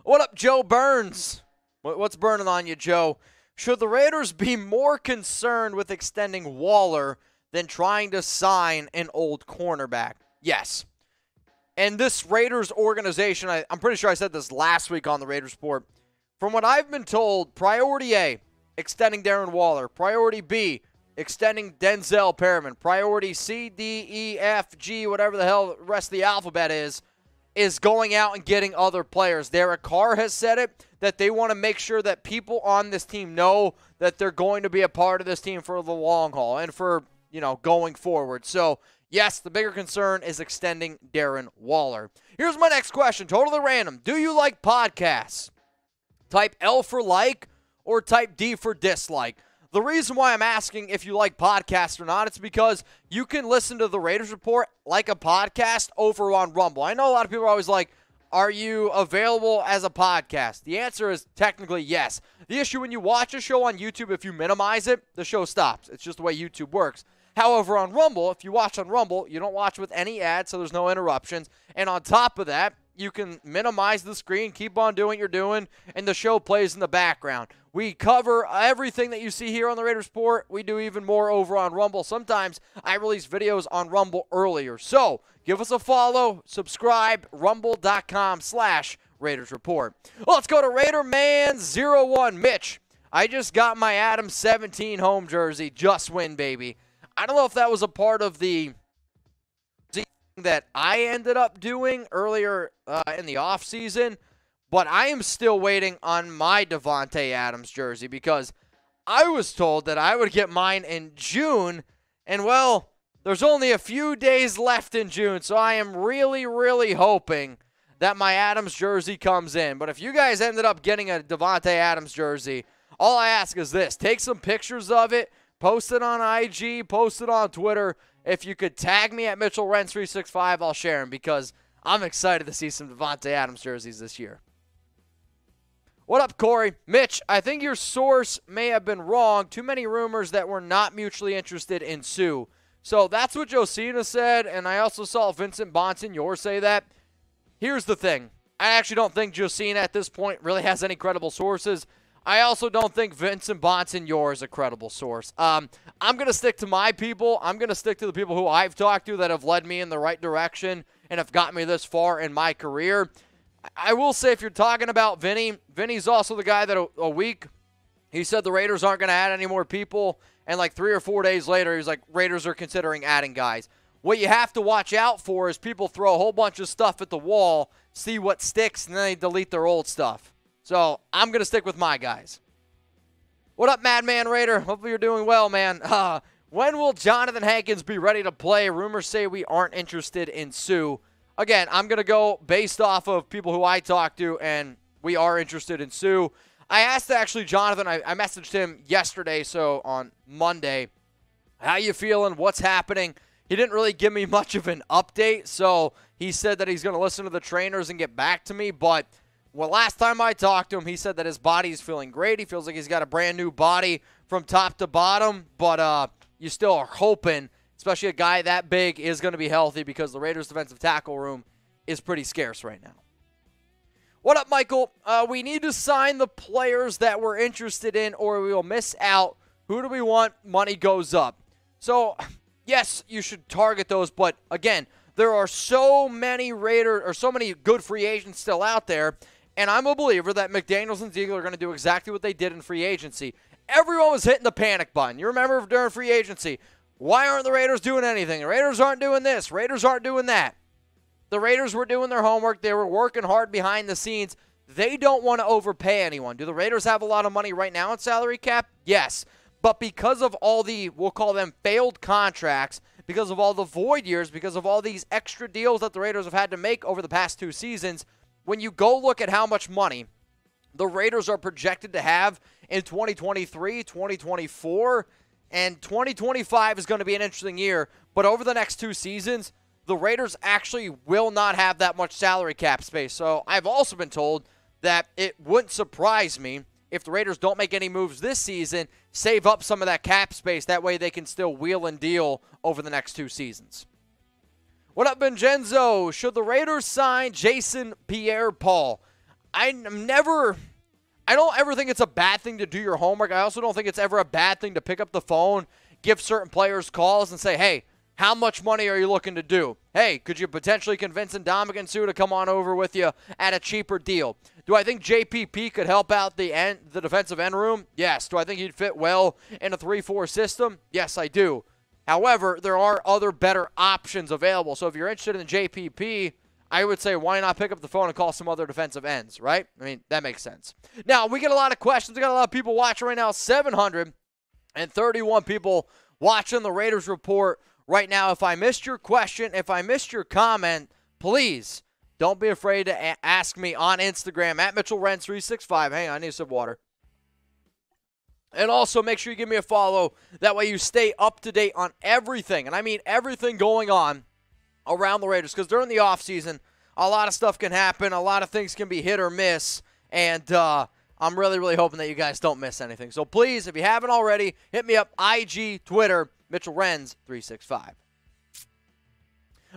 What up, Joe Burns? What's burning on you, Joe? Should the Raiders be more concerned with extending Waller than trying to sign an old cornerback. Yes. And this Raiders organization, I, am pretty sure I said this last week on the Raiders Report. From what I've been told, priority A, extending Darren Waller. Priority B, extending Denzel Perryman. Priority C, D, E, F, G, whatever the hell the rest of the alphabet is, is going out and getting other players. Derek Carr has said it that they want to make sure that people on this team know that they're going to be a part of this team for the long haul and for you know, going forward. So, yes, the bigger concern is extending Darren Waller. Here's my next question, totally random. Do you like podcasts? Type L for like or type D for dislike. The reason why I'm asking if you like podcasts or not, it's because you can listen to the Raiders Report like a podcast over on Rumble. I know a lot of people are always like, are you available as a podcast? The answer is technically yes. The issue when you watch a show on YouTube, if you minimize it, the show stops. It's just the way YouTube works. However, on Rumble, if you watch on Rumble, you don't watch with any ads, so there's no interruptions. And on top of that, you can minimize the screen, keep on doing what you're doing, and the show plays in the background. We cover everything that you see here on the Raiders Report. We do even more over on Rumble. Sometimes I release videos on Rumble earlier. So give us a follow, subscribe, rumble.com slash Raiders Report. Well, let's go to Raider Man 01. Mitch, I just got my Adam 17 home jersey. Just win, baby. I don't know if that was a part of the that I ended up doing earlier uh, in the offseason, but I am still waiting on my Davante Adams jersey because I was told that I would get mine in June, and well, there's only a few days left in June, so I am really, really hoping that my Adams jersey comes in. But if you guys ended up getting a Davante Adams jersey, all I ask is this take some pictures of it, post it on IG, post it on Twitter. If you could tag me at Mitchell Renz 365, I'll share them because I'm excited to see some Davante Adams jerseys this year. What up, Corey? Mitch, I think your source may have been wrong. Too many rumors that we're not mutually interested in Suh. So that's what Josina said, and I also saw Vincent Bonsignore say that. Here's the thing. I actually don't think Josina at this point really [LAUGHS] has any credible sources. I also don't think Vincent Bonsignore is a credible source. Um, I'm going to stick to my people. I'm going to stick to the people who I've talked to that have led me in the right direction and have got me this far in my career. I will say, if you're talking about Vinny, Vinny's also the guy that a, a week he said the Raiders aren't going to add any more people, and like three or four days later, he's like, Raiders are considering adding guys. What you have to watch out for is people throw a whole bunch of stuff at the wall, see what sticks, and then they delete their old stuff. So I'm going to stick with my guys. What up, Madman Raider? Hopefully you're doing well, man. [LAUGHS] Uh, when will Johnathan Hankins be ready to play? Rumors say we aren't interested in Suh. again, I'm going to go based off of people who I talked to, and we are interested in Suh. I asked actually Johnathan, I, I messaged him yesterday, so on Monday, how you feeling? What's happening? He didn't really give me [LAUGHS] much of an update, so he said that he's going to listen to the trainers and get back to me. But well, last time I talked to him, he said that his body is feeling great. He feels like he's got a brand new body from top to bottom, but uh, you still are hoping especially a guy that big, is going to be healthy because the Raiders' defensive tackle room is pretty scarce right now. What up, Michael? Uh, we need to sign the players that we're interested in, or we will miss out. Who do we want? Money goes up. So, yes, you should target those, but again, there are so many Raider or so many good free agents still out there, and I'm a believer that McDaniels and Ziegler are going to do exactly what they did in free agency. Everyone was hitting the panic button. You remember during free agency, why aren't the Raiders doing anything? The Raiders aren't doing this. Raiders aren't doing that. The Raiders were doing their homework. They were working hard behind the scenes. They don't want to overpay anyone. Do the Raiders have a lot of money right now in salary cap? Yes. But because of all the, we'll call them failed contracts, because of all the void years, because of all these extra deals that the Raiders have had to make over the past two seasons, when you go look at how much money the Raiders are projected to have in 2023, 2024, and 2025 is going to be an interesting year. But over the next two seasons, the Raiders actually will not have that much salary cap space. So I've also been told that it wouldn't surprise me if the Raiders don't make any moves this season, save up some of that cap space. That way they can still wheel and deal over the next two seasons. What up, Vincenzo? Should the Raiders sign Jason Pierre Paul? I'm never I don't ever think it's a bad thing to do your homework. I also don't think it's ever a bad thing to pick up the phone, give certain players calls, and say, hey, how much money are you looking to do? Hey, could you potentially convince Ndamukong Suh to come on over with you at a cheaper deal? Do I think JPP could help out the end, the defensive end room? Yes. Do I think he'd fit well in a 3-4 system? Yes, I do. However, there are other better options available. So if you're interested in JPP, I would say why not pick up the phone and call some other defensive ends, right? I mean, that makes sense. Now, we get a lot of questions. We got a lot of people watching right now. 731 people watching the Raiders report right now. If I missed your question, if I missed your comment, please don't be afraid to ask me on Instagram at Mitchell Renz 365. Hang on, I need some water. And also make sure you give me a follow. That way you stay up to date on everything. And I mean everything going on around the Raiders because during the offseason, a lot of stuff can happen. A lot of things can be hit or miss. And uh, I'm really, really hoping that you guys don't miss anything. So please, if you haven't already, hit me up IG, Twitter, Mitchell Renz 365.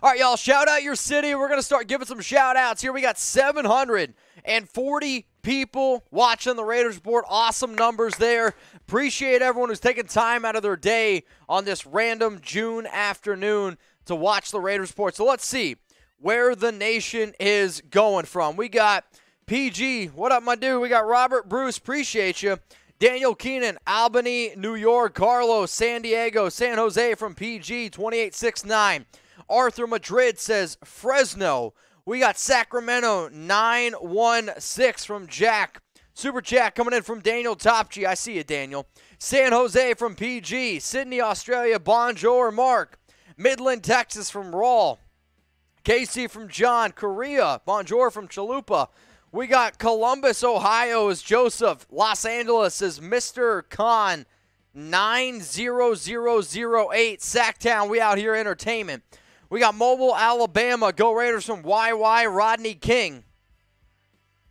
All right, y'all, shout out your city. We're going to start giving some shout outs here. We got 740 people watching the Raiders board. Awesome numbers there. Appreciate everyone who's taking time out of their day on this random June afternoon to watch the Raiders board. So let's see where the nation is going from. We got PG. What up, my dude? We got Robert Bruce. Appreciate you. Daniel Keenan, Albany, New York, Carlos, San Diego, San Jose from PG 2869. Arthur Madrid says Fresno. We got Sacramento 916 from Jack. Super chat coming in from Daniel Topchi. I see you, Daniel. San Jose from PG. Sydney, Australia. Bonjour, Mark. Midland, Texas from Raw. Casey from John. Korea. Bonjour from Chalupa. We got Columbus, Ohio is Joseph. Los Angeles is Mr. Khan. 90008. Sacktown, we out here entertainment. We got Mobile, Alabama. Go Raiders from YY, Rodney King.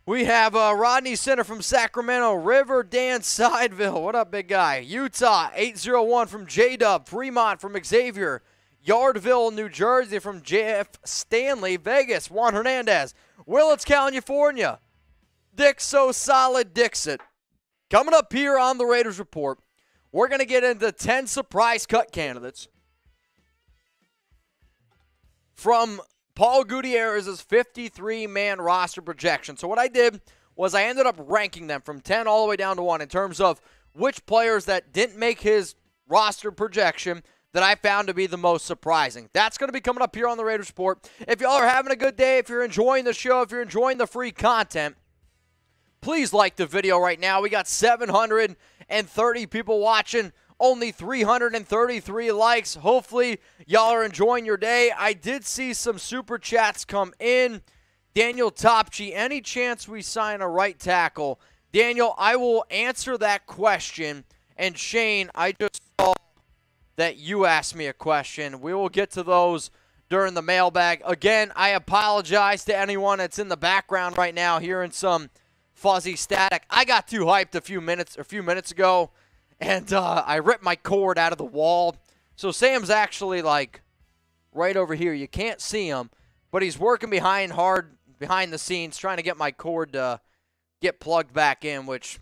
We have uh, Rodney Center from Sacramento, River Dan [LAUGHS] Sideville. What up, big guy? Utah, 801 from J Dub, Fremont from Xavier, Yardville, New Jersey from JF Stanley, Vegas, Juan Hernandez, Willits, California, Dick So Solid Dixit. Coming up here on the Raiders Report, we're going to get into 10 surprise cut candidates from Paul Gutierrez's 53 man roster projection. So, what I did was I ended up ranking them from 10 all the way down to 1 in terms of which players that didn't make his roster projection that I found to be the most surprising. That's going to be coming up here on the Raiders Report. If y'all are having a good day, if you're enjoying the show, if you're enjoying the free content, please like the video right now. We got 730 people watching only 333 likes. Hopefully, y'all are enjoying your day. I did see some super chats come in. Daniel Topchi, any chance we sign a right tackle? Daniel, I will answer that question. And Shane, I just saw that you asked me a question. We will get to those during the mailbag. Again, I apologize to anyone that's in the background right now hearing some fuzzy static. I got too hyped a few minutes a few minutes ago and uh, I ripped my cord out of the wall. So Sam's actually like right over here. You can't see him, but he's working behind hard behind the scenes trying to get my cord to get plugged back in, which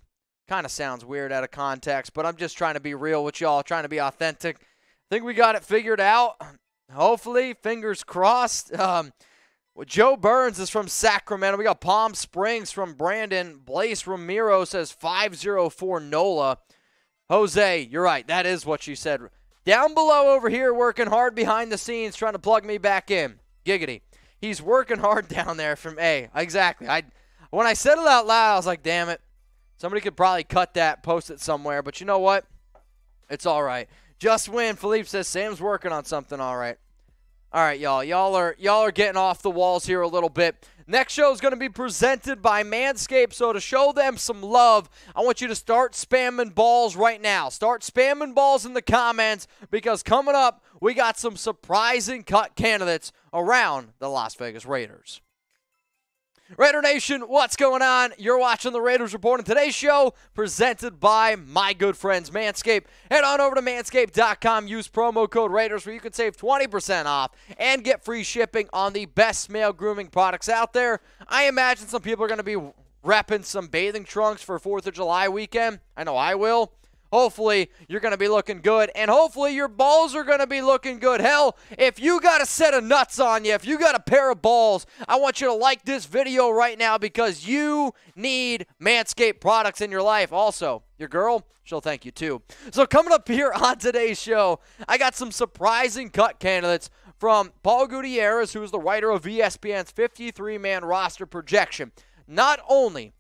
kind of sounds weird out of context, but I'm just trying to be real with y'all, trying to be authentic. I think we got it figured out. Hopefully, fingers crossed. [LAUGHS] Um, Joe Burns is from Sacramento. We got Palm Springs from Brandon. Blaze Ramiro says 504 NOLA. Jose, you're right. That is what you said. Down below over here, working hard behind the scenes, trying to plug me back in. Giggity. He's working hard [LAUGHS] down there from A. Exactly. I when I said it out loud, I was like, damn it. Somebody could probably cut that, post it somewhere. But you know what? It's all right. Just win. Philippe says Sam's working on something. All right. All right, y'all. Y'all are y'all are getting off the walls here a little bit. Next show is going to be presented by Manscaped. So to show them some love, I want you to start spamming balls right now. Start spamming balls in the comments because coming up, we got some surprising cut candidates around the Las Vegas Raiders. Raider Nation, what's going on? You're watching the Raiders Report, and today's show presented by my good friends Manscaped. Head on over to manscaped.com, use promo code Raiders where you can save 20% off and get free shipping on the best male grooming products out there. I imagine some people are going to be repping some bathing trunks for 4th of July weekend. I know I will. Hopefully, you're going to be looking good, and hopefully, your balls are going to be looking good. Hell, if you got a set of nuts on you, if you got a pair of balls, I want you to like this video right now because you need Manscaped products in your life. Also, your girl, she'll thank you too. So, coming up here on today's show, I got some surprising cut candidates from Paul Gutierrez, who is the writer of ESPN's 53 man roster projection. Not only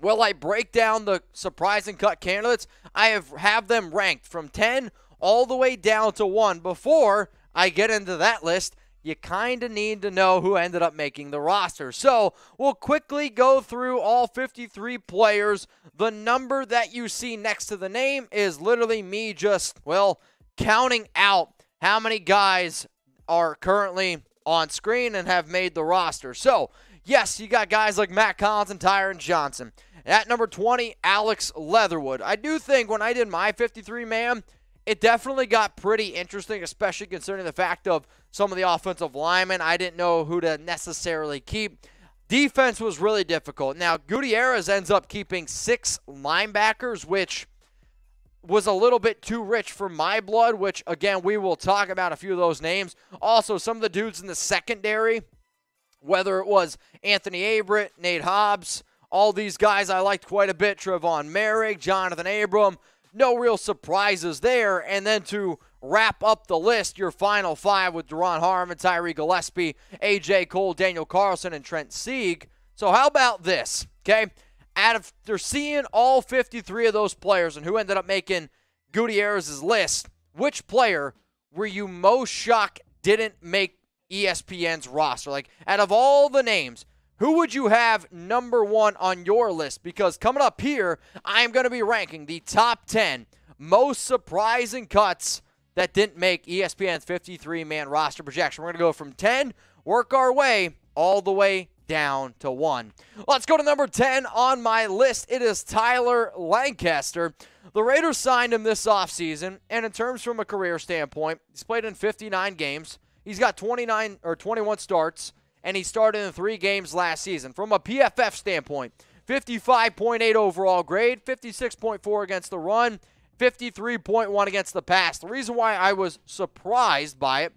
Will I break down the surprising cut candidates? I have have them ranked from 10 all the way down to 1 before I get into that list. You kind of need to know who ended up making the roster. So, we'll quickly go through all 53 players. The number that you see next to the name is literally me just, well, counting out how many guys are currently on screen and have made the roster. So, yes, you got guys like Mack Hollins and Tyron Johnson. At number 20, Alex Leatherwood. I do think when I did my 53 man, it definitely got pretty interesting, especially considering the fact of some of the offensive linemen. I didn't know who to necessarily keep. Defense was really difficult. Now, Gutierrez ends up keeping six linebackers, which was a little bit too rich for my blood, which, again, we will talk about a few of those names. Also, some of the dudes in the secondary, whether it was Anthony Averett, Nate Hobbs, all these guys I liked quite a bit Tre'von Moehrig, Johnathan Abram. No real surprises there. And then to wrap up the list, your final five with Duron Harmon, Tyree Gillespie, A.J. Cole, Daniel Carlson, and Trent Sieg. So how about this? Okay. After seeing all 53 of those players and who ended up making Gutierrez's list, which player were you most shocked didn't make ESPN's roster? Like, out of all the names, who would you have number one on your list? Because coming up here, I am going to be ranking the top 10 most surprising cuts that didn't make ESPN's 53 man roster projection. We're going to go from 10, work our way all the way down to 1. Let's go to number 10 on my list. It is Tyler Lancaster. The Raiders signed him this offseason, and in terms from a career standpoint, he's played in 59 games. He's got 29 or 21 starts, and he started in three games last season. From a PFF standpoint, 55.8 overall grade, 56.4 against the run, 53.1 against the pass. The reason why I was surprised by it,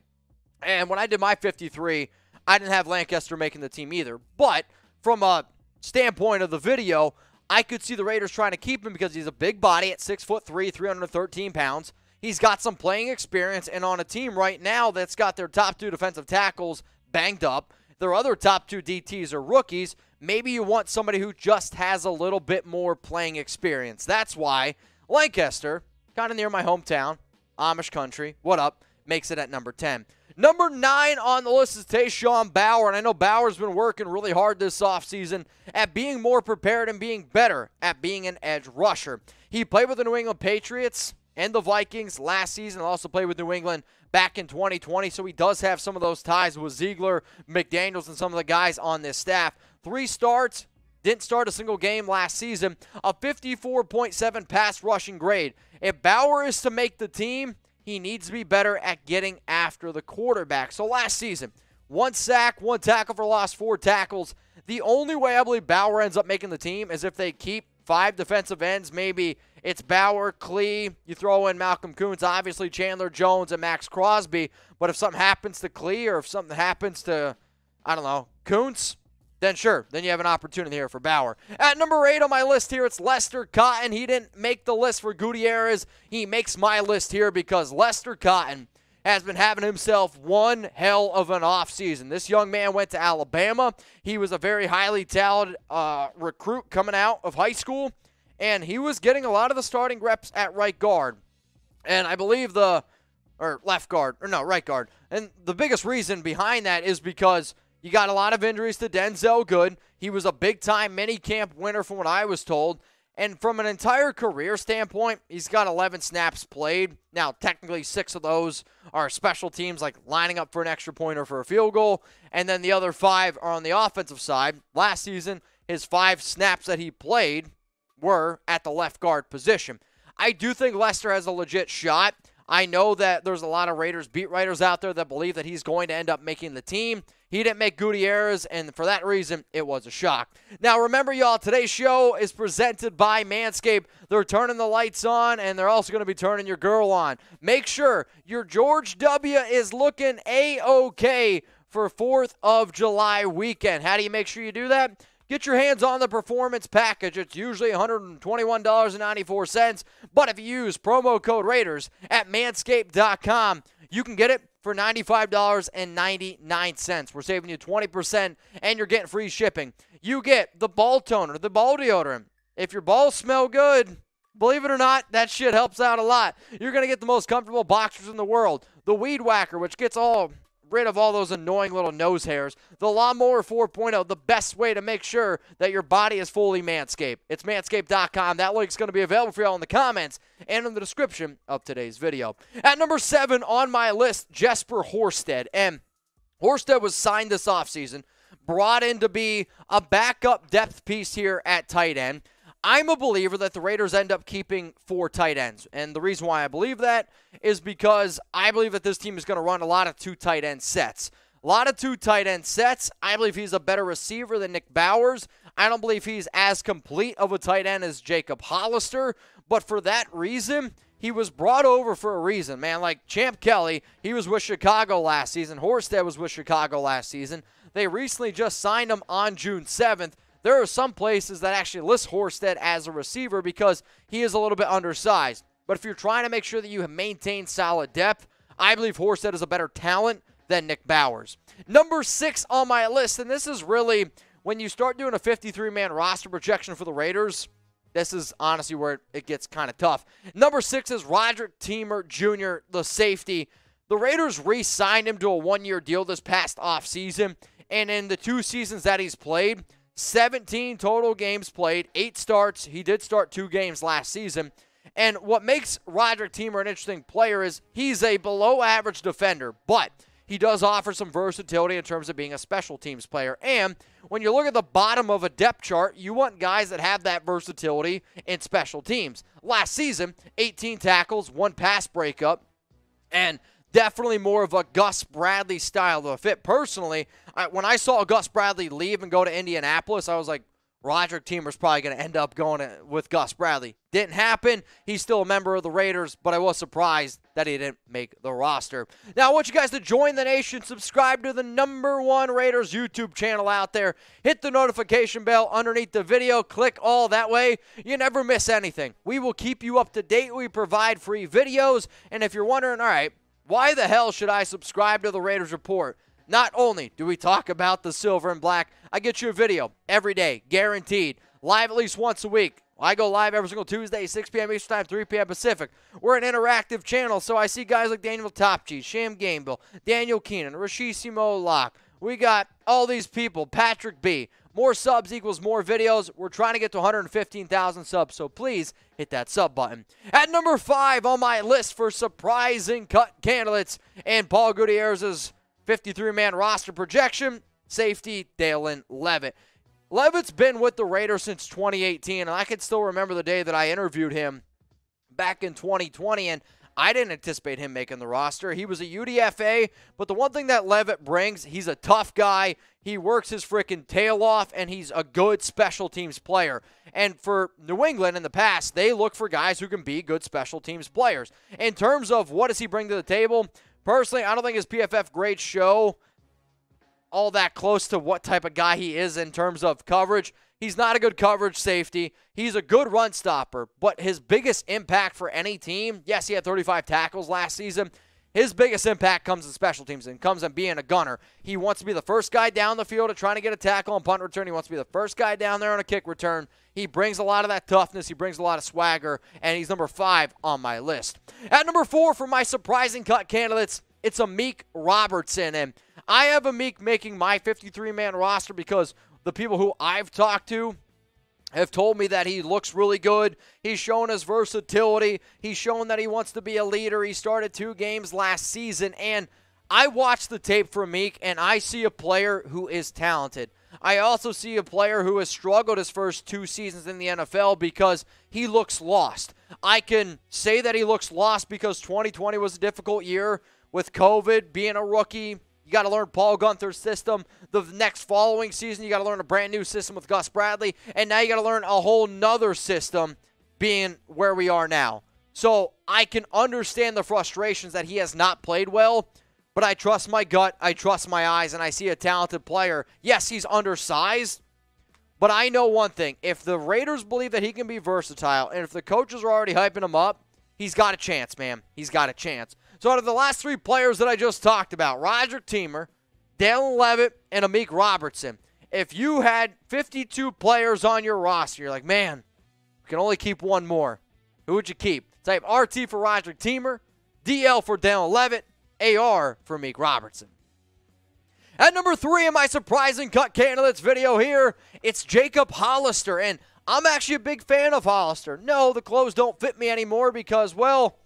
and when I did my 53, I didn't have Lancaster making the team either. But from a standpoint of the video, I could see the Raiders trying to keep him because he's a big body at six foot three, 313 pounds. He's got some playing experience, and on a team right now that's got their top two defensive tackles banged up, their other top two DTs are rookies. Maybe you want somebody who just has a little bit more playing experience. That's why Lancaster, kind of near my hometown, Amish country, what up, makes it at number 10. Number nine on the list is Tashawn Bower, and I know Bower's been working really hard this offseason at being more prepared and being better at being an edge rusher. He played with the New England Patriots and the Vikings last season, also played with New England back in 2020, so he does have some of those ties with Ziegler, McDaniels, and some of the guys on this staff. Three starts, didn't start a single game last season. A 54.7 pass rushing grade. If Bower is to make the team, he needs to be better at getting after the quarterback. So last season, one sack, one tackle for loss, four tackles. The only way I believe Bower ends up making the team is if they keep five defensive ends. Maybe it's Bower, Klee. You throw in Malcolm Koonce, obviously Chandler Jones and Maxx Crosby. But if something happens to Klee or if something happens to, I don't know, Koonce, then sure, then you have an opportunity here for Bower. At number eight on my list here, it's Lester Cotton. He didn't make the list for Gutierrez. He makes my list here because Lester Cotton has been having himself one hell of an offseason. This young man went to Alabama. He was a very highly talented uh, recruit coming out of high school, and he was getting a lot of the starting reps at right guard. And I believe the, or left guard, or no, right guard. And the biggest reason behind that is because you got a lot of injuries to Denzelle Good. He was a big time mini camp winner, from what I was told. And from an entire career standpoint, he's got 11 snaps played. Now, technically, six of those are special teams, like lining up for an extra point or for a field goal. And then the other five are on the offensive side. Last season, his five snaps that he played were at the left guard position. I do think Lester has a legit shot. I know that there's a lot of Raiders beat writers out there that believe that he's going to end up making the team. He didn't make Gutierrez, and for that reason, it was a shock. Now, remember, y'all, today's show is presented by Manscaped. They're turning the lights on, and they're also going to be turning your girl on. Make sure your George W. is looking A OK for 4th of July weekend. How do you make sure you do that? Get your hands on the performance package. It's usually $121.94. But if you use promo code Raiders at manscaped.com, you can get it for $95.99. We're saving you 20% and you're getting free shipping. You get the ball toner, the ball deodorant. If your balls smell good, believe it or not, that shit helps out a lot. You're going to get the most comfortable boxers in the world. The weed whacker, which gets all rid of all those annoying little nose hairs. The Lawnmower 4.0, the best way to make sure that your body is fully manscaped. It's manscaped.com. That link's going to be available for y'all in the comments and in the description of today's video. At number seven on my list, Jesper Horsted. And Horsted was signed this offseason, brought in to be a backup depth piece here at tight end. I'm a believer that the Raiders end up keeping four tight ends. And the reason why I believe that is because I believe that this team is going to run a lot of two tight end sets. A lot of two tight end sets. I believe he's a better receiver than Nick Bowers. I don't believe he's as complete of a tight end as Jacob Hollister. But for that reason, he was brought over for a reason, man. Like Champ Kelly, he was with Chicago last season. Horsted was with Chicago last season. They recently just signed him on June 7th. There are some places that actually list Horsted as a receiver because he is a little bit undersized. But if you're trying to make sure that you maintain solid depth, I believe Horsted is a better talent than Nick Bowers. Number six on my list, and this is really when you start doing a 53 man roster projection for the Raiders. This is honestly where it gets kind of tough. Number six is Roderick Teamer Jr., the safety. The Raiders re signed him to a one year deal this past offseason. And in the two seasons that he's played, 17 total games played, eight starts. He did start two games last season. And what makes Roderick Teamer an interesting player is he's a below average defender, but he does offer some versatility in terms of being a special teams player. And when you look at the bottom of a depth chart, you want guys that have that versatility in special teams. Last season, 18 tackles, one pass breakup, and definitely more of a Gus Bradley style of a fit. Personally, I, when I saw Gus Bradley leave and go to Indianapolis, I was like, Roderick Teamer's probably going to end up going with Gus Bradley. Didn't happen. He's still a member of the Raiders, but I was surprised that he didn't make the roster. Now, I want you guys to join the nation, subscribe to the number one Raiders YouTube channel out there, hit the notification bell underneath the video, click all that way. You never miss anything. We will keep you up to date. We provide free videos. And if you're wondering, all right, why the hell should I subscribe to the Raiders Report? Not only do we talk about the silver and black, I get you a video every day, guaranteed, live at least once a week. I go live every single Tuesday, 6 p.m. Eastern Time, 3 p.m. Pacific. We're an interactive channel, so I see guys like Daniel Topcheese, Sham Gamble, Daniel Keenan, Rashisimo Locke. We got all these people, Patrick B. More subs equals more videos. We're trying to get to 115,000 subs, so please hit that sub button. At number five on my list for surprising cut candidates and Paul Gutierrez's 53 man roster projection, safety Dallin Leavitt. Leavitt's been with the Raiders since 2018, and I can still remember the day that I interviewed him back in 2020, and I didn't anticipate him making the roster. He was a UDFA, but the one thing that Leavitt brings, he's a tough guy. He works his freaking tail off, and he's a good special teams player. And for New England in the past, they look for guys who can be good special teams players. In terms of what does he bring to the table, Personally, I don't think his PFF grades show all that close to what type of guy he is in terms of coverage. He's not a good coverage safety. He's a good run stopper, but his biggest impact for any team, yes, he had 35 tackles last season. His biggest impact comes in special teams and comes in being a gunner. He wants to be the first guy down the field to trying to get a tackle on punt return. He wants to be the first guy down there on a kick return. He brings a lot of that toughness. He brings a lot of swagger, and he's number five on my list. At number four for my surprising cut candidates, it's Amik Robertson. And I have Amik making my 53 man roster because the people who I've talked to have told me that he looks really good. He's shown his versatility. He's shown that he wants to be a leader. He started two games last season. And I watched the tape for Meek, and I see a player who is talented. I also see a player who has struggled his first two seasons in the NFL because he looks lost. I can say that he looks lost because 2020 was a difficult year with COVID, being a rookie. You got to learn Paul Guenther's system. The next following season, you got to learn a brand new system with Gus Bradley. And now you got to learn a whole nother system being where we are now. So I can understand the frustrations that he has not played well, but I trust my gut, I trust my eyes, and I see a talented player. Yes, he's undersized, but I know one thing. If the Raiders believe that he can be versatile, and if the coaches are already hyping him up, he's got a chance, man. He's got a chance. So out of the last three players that I just talked about, Roger Teamer, Dallin Leavitt, and Amik Robertson, if you had 52 players on your roster, you're like, man, we can only keep one more. Who would you keep? Type RT for Roger Teamer, DL for Dallin Leavitt, AR for Amik Robertson. At number three in my surprising cut candidates video here, it's Jacob Hollister. And I'm actually a big fan of Hollister. No, the clothes don't fit me anymore because, well,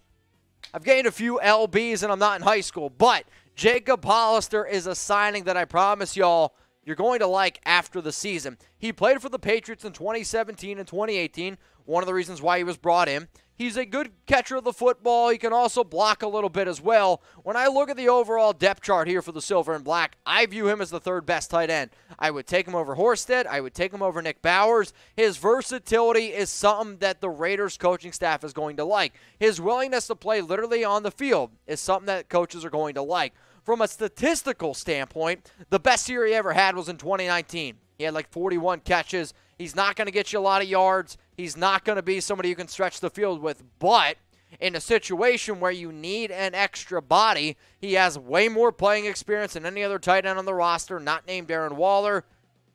I've gained a few LBs and I'm not in high school, but Jacob Hollister is a signing that I promise y'all you're going to like after the season. He played for the Patriots in 2017 and 2018, one of the reasons why he was brought in. He's a good catcher of the football. He can also block a little bit as well. When I look at the overall depth chart here for the Silver and Black, I view him as the third best tight end. I would take him over Horsted. I would take him over Nick Bowers. His versatility is something that the Raiders coaching staff is going to like. His willingness to play literally on the field is something that coaches are going to like. From a statistical standpoint, the best year he ever had was in 2019. He had like 41 catches. He's not going to get you a lot of yards. He's not going to be somebody you can stretch the field with. But in a situation where you need an extra body, he has way more playing experience than any other tight end on the roster, not named Darren Waller.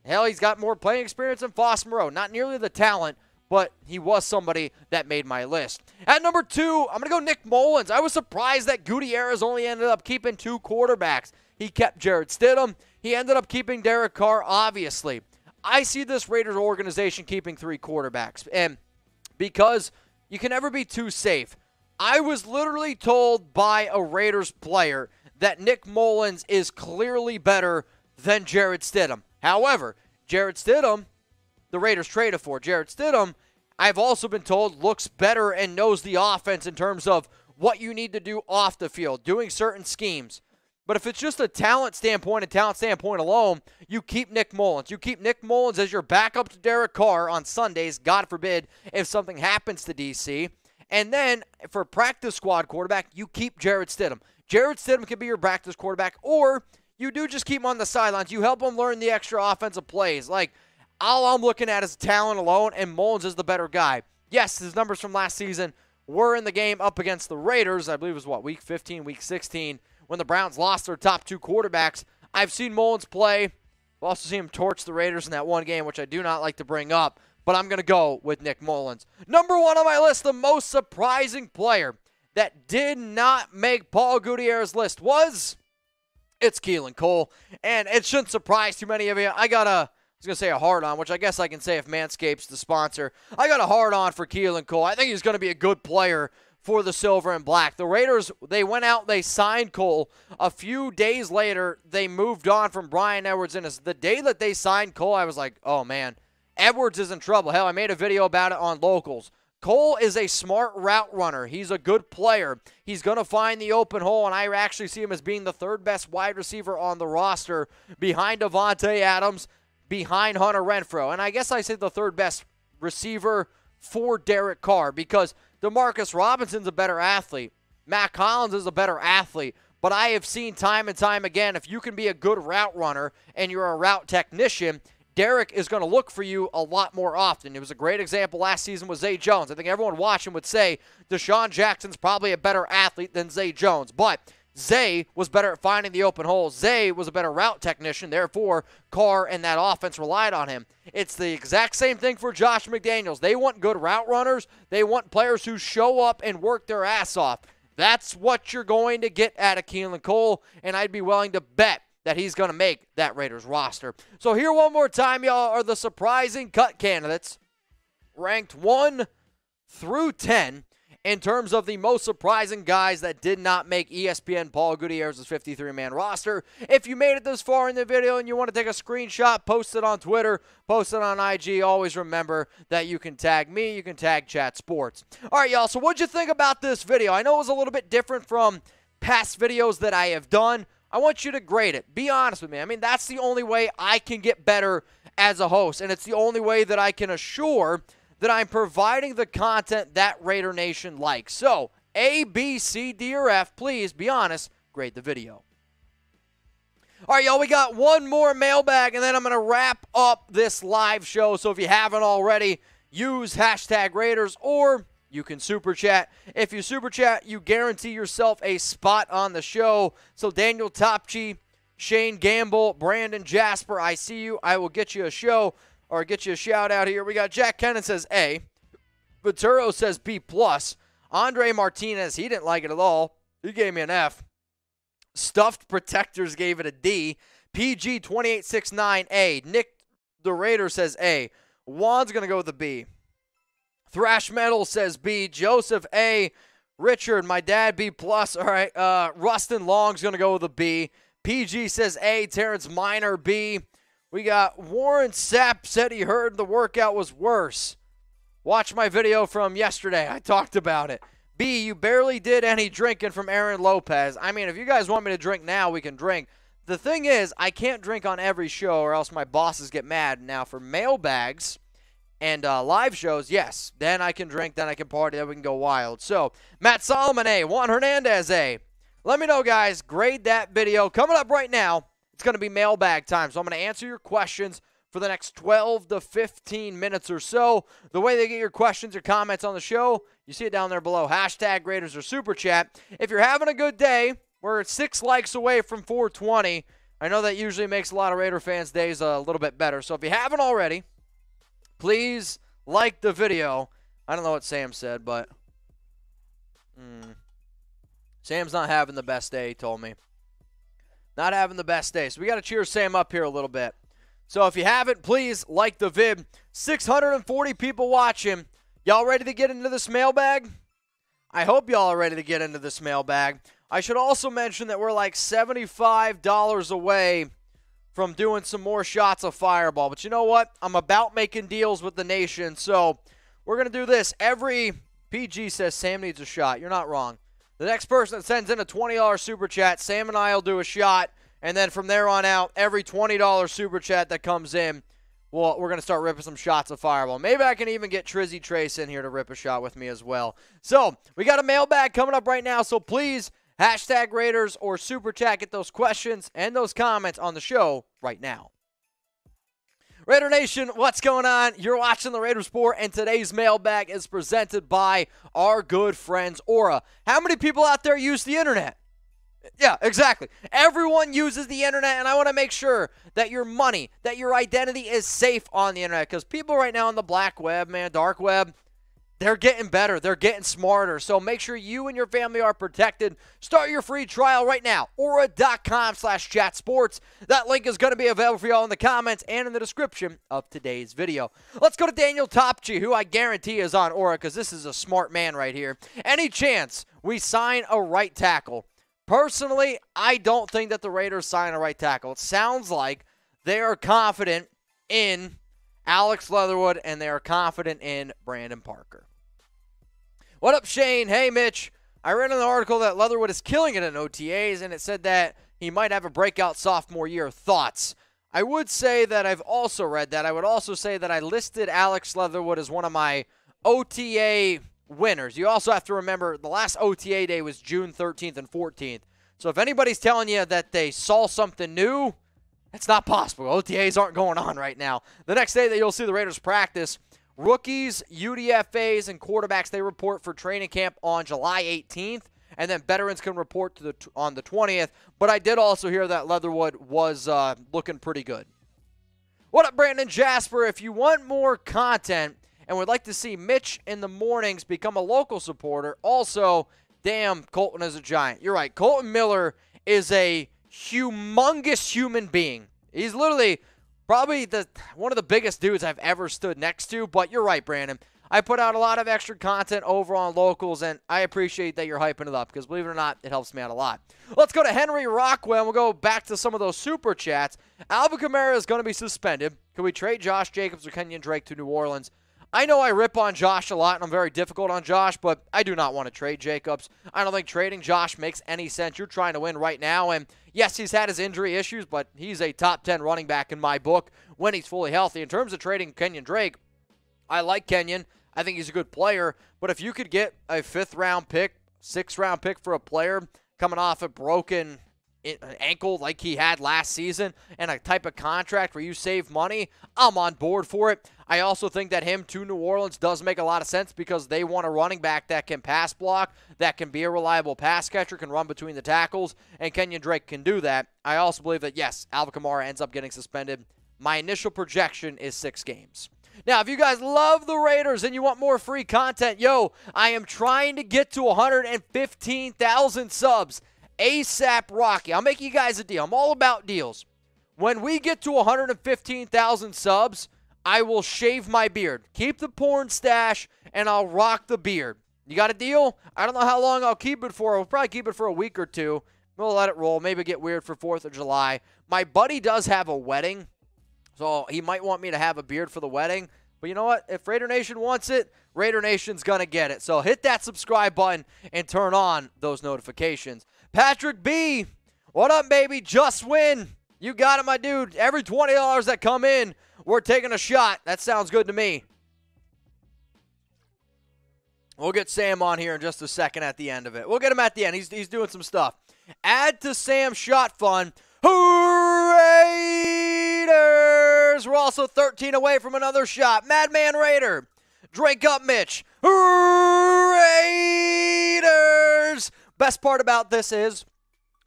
Hell, he's got more playing experience than Foss Moreau. Not nearly the talent, but he was somebody that made my list. At number two, I'm going to go Nick Mullens. I was surprised that Gutierrez only ended up keeping two quarterbacks. He kept Jarrett Stidham. He ended up keeping Derek Carr, obviously. I see this Raiders organization keeping three quarterbacks. And because you can never be too safe, I was literally told by a Raiders player that Nick Mullens is clearly better than Jarrett Stidham. However, Jarrett Stidham, the Raiders traded for. Jarrett Stidham, I've also been told, looks better and knows the offense in terms of what you need to do off the field, doing certain schemes. But if it's just a talent standpoint and talent standpoint alone, you keep Nick Mullens. You keep Nick Mullens as your backup to Derek Carr on Sundays, God forbid, if something happens to DC. And then for practice squad quarterback, you keep Jarrett Stidham. Jarrett Stidham can be your practice quarterback, or you do just keep him on the sidelines. You help him learn the extra offensive plays. Like, all I'm looking at is talent alone, and Mullens is the better guy. Yes, his numbers from last season were in the game up against the Raiders. I believe it was what, week 15, week 16, when the Browns lost their top two quarterbacks. I've seen Mullens play. I've also seen him torch the Raiders in that one game, which I do not like to bring up, but I'm going to go with Nick Mullens. Number one on my list, the most surprising player that did not make Paul Gutierrez's list was it's Keelan Cole. And it shouldn't surprise too many of you. I got a I was going to say a hard on, which I guess I can say if Manscaped's the sponsor. I got a hard on for Keelan Cole. I think he's going to be a good player for the silver and black. The Raiders, they went out, they signed Cole. A few days later, they moved on from Bryan Edwards. And the day that they signed Cole, I was like, oh man, Edwards is in trouble. Hell, I made a video about it on locals. Cole is a smart route runner. He's a good player. He's going to find the open hole, and I actually see him as being the third best wide receiver on the roster behind Davante Adams behind Hunter Renfrow. And I guess I say the third best receiver for Derek Carr because Demarcus Robinson's a better athlete. Mack Hollins is a better athlete. But I have seen time and time again if you can be a good route runner and you're a route technician, Derek is going to look for you a lot more often. It was a great example last season with Zay Jones. I think everyone watching would say DeSean Jackson's probably a better athlete than Zay Jones. But Zay was better at finding the open holes. Zay was a better route technician. Therefore, Carr and that offense relied on him. It's the exact same thing for Josh McDaniels. They want good route runners. They want players who show up and work their ass off. That's what you're going to get out of Keelan Cole, and I'd be willing to bet that he's going to make that Raiders roster. So here one more time, y'all, are the surprising cut candidates ranked 1 through 10 in terms of the most surprising guys that did not make ESPN Paul Gutierrez's 53 man roster. If you made it this far in the video and you want to take a screenshot, post it on Twitter, post it on IG, always remember that you can tag me, you can tag Chat Sports. All right, y'all, so what'd you think about this video? I know it was a little bit different from past videos that I have done. I want you to grade it. Be honest with me. I mean, that's the only way I can get better as a host, and it's the only way that I can assure that I'm providing the content that Raider Nation likes. So, A, B, C, D, or F, please be honest, grade the video. All right, y'all, we got one more mailbag, and then I'm going to wrap up this live show. So if you haven't already, use hashtag Raiders or you can super chat. If you super chat, you guarantee yourself a spot on the show. So Daniel Topchi, Shane Gamble, Brandon Jasper, I see you. I will get you a show or get you a shout out here. We got Jack Kennan says A. Vituro says B plus. Andre Martinez, he didn't like it at all. He gave me an F. Stuffed Protectors gave it a D. PG 2869A. Nick the Raider says A. Juan's going to go with a B. Thrash Metal says B. Joseph A. Richard, my dad B plus. All right. Uh, Rustin Long's going to go with a B. PG says A. Terrence Minor B. We got Warren Sapp said he heard the workout was worse. Watch my video from yesterday. I talked about it. B, you barely did any drinking from Aaron Lopez. I mean, if you guys want me to drink now, we can drink. The thing is, I can't drink on every show or else my bosses get mad. Now, for mailbags and uh, live shows, yes, then I can drink, then I can party, then we can go wild. So, Matt Solomon A, Juan Hernandez A. Let me know, guys. Grade that video. Coming up right now, it's going to be mailbag time. So I'm going to answer your questions for the next 12 to 15 minutes or so. The way they get your questions or comments on the show, you see it down there below. Hashtag Raiders or Super Chat. If you're having a good day, we're six likes away from 420. I know that usually makes a lot of Raider fans' days a little bit better. So if you haven't already, please like the video. I don't know what Sam said, but mm, Sam's not having the best day, he told me. Not having the best day. So we got to cheer Sam up here a little bit. So if you haven't, please like the vid. 640 people watching. Y'all ready to get into this mailbag? I hope y'all are ready to get into this mailbag. I should also mention that we're like $75 away from doing some more shots of Fireball. But you know what? I'm about making deals with the nation. So we're going to do this. Every PG says Sam needs a shot. You're not wrong. The next person that sends in a $20 super chat, Sam and I will do a shot. And then from there on out, every $20 super chat that comes in, well, we're going to start ripping some shots of Fireball. Maybe I can even get Trizzy Trace in here to rip a shot with me as well. So we got a mailbag coming up right now. So please, hashtag Raiders or super chat, get those questions and those comments on the show right now. Raider Nation, what's going on? You're watching the Raiders Report, and today's mailbag is presented by our good friends Aura. How many people out there use the internet? Yeah, exactly. Everyone uses the internet, and I want to make sure that your money, that your identity is safe on the internet because people right now on the black web, man, dark web, they're getting better. They're getting smarter. So make sure you and your family are protected. Start your free trial right now. Aura.com slash chat sports. That link is going to be available for y'all in the comments and in the description of today's video. Let's go to Daniel Topchi, who I guarantee is on Aura because this is a smart man right here. Any chance we sign a right tackle? Personally, I don't think that the Raiders sign a right tackle. It sounds like they are confident in Alex Leatherwood and they are confident in Brandon Parker. What up, Shane? Hey, Mitch. I read an article that Leatherwood is killing it in OTAs, and it said that he might have a breakout sophomore year. Thoughts? I would say that I've also read that. I would also say that I listed Alex Leatherwood as one of my OTA winners. You also have to remember the last OTA day was June 13th and 14th. So if anybody's telling you that they saw something new, it's not possible. OTAs aren't going on right now. The next day that you'll see the Raiders practice, Rookies, UDFAs, and quarterbacks they report for training camp on July 18th, and then veterans can report to the on the 20th. But I did also hear that Leatherwood was uh, looking pretty good. What up, Brandon Jasper? If you want more content and would like to see Mitch in the mornings become a local supporter, also, damn, Kolton is a giant. You're right. Kolton Miller is a humongous human being. He's literally Probably the one of the biggest dudes I've ever stood next to, but you're right, Brandon. I put out a lot of extra content over on locals, and I appreciate that you're hyping it up because believe it or not, it helps me out a lot. Let's go to Henry Rockwell. We'll go back to some of those super chats. Alvin Kamara is going to be suspended. Can we trade Josh Jacobs or Kenyon Drake to New Orleans? I know I rip on Josh a lot, and I'm very difficult on Josh, but I do not want to trade Jacobs. I don't think trading Josh makes any sense. You're trying to win right now, and yes, he's had his injury issues, but he's a top 10 running back in my book when he's fully healthy. In terms of trading Kenyon Drake, I like Kenyon. I think he's a good player, but if you could get a fifth round pick, sixth round pick for a player coming off a broken ankle like he had last season and a type of contract where you save money, I'm on board for it. I also think that him to New Orleans does make a lot of sense because they want a running back that can pass block, that can be a reliable pass catcher, can run between the tackles, and Kenyon Drake can do that. I also believe that, yes, Alvin Kamara ends up getting suspended. My initial projection is six games. Now, if you guys love the Raiders and you want more free content, yo, I am trying to get to 115,000 subs. ASAP Rocky. I'll make you guys a deal. I'm all about deals. When we get to 115,000 subs, I will shave my beard. Keep the porn stash, and I'll rock the beard. You got a deal? I don't know how long I'll keep it for. I'll probably keep it for a week or two. We'll let it roll. Maybe get weird for 4th of July. My buddy does have a wedding, so he might want me to have a beard for the wedding. But you know what? If Raider Nation wants it, Raider Nation's going to get it. So hit that subscribe button and turn on those notifications. Patrick B, what up, baby? Just win. You got it, my dude. Every $20 that come in, we're taking a shot. That sounds good to me. We'll get Sam on here in just a second at the end of it. We'll get him at the end. He's, he's doing some stuff. Add to Sam's shot fun. Raiders! We're also 13 away from another shot. Madman Raider. Drink up, Mitch. Raiders! Best part about this is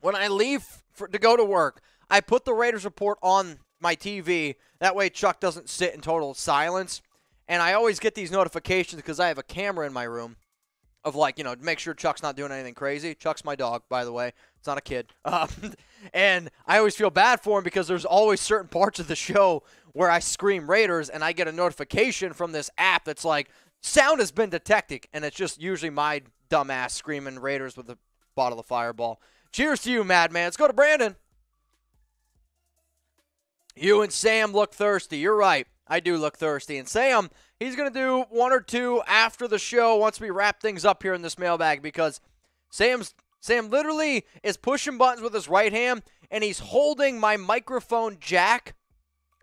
when I leave for, to go to work, I put the Raiders report on my TV. That way, Chuck doesn't sit in total silence. And I always get these notifications because I have a camera in my room of like, you know, make sure Chuck's not doing anything crazy. Chuck's my dog, by the way. It's not a kid. [LAUGHS] Um, and I always feel bad for him because there's always certain parts of the show where I scream Raiders and I get a notification from this app that's like, sound has been detected. And it's just usually my dumbass screaming Raiders with a bottle of fireball. Cheers to you, madman. Let's go to Brandon. You and Sam look thirsty. You're right. I do look thirsty. And Sam, he's going to do one or two after the show once we wrap things up here in this mailbag because Sam's Sam literally is pushing buttons with his right hand and he's holding my microphone jack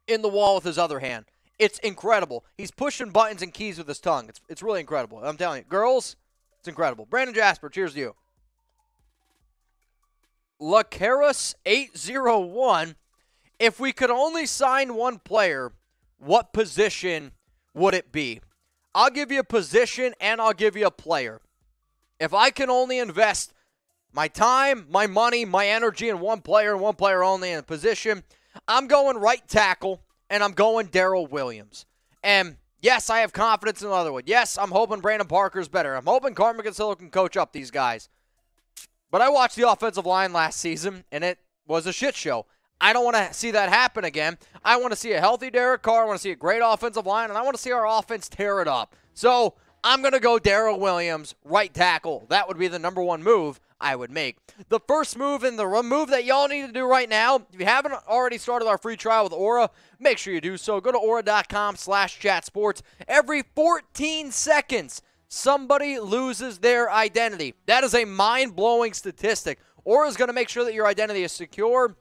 in the wall with his other hand. It's incredible. He's pushing buttons and keys with his tongue. It's, it's really incredible. I'm telling you. Girls, it's incredible. Brandon Jasper, cheers to you. Lacaris801. If we could only sign one player, what position would it be? I'll give you a position and I'll give you a player. If I can only invest my time, my money, my energy in one player and one player only in a position, I'm going right tackle and I'm going Daryl Williams. And yes, I have confidence in Leatherwood. Yes, I'm hoping Brandon Parker's better. I'm hoping Carmen Bricillo can coach up these guys. But I watched the offensive line last season, and it was a shit show. I don't want to see that happen again. I want to see a healthy Derek Carr. I want to see a great offensive line, and I want to see our offense tear it up. So I'm going to go Daryl Williams, right tackle. That would be the number one move I would make. The first move and the move that y'all need to do right now, if you haven't already started our free trial with Aura, make sure you do so. Go to aura.com slash chat sports. Every 14 seconds, somebody loses their identity. That is a mind-blowing statistic. Aura is going to make sure that your identity is secure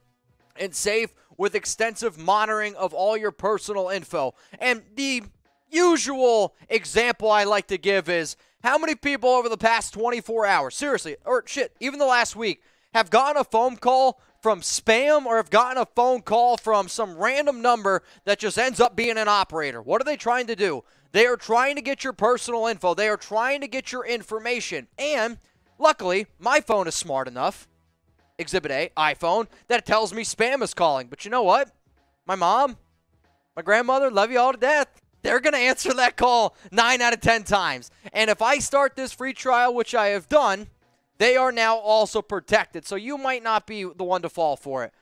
and safe with extensive monitoring of all your personal info. And the usual example I like to give is how many people over the past 24 hours, seriously, or shit, even the last week, have gotten a phone call from spam or have gotten a phone call from some random number that just ends up being an operator? What are they trying to do? They are trying to get your personal info. They are trying to get your information. And luckily, my phone is smart enough, Exhibit A, iPhone, that tells me spam is calling. But you know what? My mom, my grandmother, love you all to death they're going to answer that call nine out of 10 times. And if I start this free trial, which I have done, they are now also protected. So you might not be the one to fall for it.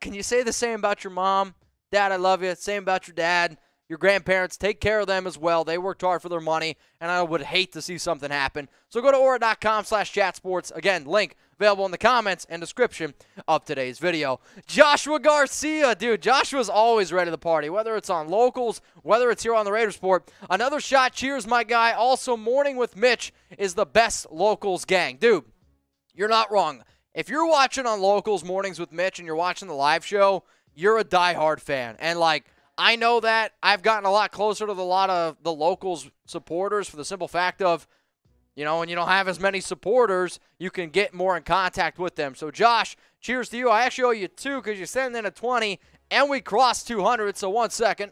Can you say the same about your mom? Dad, I love you. Same about your dad. Your grandparents, take care of them as well. They worked hard for their money, and I would hate to see something happen. So go to aura.com slash chatsports. Again, link available in the comments and description of today's video. Joshua Garcia, dude, Joshua's always ready to party, whether it's on locals, whether it's here on the Raiders Report. Another shot, cheers, my guy. Also, Morning with Mitch is the best locals gang. Dude, you're not wrong. If you're watching on locals mornings with Mitch and you're watching the live show, you're a diehard fan. And like, I know that I've gotten a lot closer to a lot of the locals supporters for the simple fact of you know, when you don't have as many supporters, you can get more in contact with them. So, Josh, cheers to you. I actually owe you two because you sent in a 20 and we crossed 200. So, one second.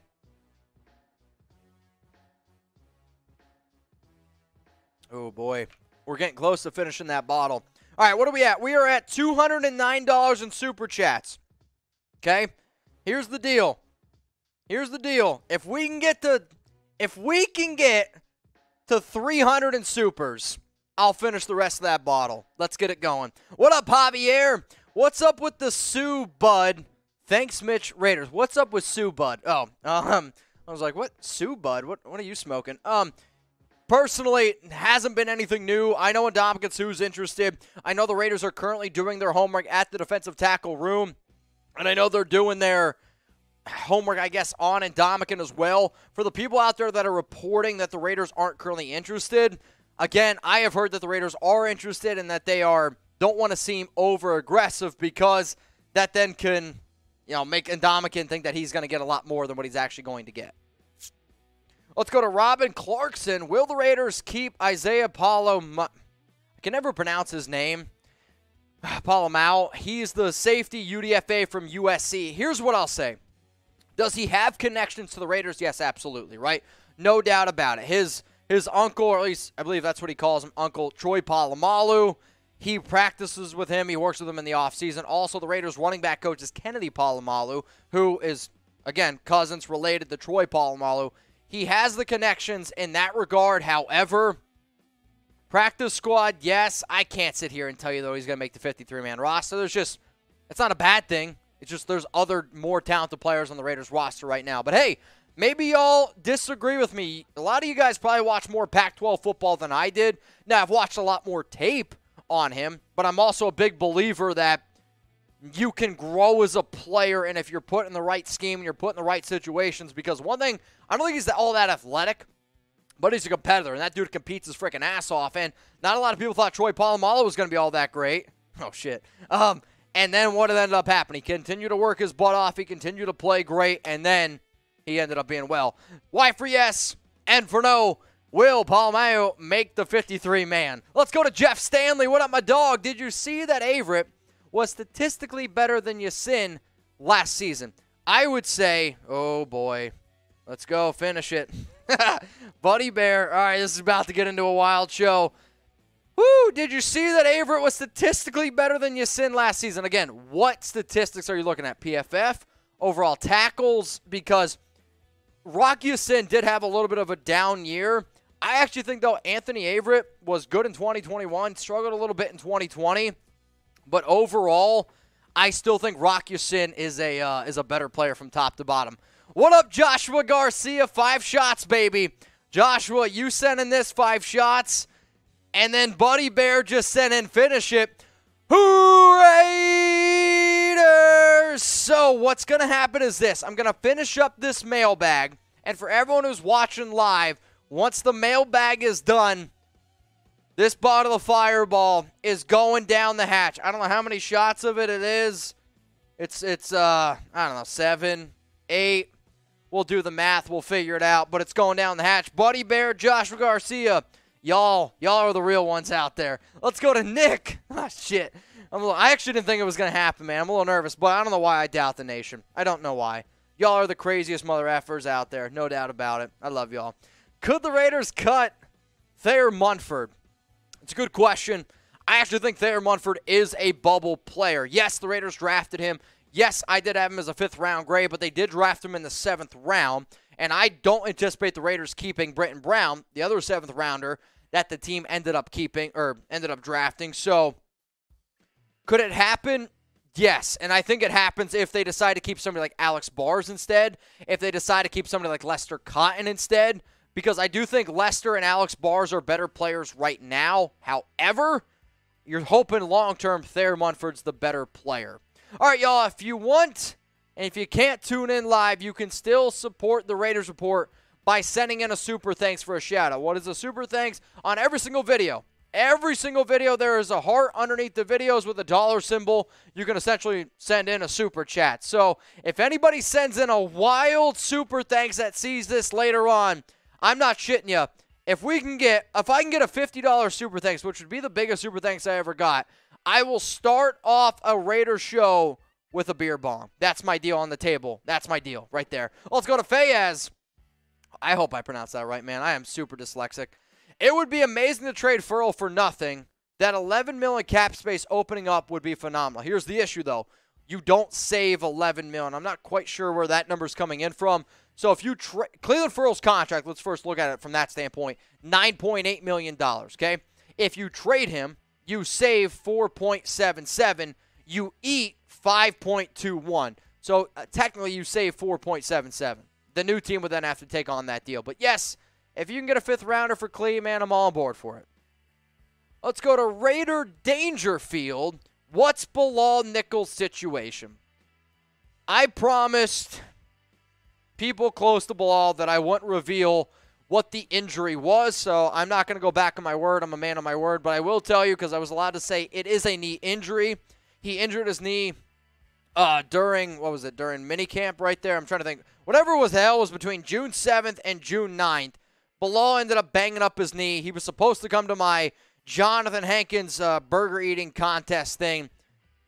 Oh, boy. We're getting close to finishing that bottle. All right, what are we at? We are at $209 in super chats. Okay? Here's the deal. Here's the deal. If we can get to if we can get to 300 in supers. I'll finish the rest of that bottle. Let's get it going. What up, Javier? What's up with the Sue Bud? Thanks, Mitch Raiders. What's up with Sue Bud? Oh, um, I was like, what? Sue Bud? What, what are you smoking? Um, personally, hasn't been anything new. I know Ndamukong Suh's interested. I know the Raiders are currently doing their homework at the defensive tackle room. And I know they're doing their homework, I guess, on Ndamukong as well. For the people out there that are reporting that the Raiders aren't currently interested, again, I have heard that the Raiders are interested and that they are don't want to seem over aggressive because that then can, you know, make Ndamukong think that he's going to get a lot more than what he's actually going to get. Let's go to Robin Clarkson. Will the Raiders keep Isaiah Paulo? I can never pronounce his name. [SIGHS] Pola-Mao. He's the safety UDFA from USC. Here's what I'll say. Does he have connections to the Raiders? Yes, absolutely, right? No doubt about it. His his uncle, or at least I believe that's what he calls him, Uncle Troy Polamalu. He practices with him. He works with him in the offseason. Also, the Raiders running back coach is Kennedy Polamalu, who is, again, cousins related to Troy Polamalu. He has the connections in that regard. However, Practice squad, yes. I can't sit here and tell you though he's going to make the 53 man roster. There's just, it's not a bad thing. It's just there's other more talented players on the Raiders roster right now. But hey, maybe y'all disagree with me. A lot of you guys probably watch more Pac 12 football than I did. Now, I've watched a lot more tape on him, but I'm also a big believer that you can grow as a player and if you're put in the right scheme and you're put in the right situations because one thing i don't think he's all that athletic but he's a competitor and that dude competes his freaking ass off and not a lot of people thought troy polamalu was going to be all that great [LAUGHS] oh shit um, and then what ended up happening he continued to work his butt off he continued to play great and then he ended up being well why for yes and for no Will Polamalu make the 53 man? Let's go to Jeff Stanley. What up, my dog? Did you see that Averett was statistically better than Ya-Sin last season. I would say, oh boy, let's go finish it. [LAUGHS] Buddy Bear, all right, this is about to get into a wild show. Woo, did you see that Averett was statistically better than Ya-Sin last season? Again, what statistics are you looking at? PFF, overall tackles? Because Rock Ya-Sin did have a little bit of a down year. I actually think, though, Anthony Averett was good in 2021, struggled a little bit in 2020. But overall, I still think Rock Ya-Sin is a uh, is a better player from top to bottom. What up, Joshua Garcia? Five shots, baby. Joshua, you sending this five shots, and then Buddy Bear just sent in finish it. Raiders! So what's gonna happen is this: I'm gonna finish up this mailbag, and for everyone who's watching live, once the mailbag is done, this bottle of Fireball is going down the hatch. I don't know how many shots of it it is. It's it's uh I don't know seven, eight. We'll do the math. We'll figure it out. But it's going down the hatch. Buddy Bear, Joshua Garcia, y'all y'all are the real ones out there. Let's go to Nick. [LAUGHS] Ah shit. I'm little, I actually didn't think it was gonna happen, man. I'm a little nervous, but I don't know why I doubt the nation. I don't know why. Y'all are the craziest mother effers out there, no doubt about it. I love y'all. Could the Raiders cut Thayer Munford? It's a good question. I actually think Thayer Munford is a bubble player. Yes, the Raiders drafted him. Yes, I did have him as a fifth round grade, but they did draft him in the seventh round. And I don't anticipate the Raiders keeping Brittain Brown, the other seventh rounder that the team ended up keeping or ended up drafting. So could it happen? Yes, and I think it happens if they decide to keep somebody like Alex Bars instead, if they decide to keep somebody like Lester Cotton instead because I do think Lester and Alex Bars are better players right now. However, you're hoping long term Thayer Munford's the better player. All right, y'all, if you want and if you can't tune in live, you can still support the Raiders Report by sending in a super thanks for a shout out. What is a super thanks? On every single video, every single video, there is a heart underneath the videos with a dollar symbol. You can essentially send in a super chat. So if anybody sends in a wild super thanks that sees this later on, I'm not shitting you. If we can get, if I can get a $50 super thanks, which would be the biggest super thanks I ever got, I will start off a Raider show with a beer bong. That's my deal on the table. That's my deal right there. Let's go to Fayez. I hope I pronounced that right, man. I am super dyslexic. It would be amazing to trade Ferrell for nothing. That 11 million cap space opening up would be phenomenal. Here's the issue, though. You don't save 11 million. I'm not quite sure where that number's coming in from. So if you trade Clelin Ferrell's contract, let's first look at it from that standpoint. $9.8 million, okay? If you trade him, you save 4.77. You eat 5.21. So uh, technically you save 4.77. The new team would then have to take on that deal. But yes, if you can get a fifth rounder for Clee, man, I'm all on board for it. Let's go to Raider Dangerfield. What's Bilal Nichols' situation? I promised people close to Bilal that I wouldn't reveal what the injury was, so I'm not going to go back on my word. I'm a man of my word, but I will tell you because I was allowed to say it is a knee injury. He injured his knee uh, during, what was it, during minicamp right there. I'm trying to think. Whatever was hell was between June 7th and June 9th. Bilal ended up banging up his knee. He was supposed to come to my Johnathan Hankins uh, burger eating contest thing.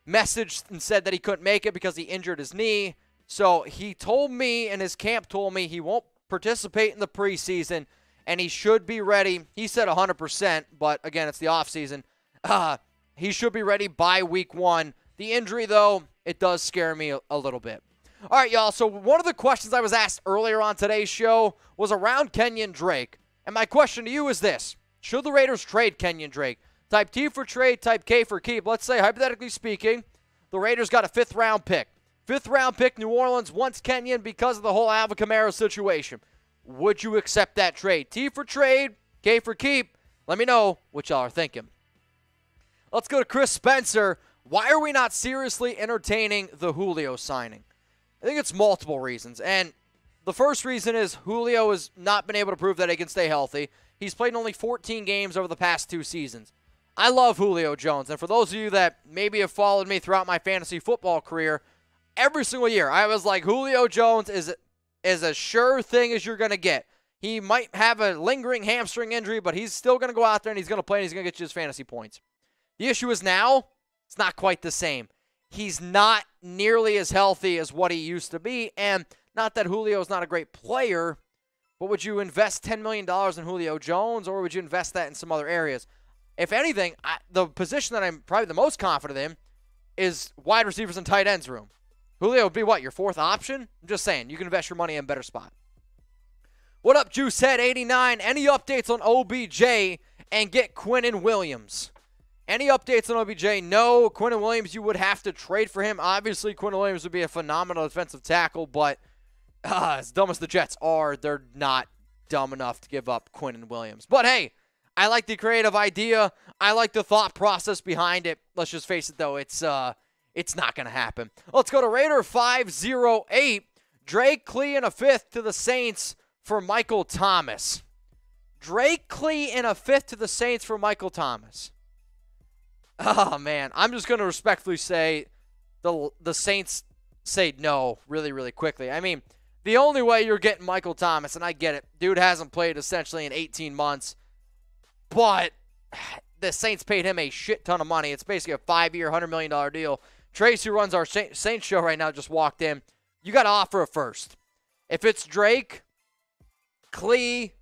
Messaged and said that he couldn't make it because he injured his knee. So he told me, and his camp told me he won't participate in the preseason, and he should be ready. He said 100%, but again, it's the offseason. Uh, he should be ready by week one. The injury, though, it does scare me a, a little bit. All right, y'all. So one of the questions I was asked earlier on today's show was around Kenyon Drake. And my question to you is this. Should the Raiders trade Kenyon Drake? Type T for trade, type K for keep. Let's say, hypothetically speaking, the Raiders got a fifth round pick. Fifth round pick, New Orleans wants Kenyon because of the whole Alvin Kamara situation. Would you accept that trade? T for trade, K for keep. Let me know what y'all are thinking. Let's go to Chris Spencer. Why are we not seriously entertaining the Julio signing? I think it's multiple reasons. And the first reason is Julio has not been able to prove that he can stay healthy. He's played only 14 games over the past two seasons. I love Julio Jones. And for those of you that maybe have followed me throughout my fantasy football career, every single year I was like, Julio Jones is, is a sure thing as you're going to get. He might have a lingering hamstring injury, but he's still going to go out there and he's going to play and he's going to get you his fantasy points. The issue is now, it's not quite the same. He's not nearly as healthy as what he used to be. And not that Julio is not a great player, but would you invest $10 million in Julio Jones or would you invest that in some other areas? If anything, I, the position that I'm probably the most confident in is wide receivers and tight ends room. Julio would be what, your fourth option? I'm just saying, you can invest your money in a better spot. What up, Juice Head 89? Any updates on OBJ and get Quinnen Williams? Any updates on OBJ? No. Quinnen Williams, you would have to trade for him. Obviously, Quinnen Williams would be a phenomenal defensive tackle, but uh, as dumb as the Jets are, they're not dumb enough to give up Quinnen Williams. But hey, I like the creative idea. I like the thought process behind it. Let's just face it, though, it's uh, it's not going to happen. Let's go to Raider 508. Drake Clee in a fifth to the Saints for Michael Thomas. Drake Clee in a fifth to the Saints for Michael Thomas. Oh man, I'm just going to respectfully say the the Saints say no really really quickly. I mean, the only way you're getting Michael Thomas, and I get it, dude hasn't played essentially in 18 months, but [SIGHS] the Saints paid him a shit ton of money. It's basically a five-year, hundred million dollar deal. Trace, who runs our Saints show right now, just walked in. You got to offer a first. If it's Drake, Clee,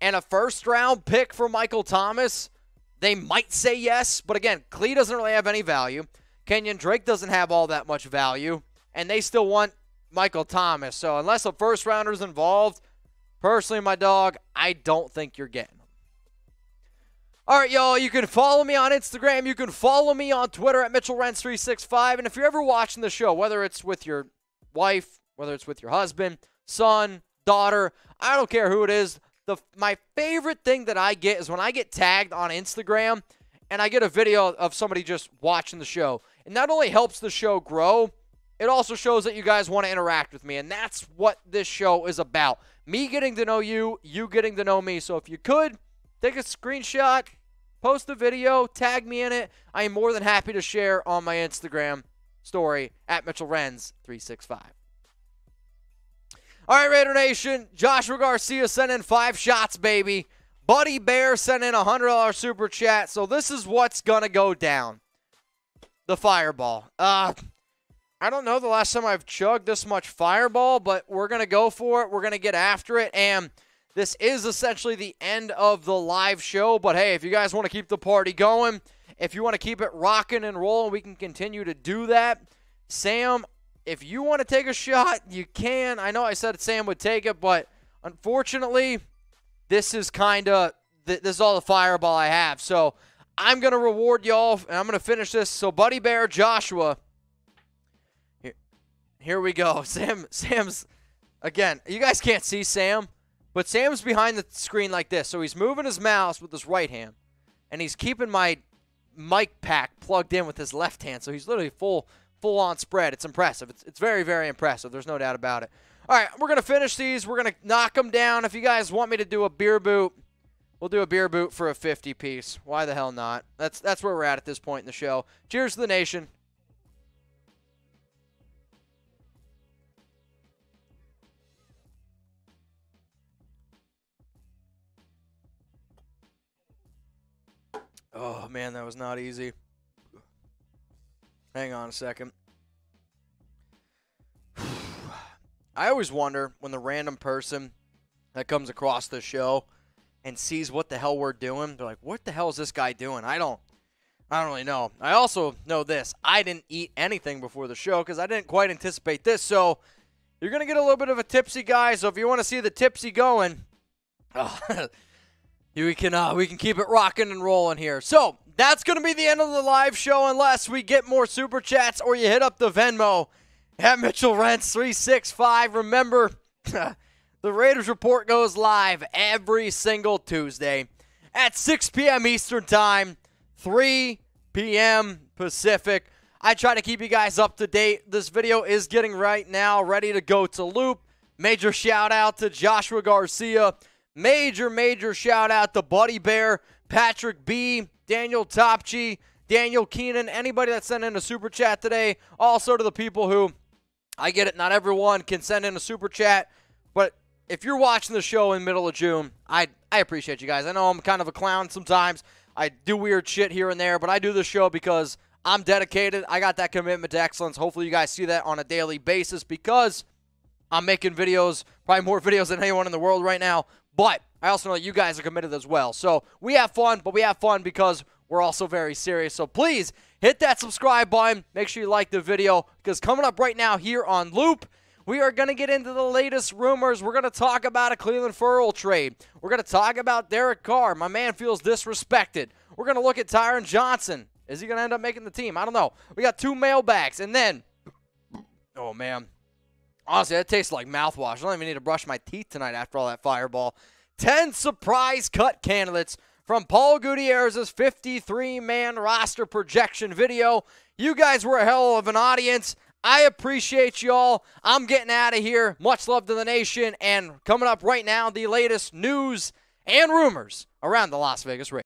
and a first round pick for Michael Thomas, they might say yes, but again, Clee doesn't really have any value. Kenyon Drake doesn't have all that much value, and they still want Michael Thomas. So unless a first rounder is involved, personally, my dog, I don't think you're getting them. All right, y'all, you can follow me on Instagram. You can follow me on Twitter at MitchellRenz365. And if you're ever watching the show, whether it's with your wife, whether it's with your husband, son, daughter, I don't care who it is, the my favorite thing that I get is when I get tagged on Instagram and I get a video of somebody just watching the show. It not only helps the show grow, it also shows that you guys want to interact with me. And that's what this show is about. Me getting to know you, you getting to know me. So if you could, take a screenshot, post a video, tag me in it. I am more than happy to share on my Instagram story at Mitchell Renz 365. All right, Raider Nation. Joshua Garcia sent in five shots, baby. Buddy Bear sent in a $100 super chat. So this is what's going to go down. The fireball. Uh, I don't know the last time I've chugged this much fireball, but we're going to go for it. We're going to get after it. And this is essentially the end of the live show. But hey, if you guys want to keep the party going, if you want to keep it rocking and rolling, we can continue to do that. Sam, if you want to take a shot, you can. I know I said Sam would take it, but unfortunately, this is kind of this is all the fireball I have. So I'm gonna reward y'all, and I'm gonna finish this. So Buddy Bear, Joshua, here, here we go. [LAUGHS] Sam, Sam's again. You guys can't see Sam, but Sam's behind the screen like this. So he's moving his mouse with his right hand, and he's keeping my mic pack plugged in with his left hand. So he's literally full full on spread. It's impressive. It's, it's very, very impressive. There's no doubt about it. All right, we're going to finish these. We're going to knock them down. If you guys want me to do a beer boot, we'll do a beer boot for a 50 piece. Why the hell not? That's, that's where we're at at this point in the show. Cheers to the nation. Oh, man, that was not easy. Hang on a second. [SIGHS] I always wonder when the random person that comes across the show and sees what the hell we're doing, they're like, "What the hell is this guy doing?" I don't I don't really know. I also know this. I didn't eat anything before the show cuz I didn't quite anticipate this. So, you're going to get a little bit of a tipsy guy, so if you want to see the tipsy going, oh, [LAUGHS] We can uh, we can keep it rocking and rolling here. So that's gonna be the end of the live show unless we get more super chats or you hit up the Venmo at Mitchell Renz three six five. Remember, [LAUGHS] the Raiders report goes live every single Tuesday at 6 p.m. Eastern time, 3 p.m. Pacific. I try to keep you guys up to date. This video is getting right now ready to go to loop. Major shout out to Joshua Garcia. Major, major shout out to Buddy Bear, Patrick B, Daniel Topchi, Daniel Keenan, anybody that sent in a super chat today. Also to the people who, I get it, not everyone can send in a super chat, but if you're watching the show in middle of June, I I appreciate you guys. I know I'm kind of a clown sometimes. I do weird shit here and there, but I do this show because I'm dedicated. I got that commitment to excellence. Hopefully you guys see that on a daily basis because I'm making videos, probably more [LAUGHS] videos than anyone in the world right now. But I also know that you guys are committed as well. So we have fun, but we have fun because we're also very serious. So please hit that subscribe button. Make sure you like the video because coming up right now here on Loop, we are going to get into the latest rumors. We're going to talk about a Clelin Ferrell trade. We're going to talk about Derek Carr. My man feels disrespected. We're going to look at Tyron Johnson. Is he going to end up making the team? I don't know. We got two mailbags. And then, oh, man. Honestly, that tastes like mouthwash. I don't even need to brush my teeth tonight after all that fireball. 10 surprise cut candidates from Paul Gutierrez's 53 man roster projection video. You guys were a hell of an audience. I appreciate y'all. I'm getting out of here. Much love to the nation. And coming up right now, the latest news and rumors around the Las Vegas Raiders.